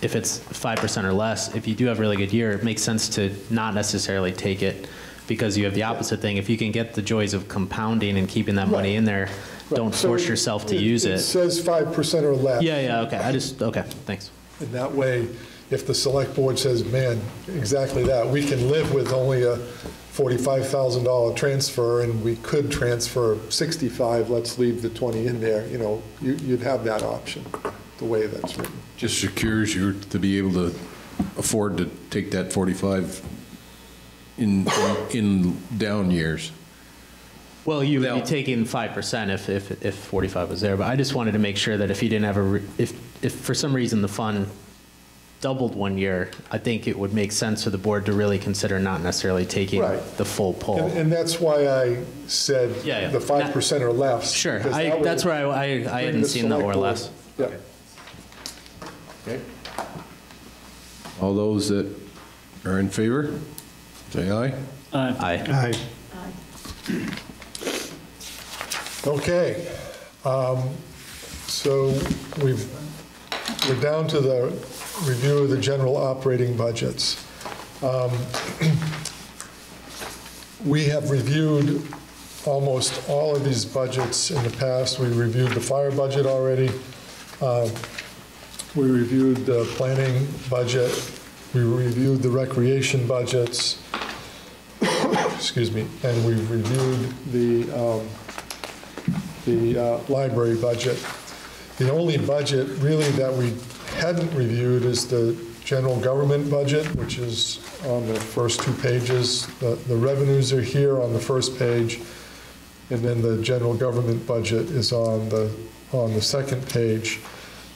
if it's 5% or less, if you do have a really good year, it makes sense to not necessarily take it because you have the opposite thing. If you can get the joys of compounding and keeping that money in there, don't so force yourself to use It it. says 5% or less. Yeah, yeah, okay, I just, okay, thanks. And that way, if the select board says, man, exactly that, we can live with only a $45,000 transfer and we could transfer 65, let's leave the 20 in there, you know, you- you'd have that option, the way that's written. Just secures you to be able to afford to take that 45 in, in down years. Well, you would be Now- taking 5% if, if, if 45 was there, but I just wanted to make sure that if you didn't have a, if, if for some reason the fund doubled one year, I think it would make sense for the board to really consider not necessarily taking Right. the full pull. And and that's why I said Yeah, yeah. the 5% or less. Sure, because I, that that's where I, I, I bring hadn't the seen the select or board- less. Yeah. Okay. All those that are in favor, say aye. Aye. Aye. Okay, um, so we've, we're down to the review of the general operating budgets. Um, We have reviewed almost all of these budgets in the past. We reviewed the fire budget already. Uh, We reviewed the planning budget. We reviewed the recreation budgets. Excuse me, and we reviewed the, um, the uh, library budget. The only budget really that we hadn't reviewed is the general government budget, which is on the first two pages. The the revenues are here on the first page, and then the general government budget is on the, on the second page.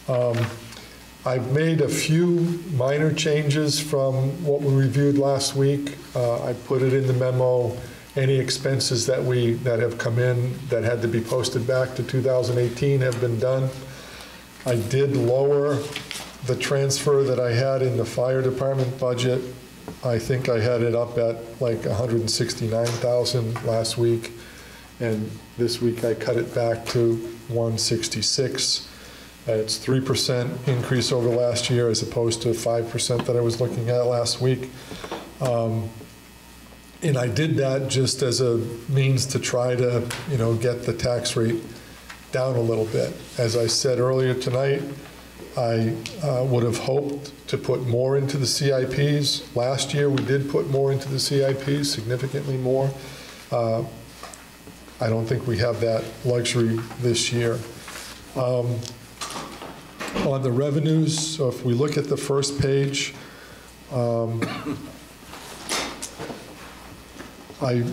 Um, I've made a few minor changes from what we reviewed last week. Uh, I put it in the memo, any expenses that we, that have come in that had to be posted back to 2018 have been done. I did lower the transfer that I had in the fire department budget. I think I had it up at like 169,000 last week, and this week I cut it back to 166. Uh, It's 3% increase over last year as opposed to 5% that I was looking at last week. Um, And I did that just as a means to try to, you know, get the tax rate down a little bit. As I said earlier tonight, I uh, would have hoped to put more into the CIPs. Last year, we did put more into the CIPs, significantly more. Uh, I don't think we have that luxury this year. Um, On the revenues, so if we look at the first page, um, I,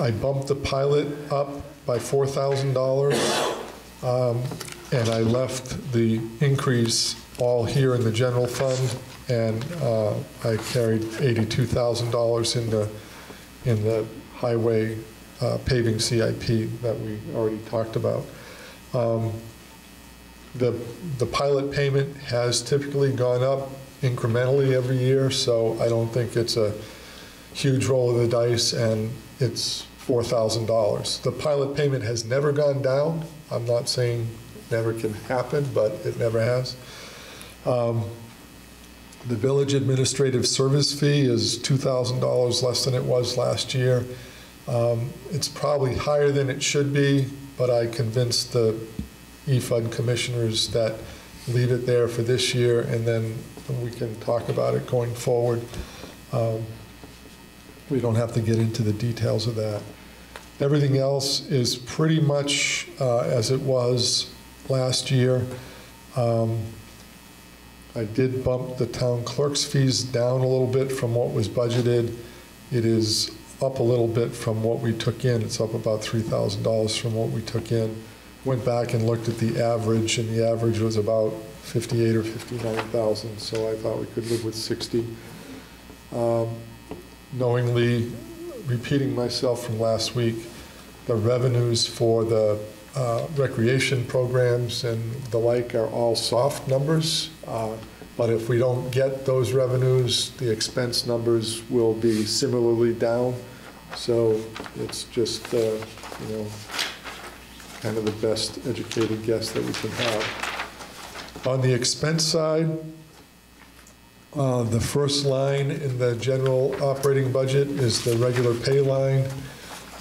I bumped the pilot up by $4,000, um, and I left the increase all here in the general fund, and uh, I carried $82,000 in the, in the highway uh, paving CIP that we already talked about. Um, The, the pilot payment has typically gone up incrementally every year, so I don't think it's a huge roll of the dice, and it's $4,000. The pilot payment has never gone down. I'm not saying never can happen, but it never has. Um, The village administrative service fee is $2,000 less than it was last year. Um, It's probably higher than it should be, but I convinced the E-Fund commissioners that leave it there for this year, and then we can talk about it going forward. Um, We don't have to get into the details of that. Everything else is pretty much uh, as it was last year. Um, I did bump the town clerk's fees down a little bit from what was budgeted. It is up a little bit from what we took in. It's up about $3,000 from what we took in. Went back and looked at the average, and the average was about 58 or 59,000, so I thought we could live with 60. Um, Knowingly repeating myself from last week, the revenues for the uh, recreation programs and the like are all soft numbers. Uh, But if we don't get those revenues, the expense numbers will be similarly down. So it's just, uh, you know, kind of the best educated guess that we can have. On the expense side, uh, the first line in the general operating budget is the regular pay line.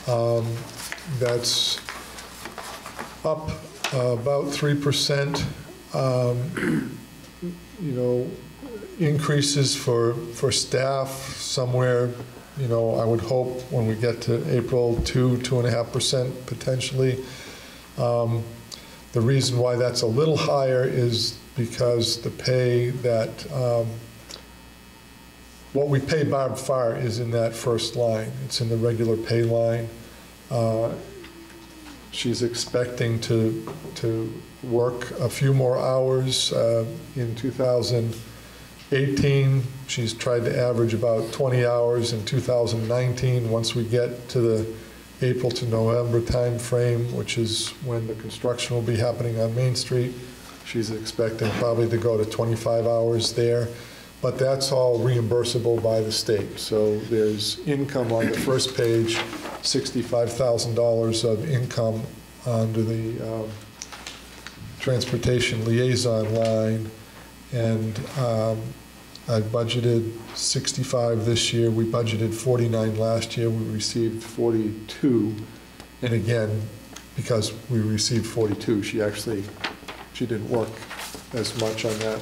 Um, That's up uh, about 3%. Um, You know, increases for, for staff somewhere, you know, I would hope when we get to April, 2, 2.5% potentially. Um, The reason why that's a little higher is because the pay that, um, what we pay Barb Farr is in that first line. It's in the regular pay line. Uh, She's expecting to, to work a few more hours uh, in 2018. She's tried to average about 20 hours in 2019. Once we get to the April to November timeframe, which is when the construction will be happening on Main Street, she's expecting probably to go to 25 hours there. But that's all reimbursable by the state. So there's income on the first page, $65,000 of income under the um, transportation liaison line. And um, I budgeted 65 this year. We budgeted 49 last year. We received 42. And again, because we received 42, she actually, she didn't work as much on that,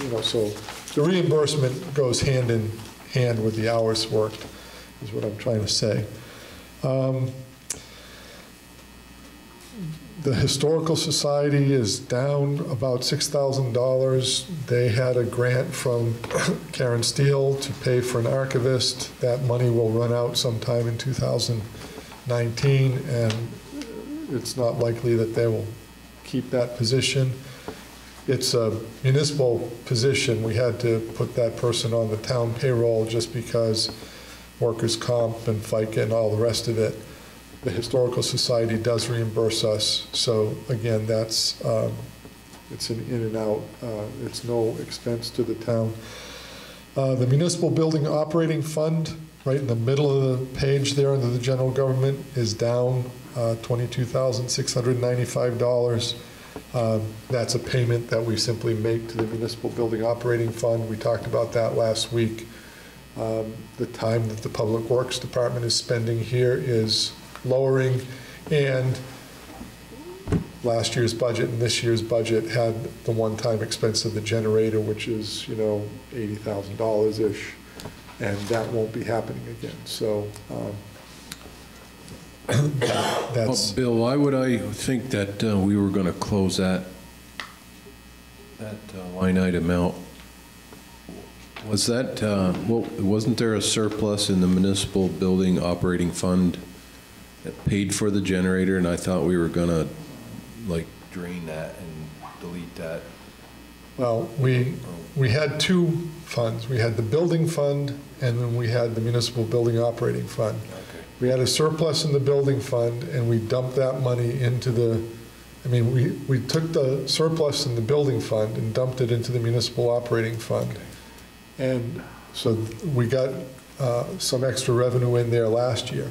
you know, so the reimbursement goes hand in hand with the hours worked, is what I'm trying to say. Um, The Historical Society is down about $6,000. They had a grant from Karen Steele to pay for an archivist. That money will run out sometime in 2019, and it's not likely that they will keep that position. It's a municipal position. We had to put that person on the town payroll just because workers' comp and FICA and all the rest of it. The Historical Society does reimburse us, so again, that's, um, it's an in and out, uh, it's no expense to the town. Uh, The Municipal Building Operating Fund, right in the middle of the page there under the general government, is down uh, $22,695. Um, That's a payment that we simply make to the Municipal Building Operating Fund. We talked about that last week. Um, The time that the Public Works Department is spending here is lowering, and last year's budget and this year's budget had the one-time expense of the generator, which is, you know, $80,000-ish, and that won't be happening again. So um, Well, Bill, why would I think that uh, we were going to close that, that uh, line item out? Was that, uh, well, wasn't there a surplus in the municipal building operating fund that paid for the generator, and I thought we were going to, like, drain that and delete that? Well, we, we had two funds. We had the building fund, and then we had the municipal building operating fund. We had a surplus in the building fund, and we dumped that money into the, I mean, we, we took the surplus in the building fund and dumped it into the municipal operating fund. And so we got uh, some extra revenue in there last year.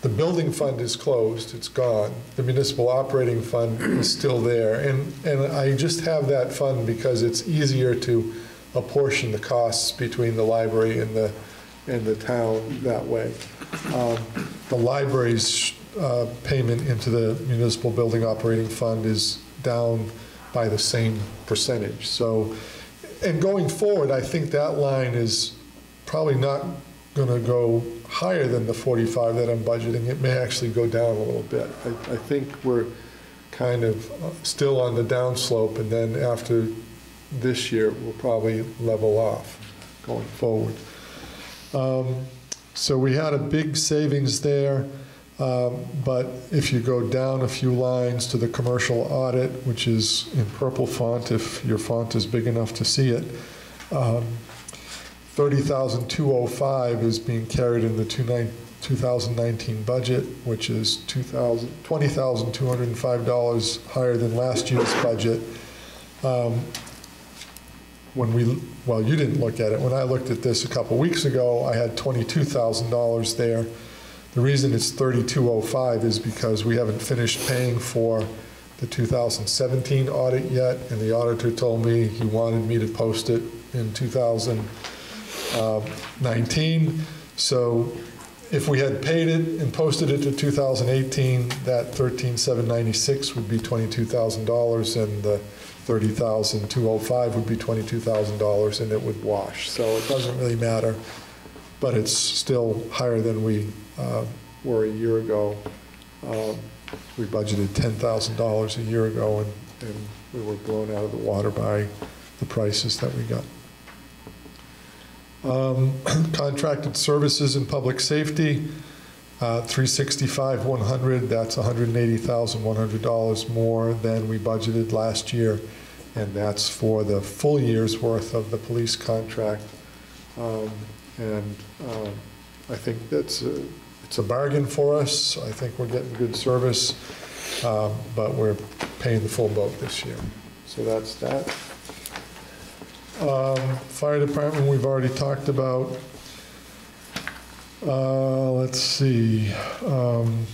The building fund is closed, it's gone. The municipal operating fund is still there. And, and I just have that fund because it's easier to apportion the costs between the library and the, and the town that way. Um, The library's uh, payment into the municipal building operating fund is down by the same percentage. So, and going forward, I think that line is probably not going to go higher than the 45 that I'm budgeting. It may actually go down a little bit. I, I think we're kind of uh, still on the downslope, and then after this year, we'll probably level off going forward. Um, So we had a big savings there, um, but if you go down a few lines to the commercial audit, which is in purple font, if your font is big enough to see it, um, 30,205 is being carried in the 2019 budget, which is $20,205 higher than last year's budget. Um, When we, well, you didn't look at it. When I looked at this a couple weeks ago, I had $22,000 there. The reason it's 3205 is because we haven't finished paying for the 2017 audit yet, and the auditor told me he wanted me to post it in 2019. So if we had paid it and posted it to 2018, that 13,796 would be $22,000, and the 30,205 would be $22,000, and it would wash. So it doesn't really matter, but it's still higher than we uh, were a year ago. Um, We budgeted $10,000 a year ago, and and we were blown out of the water by the prices that we got. Um, Contracted services in public safety, uh, 365, 100, that's $180,100 more than we budgeted last year, and that's for the full year's worth of the police contract. Um, And um, I think that's, a- it's a bargain for us, I think we're getting good service, um, but we're paying the full boat this year. So that's that. Um, Fire department, we've already talked about. Uh, Let's see. um,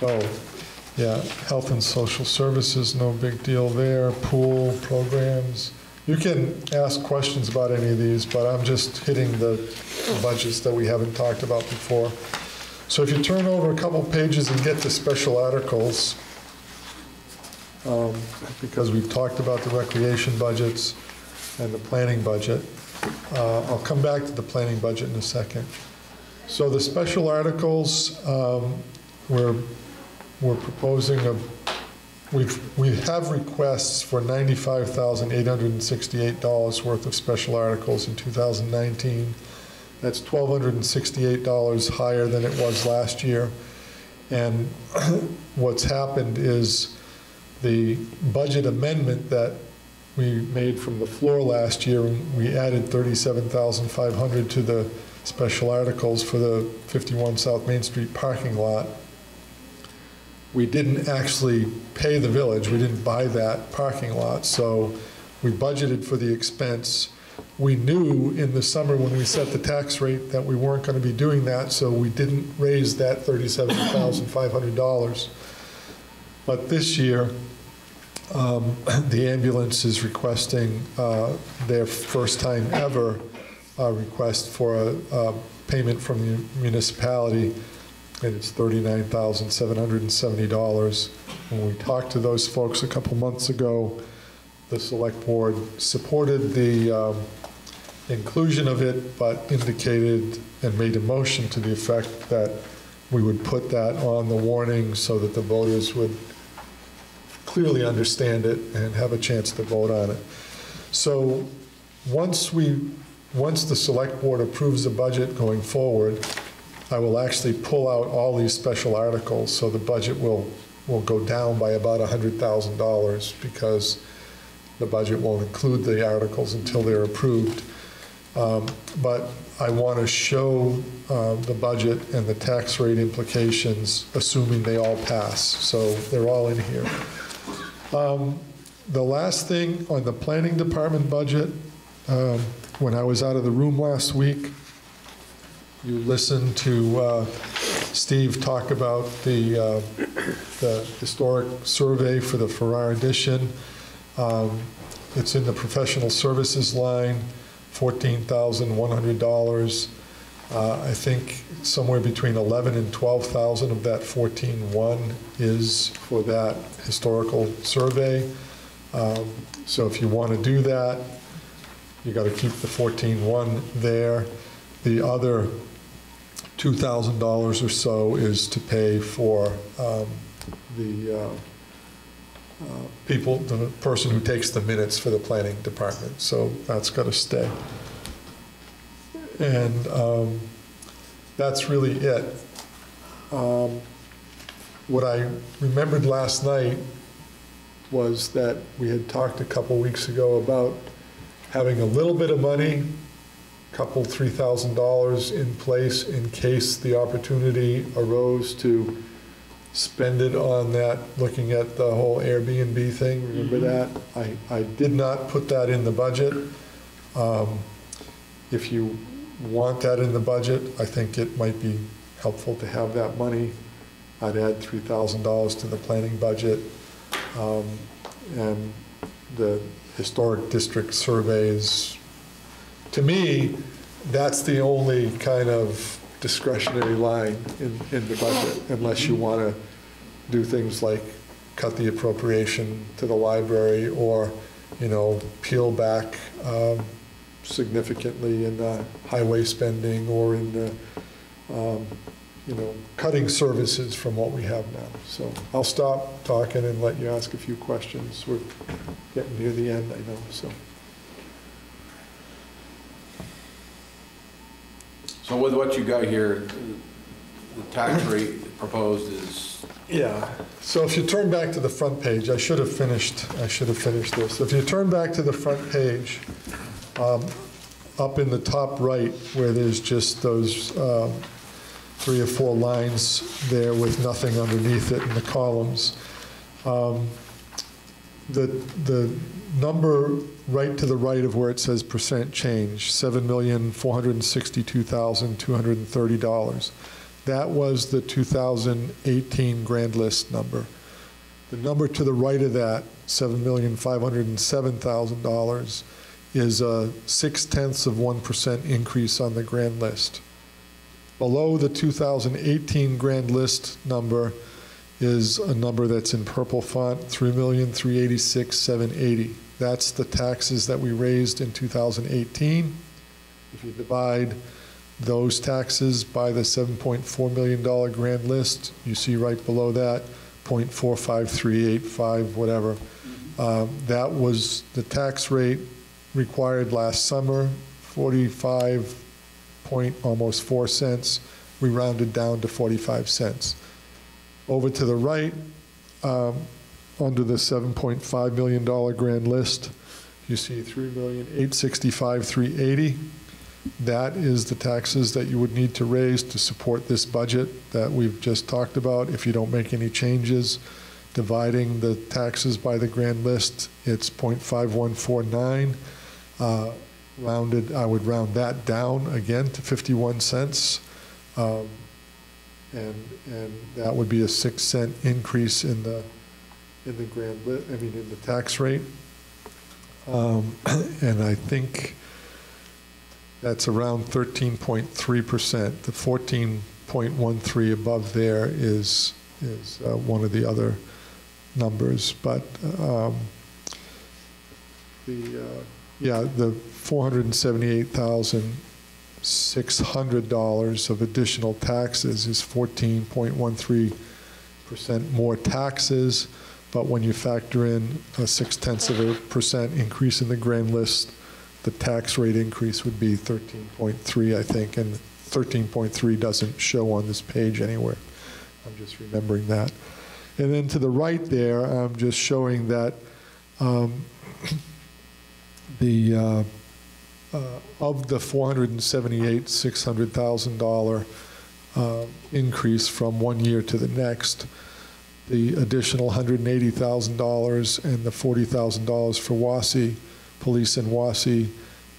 Oh, yeah, health and social services, no big deal there. Pool programs. You can ask questions about any of these, but I'm just hitting the budgets that we haven't talked about before. So if you turn over a couple pages and get to special articles, um, because we've talked about the recreation budgets and the planning budget. Uh, I'll come back to the planning budget in a second. So the special articles, um, we're, we're proposing a, we've, we have requests for $95,868 worth of special articles in 2019. That's $1,268 higher than it was last year. And what's happened is the budget amendment that we made from the floor last year, we added 37,500 to the special articles for the 51 South Main Street parking lot. We didn't actually pay the village, we didn't buy that parking lot, so we budgeted for the expense. We knew in the summer when we set the tax rate that we weren't going to be doing that, so we didn't raise that $37,500. But this year, um, the ambulance is requesting uh, their first time ever uh, request for a a payment from the municipality, and it's $39,770. When we talked to those folks a couple months ago, the select board supported the um, inclusion of it, but indicated and made a motion to the effect that we would put that on the warning so that the voters would clearly understand it and have a chance to vote on it. So once we, once the select board approves the budget going forward, I will actually pull out all these special articles, so the budget will, will go down by about $100,000 because the budget won't include the articles until they're approved. Um, But I want to show uh, the budget and the tax rate implications, assuming they all pass. So they're all in here. Um, The last thing on the planning department budget, um, when I was out of the room last week, you listened to uh, Steve talk about the, uh, the historic survey for the Farrar addition. Um, It's in the professional services line, $14,100. Uh, I think somewhere between 11 and 12,000 of that 14.1 is for that historical survey. Um, So if you want to do that, you got to keep the 14.1 there. The other $2,000 or so is to pay for um, the uh, uh, people, the person who takes the minutes for the planning department. So that's got to stay. And um, that's really it. Um, What I remembered last night was that we had talked a couple weeks ago about having a little bit of money, a couple, three thousand dollars in place in case the opportunity arose to spend it on that, looking at the whole Airbnb thing, remember that? I, I did not put that in the budget. Um, If you want that in the budget, I think it might be helpful to have that money. I'd add three thousand dollars to the planning budget. Um, And the historic district surveys, to me, that's the only kind of discretionary line in, in the budget, unless you want to do things like cut the appropriation to the library, or, you know, peel back um, significantly in the highway spending, or in the, um, you know, cutting services from what we have now. So I'll stop talking and let you ask a few questions. We're getting near the end, I know, so. So with what you got here, the tax rate proposed is, Yeah, so if you turn back to the front page, I should have finished, I should have finished this. If you turn back to the front page, um, up in the top right, where there's just those um, three or four lines there with nothing underneath it in the columns, um, the, the number right to the right of where it says percent change, $7,462,230. That was the 2018 grand list number. The number to the right of that, $7,507,000, is a six tenths of 1% increase on the grand list. Below the 2018 grand list number is a number that's in purple font, 3,386,780. That's the taxes that we raised in 2018. If you divide those taxes by the $7.4 million grand list, you see right below that, 0.45385, whatever. Um, That was the tax rate required last summer, 45 point, almost 4 cents. We rounded down to 45 cents. Over to the right, um, under the $7.5 million grand list, you see 3,865,380. That is the taxes that you would need to raise to support this budget that we've just talked about. If you don't make any changes, dividing the taxes by the grand list, it's .5149. Uh, Rounded, I would round that down again to 51 cents. Um, And, and that would be a six cent increase in the, in the grand, li- I mean, in the tax rate. Um, And I think that's around 13.3%. The 14.13 above there is, is uh, one of the other numbers. But um, the, uh, yeah, the $478,600 of additional taxes is 14.13% more taxes, but when you factor in a six-tenths of a percent increase in the grand list, the tax rate increase would be 13.3, I think, and 13.3 doesn't show on this page anywhere. I'm just remembering that. And then to the right there, I'm just showing that um, the, uh, uh, of the 478, $600,000 uh, increase from one year to the next, the additional $180,000 and the $40,000 for WASI, police in WASI,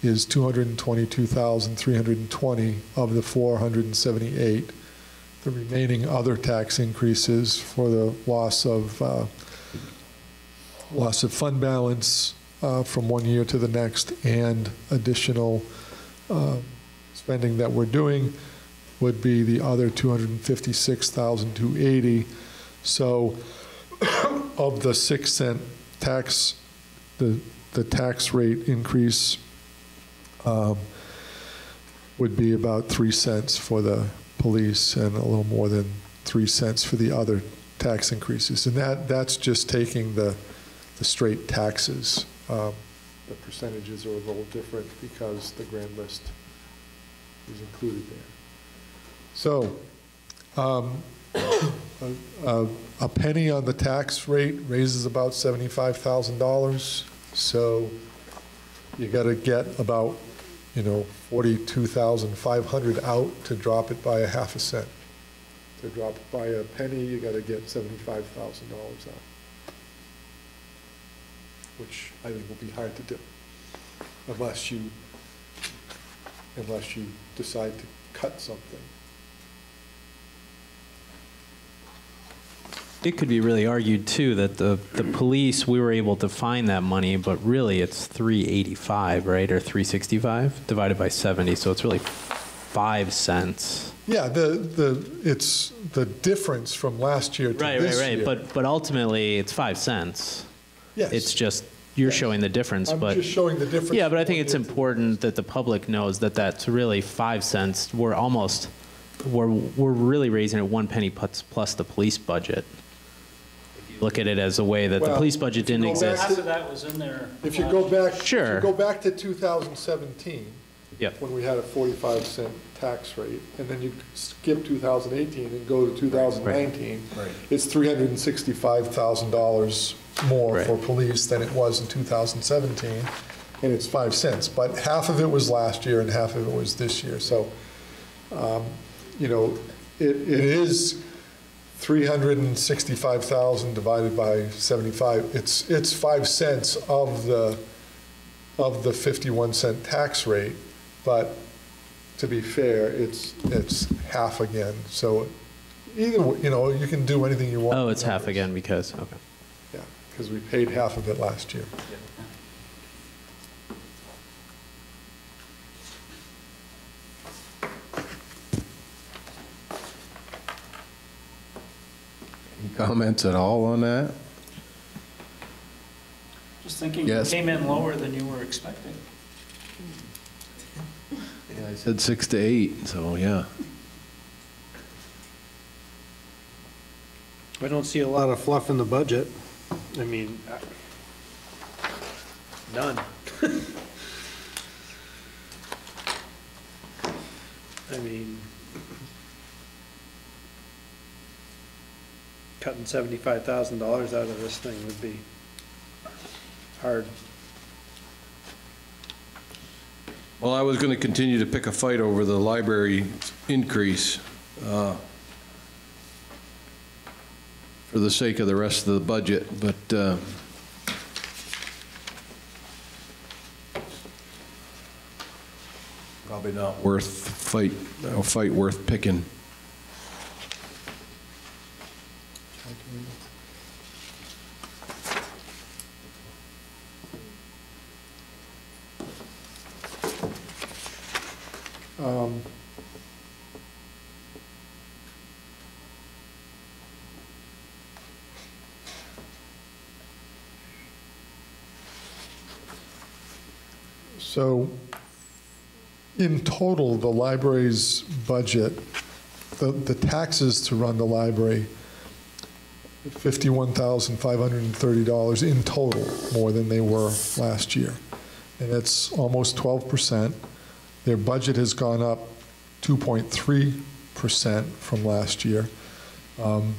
is 222,320 of the 478. The remaining other tax increases for the loss of, uh, loss of fund balance uh, from one year to the next and additional um, spending that we're doing would be the other 256,280. So of the six cent tax, the, the tax rate increase um, would be about three cents for the police and a little more than three cents for the other tax increases. And that, that's just taking the, the straight taxes. Um, The percentages are a little different because the grand list is included there. So, um, a- a penny on the tax rate raises about $75,000. So you got to get about, you know, 42,500 out to drop it by a half a cent. To drop by a penny, you got to get $75,000 out. Which I think will be hard to do unless you, unless you decide to cut something. It could be really argued too that the, the police, we were able to find that money, but really it's 385, right? Or 365 divided by 70. So it's really five cents. Yeah, the, the, it's the difference from last year to Right, right, this right. year. But, but ultimately it's five cents. Yes. It's just, you're Yes. showing the difference, I'm but. just showing the difference. Yeah, but I think it's year to the important that the public knows that that's really five cents. We're almost, we're, we're really raising it one penny plus, plus the police budget. Look at it as a way that the police budget didn't go back exist. Half of that was in there. If you go back, sure. if you go back to 2017, Yep. when we had a 45 cent tax rate, and then you skip 2018 and go to 2019, right. Right. it's $365,000 more Right. for police than it was in 2017, and it's 5 cents. But half of it was last year and half of it was this year. So, um, you know, it it is 365,000 divided by 75. It's, it's 5 cents of the, of the 51 cent tax rate, but to be fair, it's, it's half again. So either, way, you know, you can do anything you want. Oh, it's half again because, okay. Yeah, because we paid half of it last year. Any comments at all on that? Just thinking you Yes. came in lower than you were expecting. Yeah, I said six to eight, so yeah. I don't see a lot of fluff in the budget. I mean, none. I mean, cutting seventy-five thousand dollars out of this thing would be hard. Well, I was going to continue to pick a fight over the library increase uh, for the sake of the rest of the budget, but uh, probably not worth fight, a fight worth picking. Um, So in total, the library's budget, the, the taxes to run the library, $51,530 in total, more than they were last year. And it's almost 12%. Their budget has gone up 2.3% from last year. Um,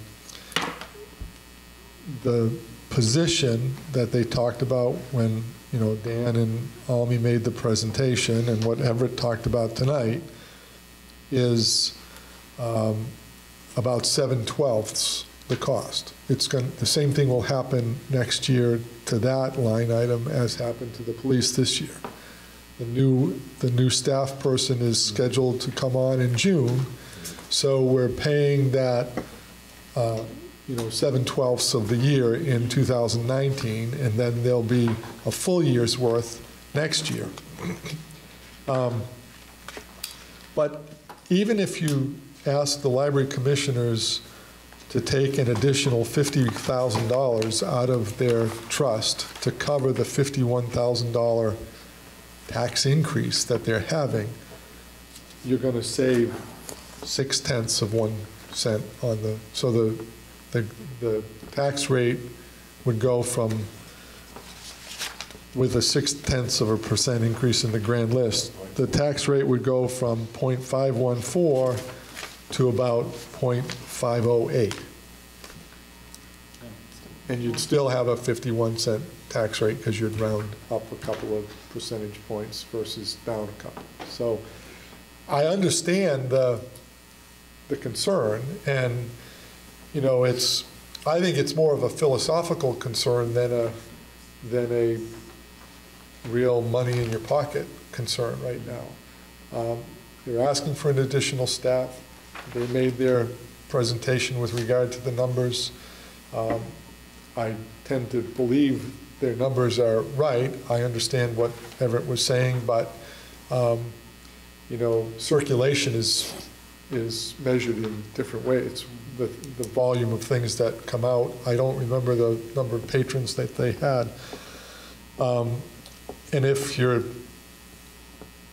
The, position that they talked about when, you know, Dan and Almy made the presentation and what Everett talked about tonight is um, about seven twelfths the cost. It's going, the same thing will happen next year to that line item as happened to the police this year. The new, the new staff person is scheduled to come on in June, so we're paying that, uh, you know, seven twelfths of the year in 2019, and then there'll be a full year's worth next year. Um, But even if you ask the library commissioners to take an additional $50,000 out of their trust to cover the $51,000 tax increase that they're having, you're going to save six tenths of one cent on the, so the, the, the tax rate would go from, with a six tenths of a percent increase in the grand list, the tax rate would go from .514 to about .508. And you'd still have a 51 cent tax rate because you'd round up a couple of percentage points versus down a couple. So I understand the, the concern, and, you know, it's, I think it's more of a philosophical concern than a, than a real money in your pocket concern right now. Um, You're asking for an additional staff. They made their presentation with regard to the numbers. Um, I tend to believe their numbers are right. I understand what Everett was saying, but, um, you know, circulation is, is measured in different ways. The, the volume of things that come out, I don't remember the number of patrons that they had. Um, And if you're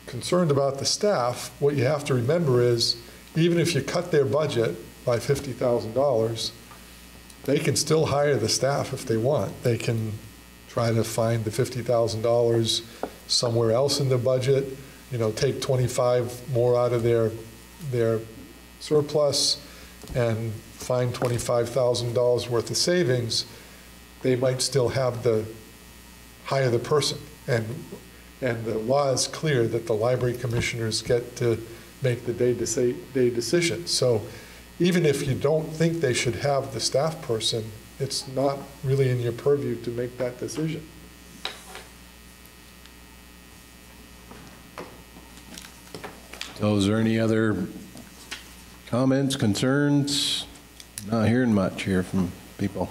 concerned about the staff, what you have to remember is, even if you cut their budget by $50,000, they can still hire the staff if they want. They can try to find the $50,000 somewhere else in the budget, you know, take 25 more out of their, their surplus and find $25,000 worth of savings, they might still have the, hire the person. And, and the law is clear that the library commissioners get to make the day, deci- day decision. So even if you don't think they should have the staff person, it's not really in your purview to make that decision. So is there any other comments, concerns? Not hearing much here from people.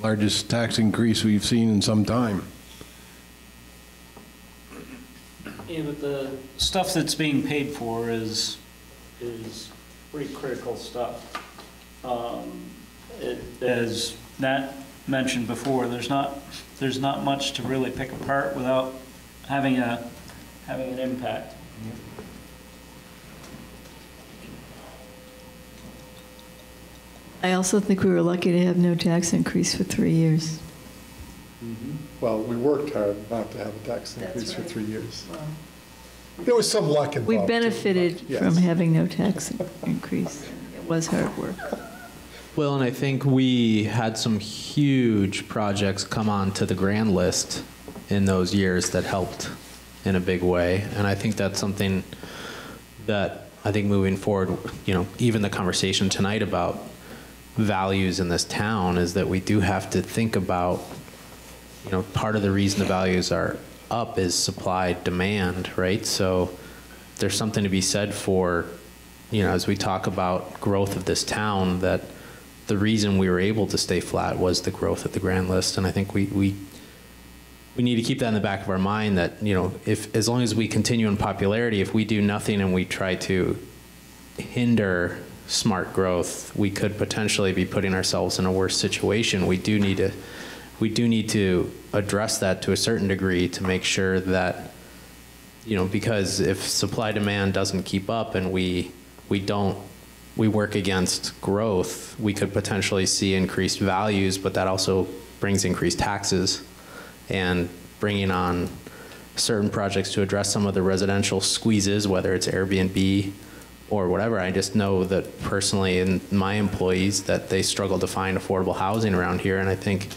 Largest tax increase we've seen in some time. Yeah, but the stuff that's being paid for is, is pretty critical stuff. Um, it- As Nat mentioned before, there's not, there's not much to really pick apart without having a, having an impact. I also think we were lucky to have no tax increase for three years. Mm-hmm. Well, we worked hard not to have a tax increase for three years. There was some luck involved. We too, benefited from having no tax increase. It was hard work. Well, and I think we had some huge projects come onto the grand list in those years that helped in a big way. And I think that's something that I think moving forward, you know, even the conversation tonight about values in this town is that we do have to think about, you know, part of the reason the values are up is supply demand, right? So there's something to be said for, you know, as we talk about growth of this town, that the reason we were able to stay flat was the growth of the grand list. And I think we, we, we need to keep that in the back of our mind that, you know, if, as long as we continue in popularity, if we do nothing and we try to hinder smart growth, we could potentially be putting ourselves in a worse situation. We do need to, we do need to address that to a certain degree to make sure that, you know, because if supply demand doesn't keep up and we, we don't, we work against growth, we could potentially see increased values, but that also brings increased taxes and bringing on certain projects to address some of the residential squeezes, whether it's Airbnb or whatever. I just know that personally in my employees that they struggle to find affordable housing around here. And I think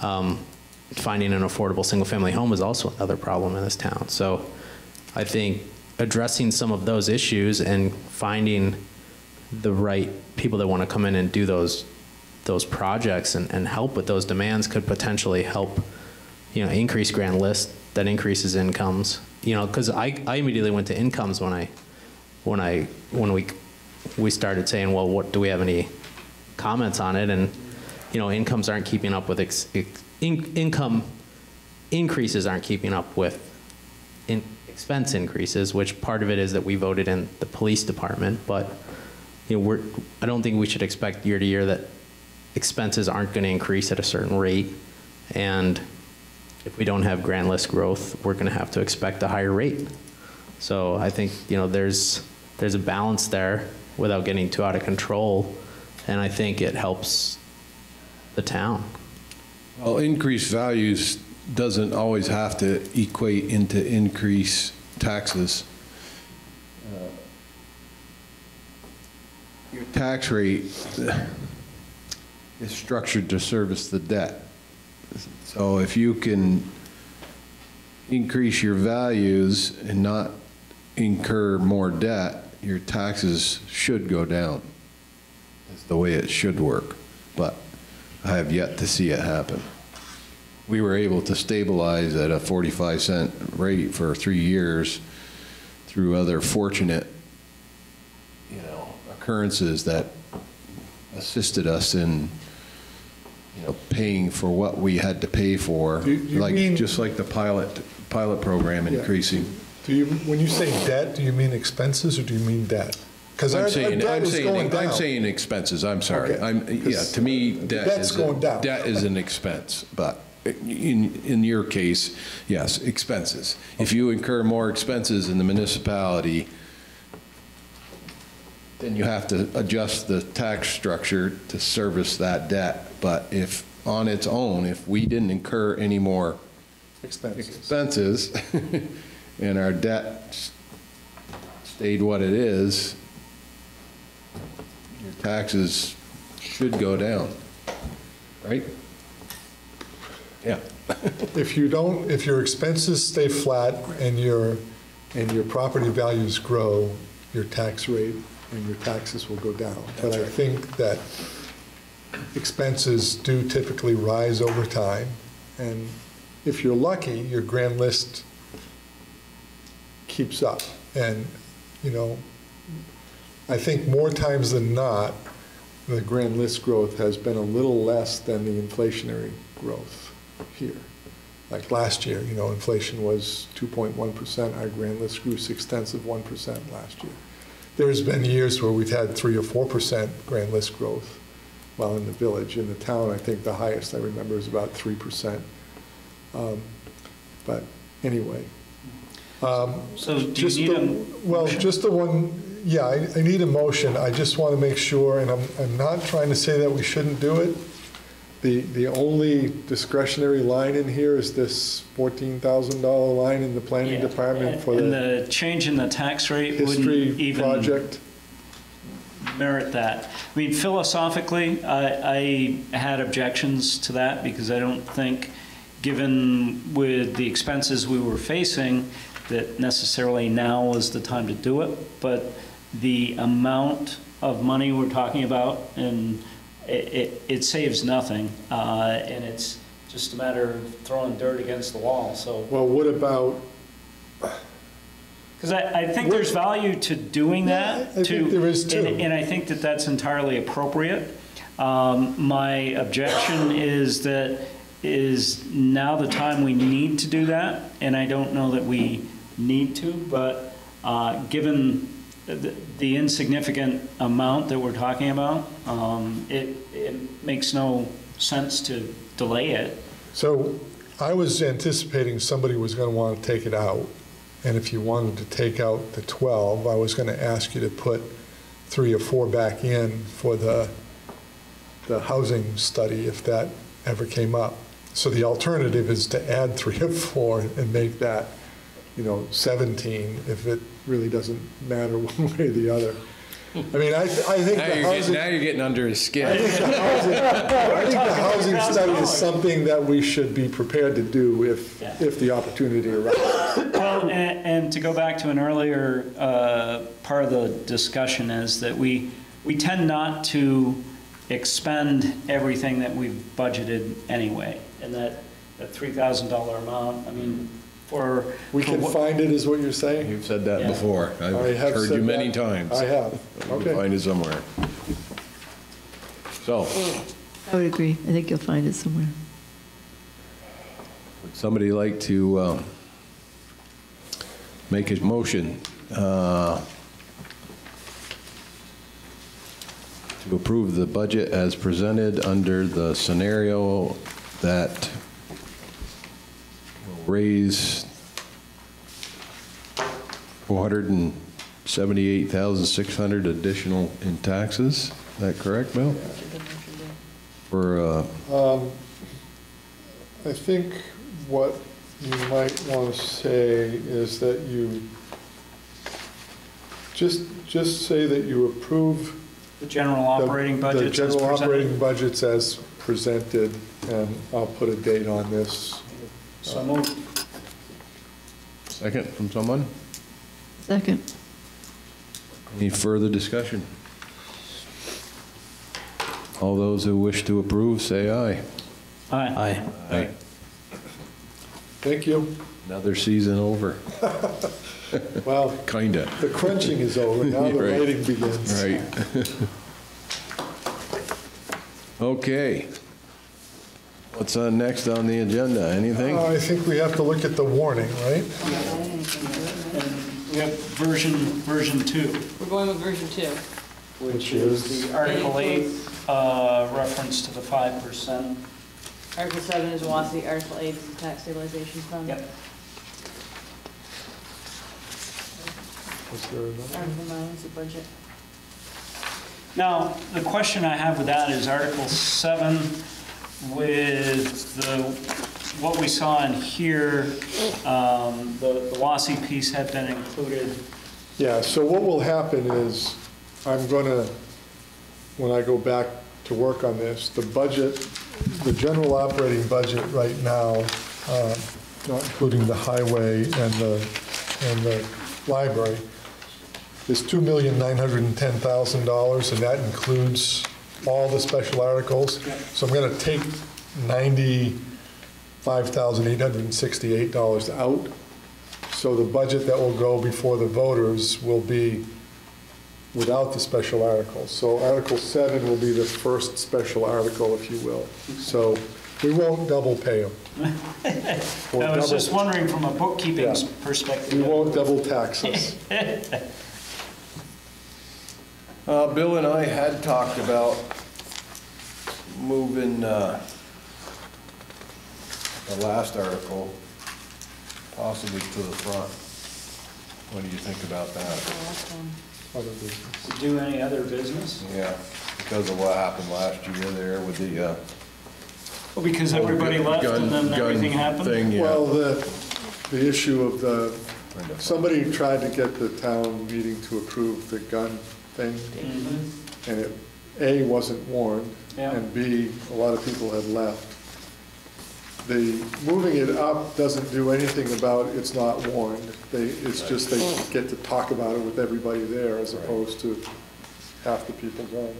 um, finding an affordable single-family home is also another problem in this town. So I think addressing some of those issues and finding the right people that want to come in and do those those projects and, and help with those demands could potentially help, you know, increase grand list that increases incomes. You know, because I, I immediately went to incomes when I when I when we we started saying, well, what do we have any comments on it? And you know, incomes aren't keeping up with ex, ex, in, income increases aren't keeping up with in, expense increases, which part of it is that we voted in the police department, but you know, we're, I don't think we should expect year to year that expenses aren't going to increase at a certain rate. And if we don't have grand list growth, we're going to have to expect a higher rate. So I think, you know, there's, there's a balance there without getting too out of control. And I think it helps the town. Well, increased values doesn't always have to equate into increased taxes. Uh, Your tax rate is structured to service the debt. So if you can increase your values and not incur more debt, your taxes should go down. That's the way it should work. But I have yet to see it happen. We were able to stabilize at a 45 cent rate for three years through other fortunate, you know, occurrences that assisted us in, you know, paying for what we had to pay for. Do Like, mean- just like the pilot, pilot program Yeah. increasing. Do you, when you say debt, do you mean expenses or do you mean debt? Because I'm saying, debt I'm is going saying, I'm saying expenses, I'm sorry. Okay. I'm, yeah, to me, debt Debt's is, going down. debt is an expense, but in, in your case, yes, expenses. If you incur more expenses in the municipality, then you have to adjust the tax structure to service that debt. But if, on its own, if we didn't incur any more Expenses. expenses and our debt stayed what it is, your taxes should go down, right? Yeah. If you don't, if your expenses stay flat and your, and your property values grow, your tax rate and your taxes will go down. But I think that expenses do typically rise over time. And if you're lucky, your grand list keeps up. And, you know, I think more times than not, the grand list growth has been a little less than the inflationary growth here. Like last year, you know, inflation was 2.1%, our grand list grew six tenths of 1% last year. There's been years where we've had 3 or 4% grand list growth while in the village. In the town, I think the highest I remember is about 3%. Um, But anyway. Um, So do you just need the- a? Well, just the one, yeah, I, I need a motion. I just want to make sure, and I'm, I'm not trying to say that we shouldn't do it. The, the only discretionary line in here is this $14,000 line in the planning Yeah. department for And the the change in the tax rate wouldn't history even project. merit that. I mean, philosophically, I, I had objections to that because I don't think, given with the expenses we were facing, that necessarily now is the time to do it. But the amount of money we're talking about, and it, it, it saves nothing, uh, and it's just a matter of throwing dirt against the wall, so. Well, what about, Because I, I think there's value to doing Yeah, I that. think there is too. And and I think that that's entirely appropriate. Um, My objection is that, is now the time we need to do that? And I don't know that we need to, but uh, given the the insignificant amount that we're talking about, um, it, it makes no sense to delay it. so I was anticipating somebody was going to want to take it out. And if you wanted to take out the 12, I was going to ask you to put three or four back in for the, the housing study if that ever came up. So the alternative is to add three or four and make that, you know, 17 if it really doesn't matter one way or the other. I mean, I, I think Now the you're getting, now you're getting under his I skin. think the housing, I think the housing study is something that we should be prepared to do if, Yeah. if the opportunity arises. Well, and, and to go back to an earlier uh, part of the discussion is that we, we tend not to expend everything that we've budgeted anyway. And that, that $3,000 amount, I mean, for. We can what- find it, is what you're saying? You've said that Yeah. before. I've I have heard said you many that. times. I have, You can okay. Find it somewhere. So, I would agree. I think you'll find it somewhere. would somebody like to um, make a motion uh, to approve the budget as presented under the scenario that will raise 478,600 additional in taxes? Is that correct, Bill? For, uh, Um, I think what you might want to say is that you, just, just say that you approve. The general the- operating budgets The as general presented. operating budgets as presented, and I'll put a date on this. So moved. second from someone? Second. Any further discussion? All those who wish to approve, say aye. Aye. Aye. Aye. Thank you. Another season over, Well, kinda, the crunching is over, now the Right. writing begins. right. Okay. What's on next on the agenda? Anything? Uh, I think we have to look at the warning, right? We have version, version two, We're going with version two. which is the Article 8 uh, reference to the 5%. Article seven is WASI, Article eight is the tax stabilization fund. Yep. Is there another? Article nine is the budget. Now, the question I have with that is Article 7 with the, what we saw in here, um, the the WASI piece had been included. Yeah, so what will happen is, I'm going to, when I go back to work on this, the budget, the general operating budget right now, uh, not including the highway and the, and the library, is $2,910,000, and that includes all the special articles. So I'm going to take $95,868 out. So the budget that will go before the voters will be without the special articles. So Article 7 will be the first special article, if you will. So we won't double pay them. I was just wondering from a bookkeeping Yeah. perspective. We won't double tax us. Uh, Bill and I had talked about moving, uh, the last article possibly to the front. What do you think about that? last. Other business. To do any other business? Yeah, because of what happened last year there with the, uh. Well, because everybody left and then gun- everything happened? Thing, yeah. Well, the, the issue of the, somebody tried to get the town meeting to approve the gun thing, Mhm. and it, A, wasn't warned, Yeah. and B, a lot of people had left. The, moving it up doesn't do anything about it's not warned. They, it's just they mm. get to talk about it with everybody there as opposed to half the people going.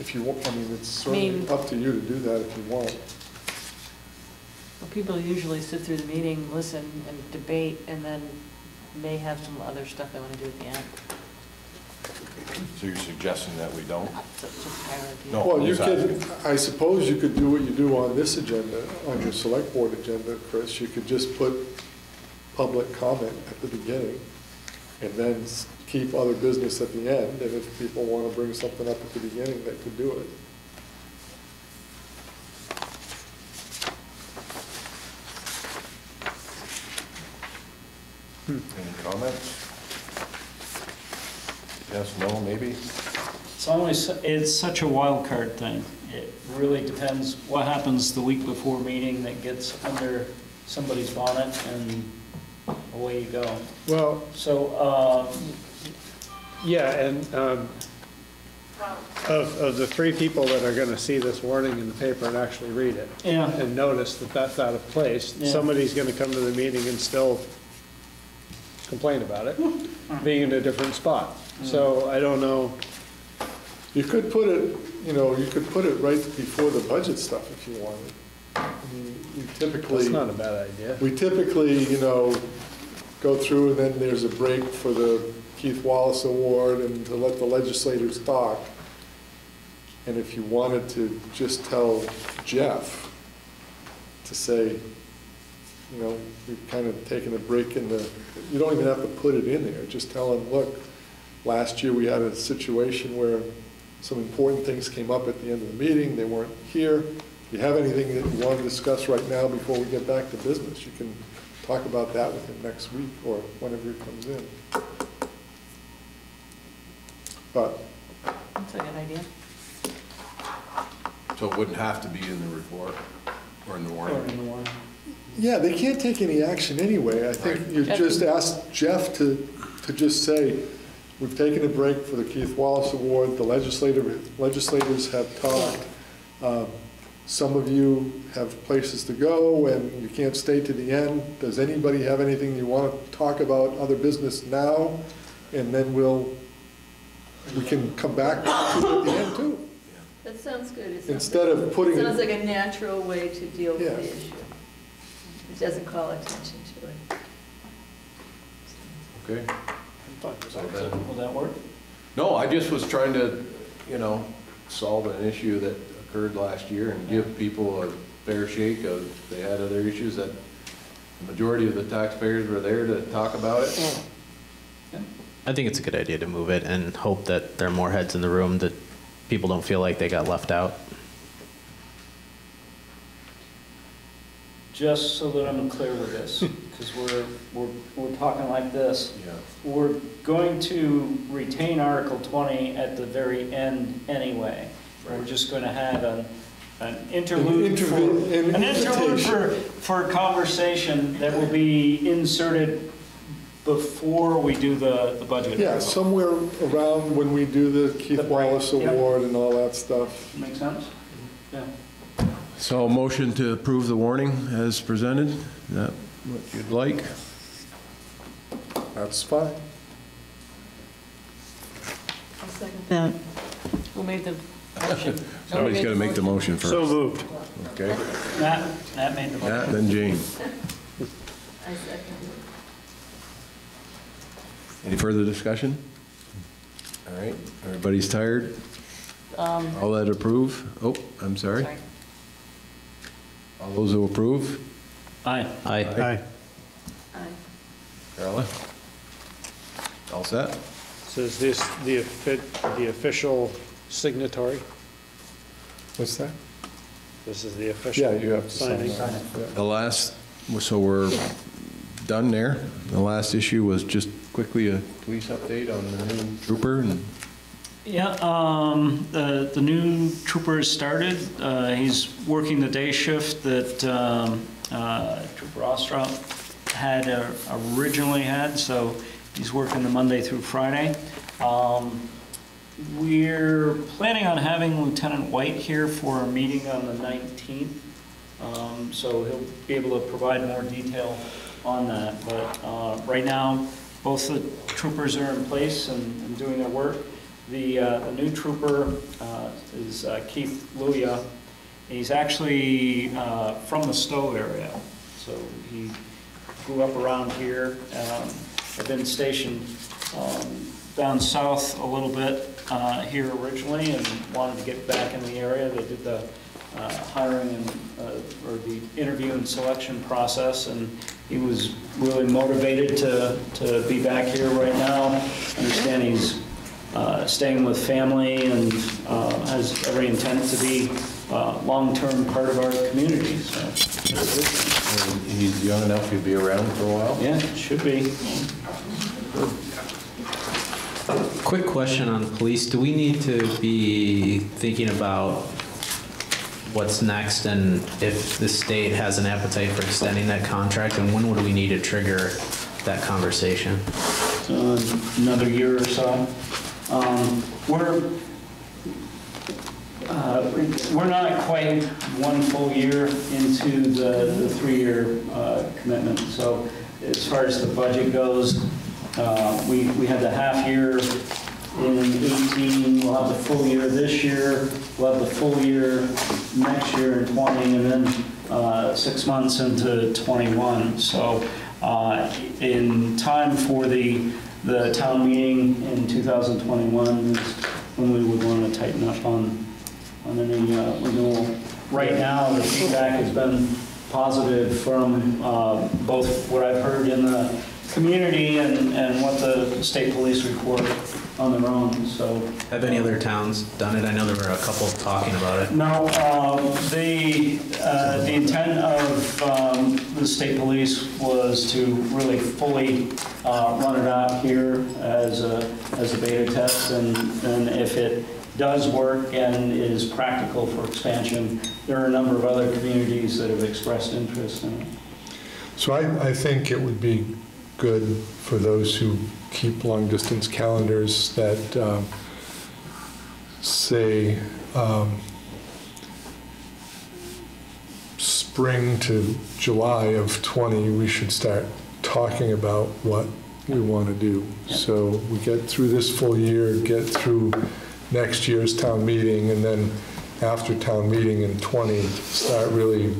If you want, I mean, it's certainly mean- up to you to do that if you want. Well, people usually sit through the meeting, listen and debate, and then may have some other stuff they want to do at the end. So you're suggesting that we don't? So it's just hierarchy. No. Well, you could, I suppose you could do what you do on this agenda, on your select board agenda, Chris. You could just put public comment at the beginning and then s- keep other business at the end. And if people want to bring something up at the beginning, they could do it. Any comments? Yes, no, maybe? It's always, it's such a wild card thing. It really depends what happens the week before meeting that gets under somebody's bonnet and away you go. Well, So, uh, Yeah, and um, of, of the three people that are going to see this warning in the paper and actually read it, Yeah. and notice that that's out of place, Yeah. somebody's going to come to the meeting and still complain about it, being in a different spot. So I don't know, You could put it, you know, you could put it right before the budget stuff if you wanted. I mean, we typically. that's not a bad idea. We typically, you know, go through and then there's a break for the Keith Wallace Award and to let the legislators talk. And if you wanted to just tell Jeff to say, you know, we've kind of taken a break in the, you don't even have to put it in there, just tell him, look, last year we had a situation where some important things came up at the end of the meeting, they weren't here. If you have anything that you want to discuss right now before we get back to business, you can talk about that with him next week or whenever he comes in. But That's a good idea. So it wouldn't have to be in the report or in the Or warrant? in the warrant. Yeah, they can't take any action anyway. I think you just ask Jeff to, to just say, we've taken a break for the Keith Wallace Award, the legislative, legislators have talked. Um, Some of you have places to go and you can't stay to the end. Does anybody have anything you want to talk about, other business now? And then we'll, we can come back to it at the end too. That sounds good. It sounds Instead like- of putting It Sounds like a natural way to deal with Yeah. the issue. It doesn't call attention to it. Okay. So then- Will that work? No, I just was trying to, you know, solve an issue that occurred last year and give people a fair shake of, they had other issues that the majority of the taxpayers were there to talk about it. I think it's a good idea to move it and hope that there are more heads in the room, that people don't feel like they got left out. Just so that I'm clear with this, because we're, we're, we're talking like this. Yeah. We're going to retain Article 20 at the very end anyway. We're just going to have an, an interlude for, intervi- an an interlude for, invitation. for conversation that will be inserted before we do the, the budget. yeah, somewhere around when we do the Keith The break, Wallace yep. Award and all that stuff. Make sense? Yeah. So a motion to approve the warning as presented, is that what you'd like? That's fine. I'll second that. Who made the motion? Somebody's got to make the motion first. So moved. okay? Matt, Matt made the motion. Matt, then Jane. I second Any further discussion? All right, everybody's tired? Um, All that approve? Oh, I'm sorry. sorry. All those who approve? Aye. Aye. Aye. Aye. Carla? All set? So is this the, offi- the official signatory? What's that? This is the official Yeah, you have to sign signing? that. The last, so we're done there. The last issue was just quickly a police update on the new trooper and Yeah, um, the, the new trooper has started. Uh, he's working the day shift that, um, uh, Trooper Ostrov had uh, originally had, so he's working the Monday through Friday. Um, we're planning on having Lieutenant White here for a meeting on the 19th. Um, so he'll be able to provide more detail on that. But, uh, right now, both the troopers are in place and, and doing their work. The, uh, the new trooper, uh, is uh, Keith Luya. He's actually, uh, from the Stowe area. So he grew up around here, um, had been stationed, um, down south a little bit, uh, here originally and wanted to get back in the area. They did the, uh, hiring and, or the interview and selection process and he was really motivated to, to be back here right now. Understand he's uh, staying with family and uh, has every intent to be a long-term part of our community, so. and he's young enough, he'll be around for a while. Yeah, should be. Quick question on police. Do we need to be thinking about what's next and if the state has an appetite for extending that contract? And when would we need to trigger that conversation? uh, another year or so. Um, We're, uh, we're not quite one full year into the, the three-year uh, commitment. So as far as the budget goes, uh, we, we had the half year in 18, we'll have the full year this year, we'll have the full year next year in 20, and then uh, six months into 21. So uh, in time for the, the town meeting in 2021 is when we would want to tighten up on, on any uh, renewal. Right now, the feedback has been positive from uh, both what I've heard in the community and, and what the state police report on their own, so. Have any other towns done it? I know there were a couple talking about it. No, um, the, uh, the intent of um, the state police was to really fully uh, run it out here as a, as a beta test, and, and if it does work and is practical for expansion, there are a number of other communities that have expressed interest in it. So I, I think it would be good for those who keep long-distance calendars that um, say um, spring to July of 20, we should start talking about what we want to do. So we get through this full year, get through next year's town meeting, and then after town meeting in 20, start really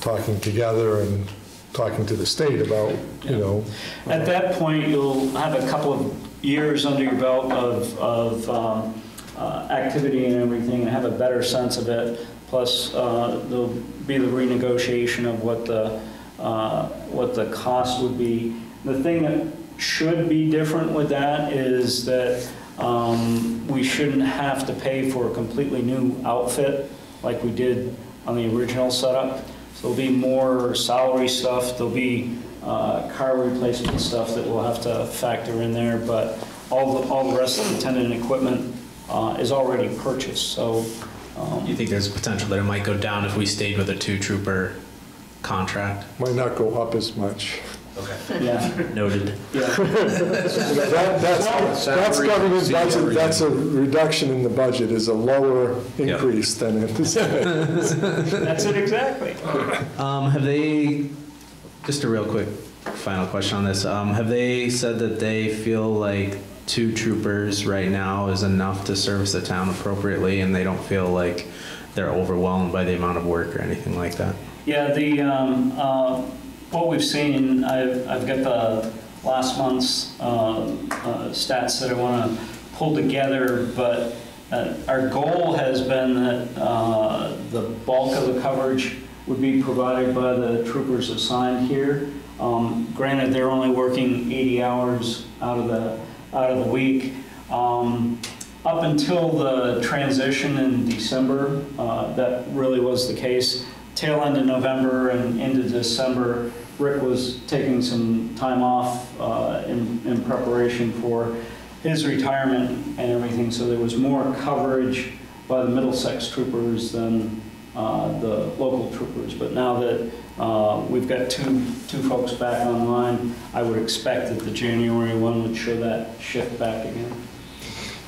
talking together and talking to the state about, you know, At that point, you'll have a couple of years under your belt of, of um, uh, activity and everything, and have a better sense of it. Plus, uh, there'll be the renegotiation of what the, uh, what the cost would be. The thing that should be different with that is that um, we shouldn't have to pay for a completely new outfit like we did on the original setup. So there'll be more salary stuff, there'll be uh, car replacement stuff that we'll have to factor in there, but all the, all the rest of the tenant equipment uh, is already purchased, so. um, you think there's potential that it might go down if we stayed with a two-trooper contract? might not go up as much. Okay. Yeah, Noted. yeah. That- That's that's government, that's a, that's a reduction in the budget, is a lower increase than anticipated. That's it exactly. Um, have they, just a real quick final question on this, um, have they said that they feel like two troopers right now is enough to service the town appropriately and they don't feel like they're overwhelmed by the amount of work or anything like that? Yeah, the, um, uh, what we've seen, I've, I've got the last month's um, uh, stats that I want to pull together, but uh, our goal has been that uh, the bulk of the coverage would be provided by the troopers assigned here. Um, Granted, they're only working 80 hours out of the, out of the week. Um, Up until the transition in December, uh, that really was the case. Tail end of November and into December, Rick was taking some time off uh, in in preparation for his retirement and everything, so there was more coverage by the Middlesex troopers than uh, the local troopers. But now that uh, we've got two, two folks back online, I would expect that the January one would show that shift back again.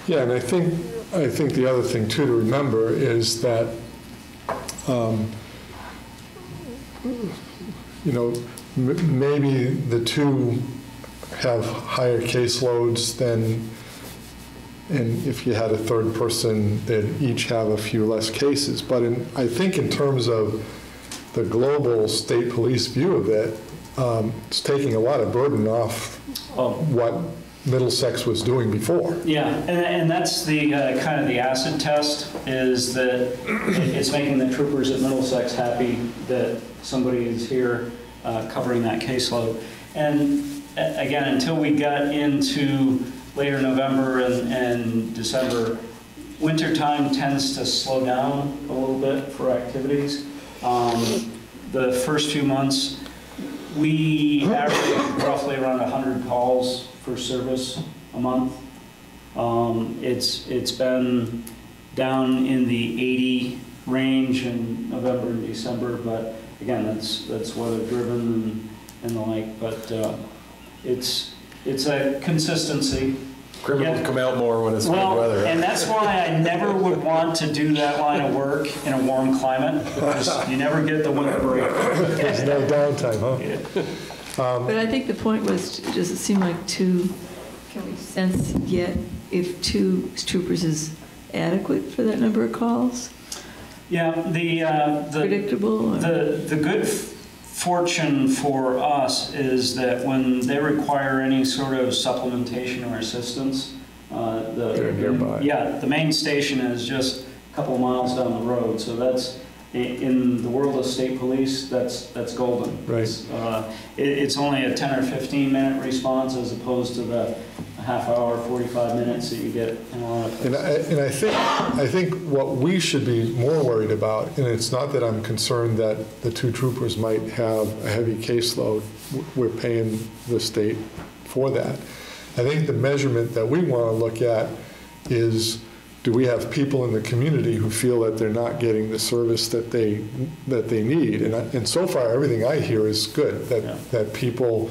Yeah, and I think, I think the other thing too to remember is that, um, you know, maybe the two have higher caseloads than, and if you had a third person, they'd each have a few less cases. But in, I think in terms of the global state police view of it, um, it's taking a lot of burden off Oh, what Middlesex was doing before. Yeah, and, and that's the, uh, kind of the acid test, is that it's making the troopers at Middlesex happy that somebody is here uh, covering that caseload. And again, until we got into later November and, and December, wintertime tends to slow down a little bit for activities. Um, The first few months, we average roughly around 100 calls for service a month. Um, It's, it's been down in the 80 range in November and December, but again, that's, that's weather driven and, and the like. But uh, it's, it's a consistency. Criminals Yeah. come out more when it's good Well, weather. and that's why I never would want to do that line of work in a warm climate, because you never get the winter break. There's no downtime, huh? But I think the point was, does it seem like two, can we sense yet if two troopers is adequate for that number of calls? Yeah, the, uh, the, Predictable? or- the, the good fortune for us is that when they require any sort of supplementation or assistance, uh, the. They're nearby. Yeah, the main station is just a couple of miles down the road, so that's, in the world of state police, that's, that's golden. Right. It's, uh, It, it's only a 10 or 15 minute response as opposed to the half hour, 45 minutes that you get in a lot of And. I, and I think, I think what we should be more worried about, and it's not that I'm concerned that the two troopers might have a heavy caseload, we're paying the state for that. I think the measurement that we want to look at is, do we have people in the community who feel that they're not getting the service that they, that they need? And, I- and so far, everything I hear is good, Yeah. that, that people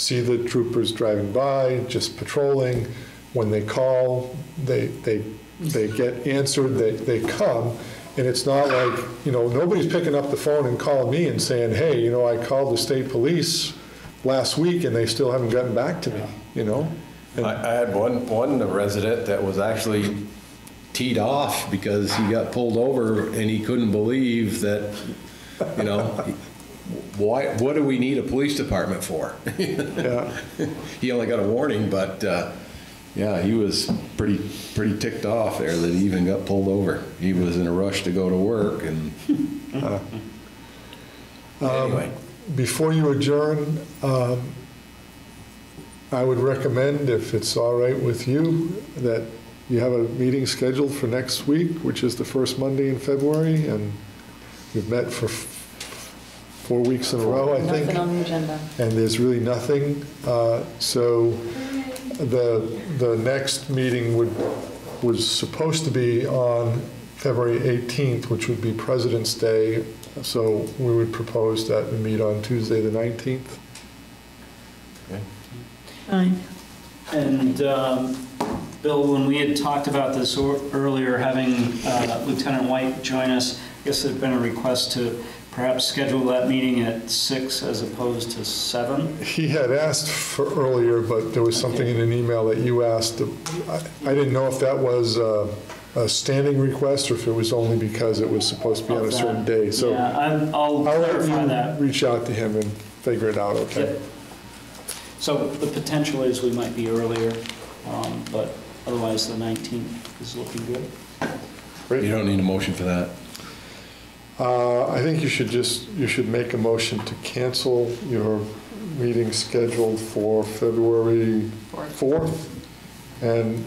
see the troopers driving by, just patrolling. When they call, they, they, they get answered, they, they come. And it's not like, you know, nobody's picking up the phone and calling me and saying, hey, you know, I called the state police last week and they still haven't gotten back to me, you know? And- I, I had one, one resident that was actually teed off because he got pulled over and he couldn't believe that, you know, why, what do we need a police department for? Yeah, He only got a warning, but, uh, yeah, he was pretty, pretty ticked off there that he even got pulled over. He was in a rush to go to work and, anyway. Before you adjourn, um, I would recommend, if it's all right with you, that you have a meeting scheduled for next week, which is the first Monday in February, and we've met for four weeks in a row, I think. Nothing on the agenda. and there's really nothing. Uh, So the, the next meeting would, was supposed to be on February 18th, which would be President's Day. So we would propose that we meet on Tuesday, the 19th. Okay. Fine. And um, Bill, when we had talked about this earlier, having uh, Lieutenant White join us, I guess there'd been a request to perhaps schedule that meeting at six as opposed to seven. He had asked for earlier, but there was something in an email that you asked. I I didn't know if that was a a standing request or if it was only because it was supposed to be on a certain day. So Yeah, I'm- I'll I'll let clarify that. you reach out to him and figure it out, okay? Yep. So the potential is we might be earlier, um, but otherwise the 19th is looking good. You don't need a motion for that. Uh, I think you should just, you should make a motion to cancel your meeting scheduled for February 4th, and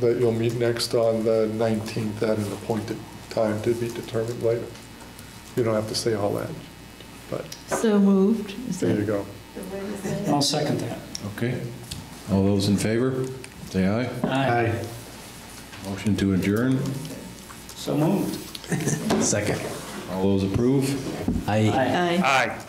that you'll meet next on the 19th at an appointed time to be determined later. You don't have to say all that, but So moved. Is there that you go. the way to say it? I'll second that. Okay. All those in favor, say aye. Aye. Motion to adjourn. So moved. Second. All those approve? I. Aye. Aye.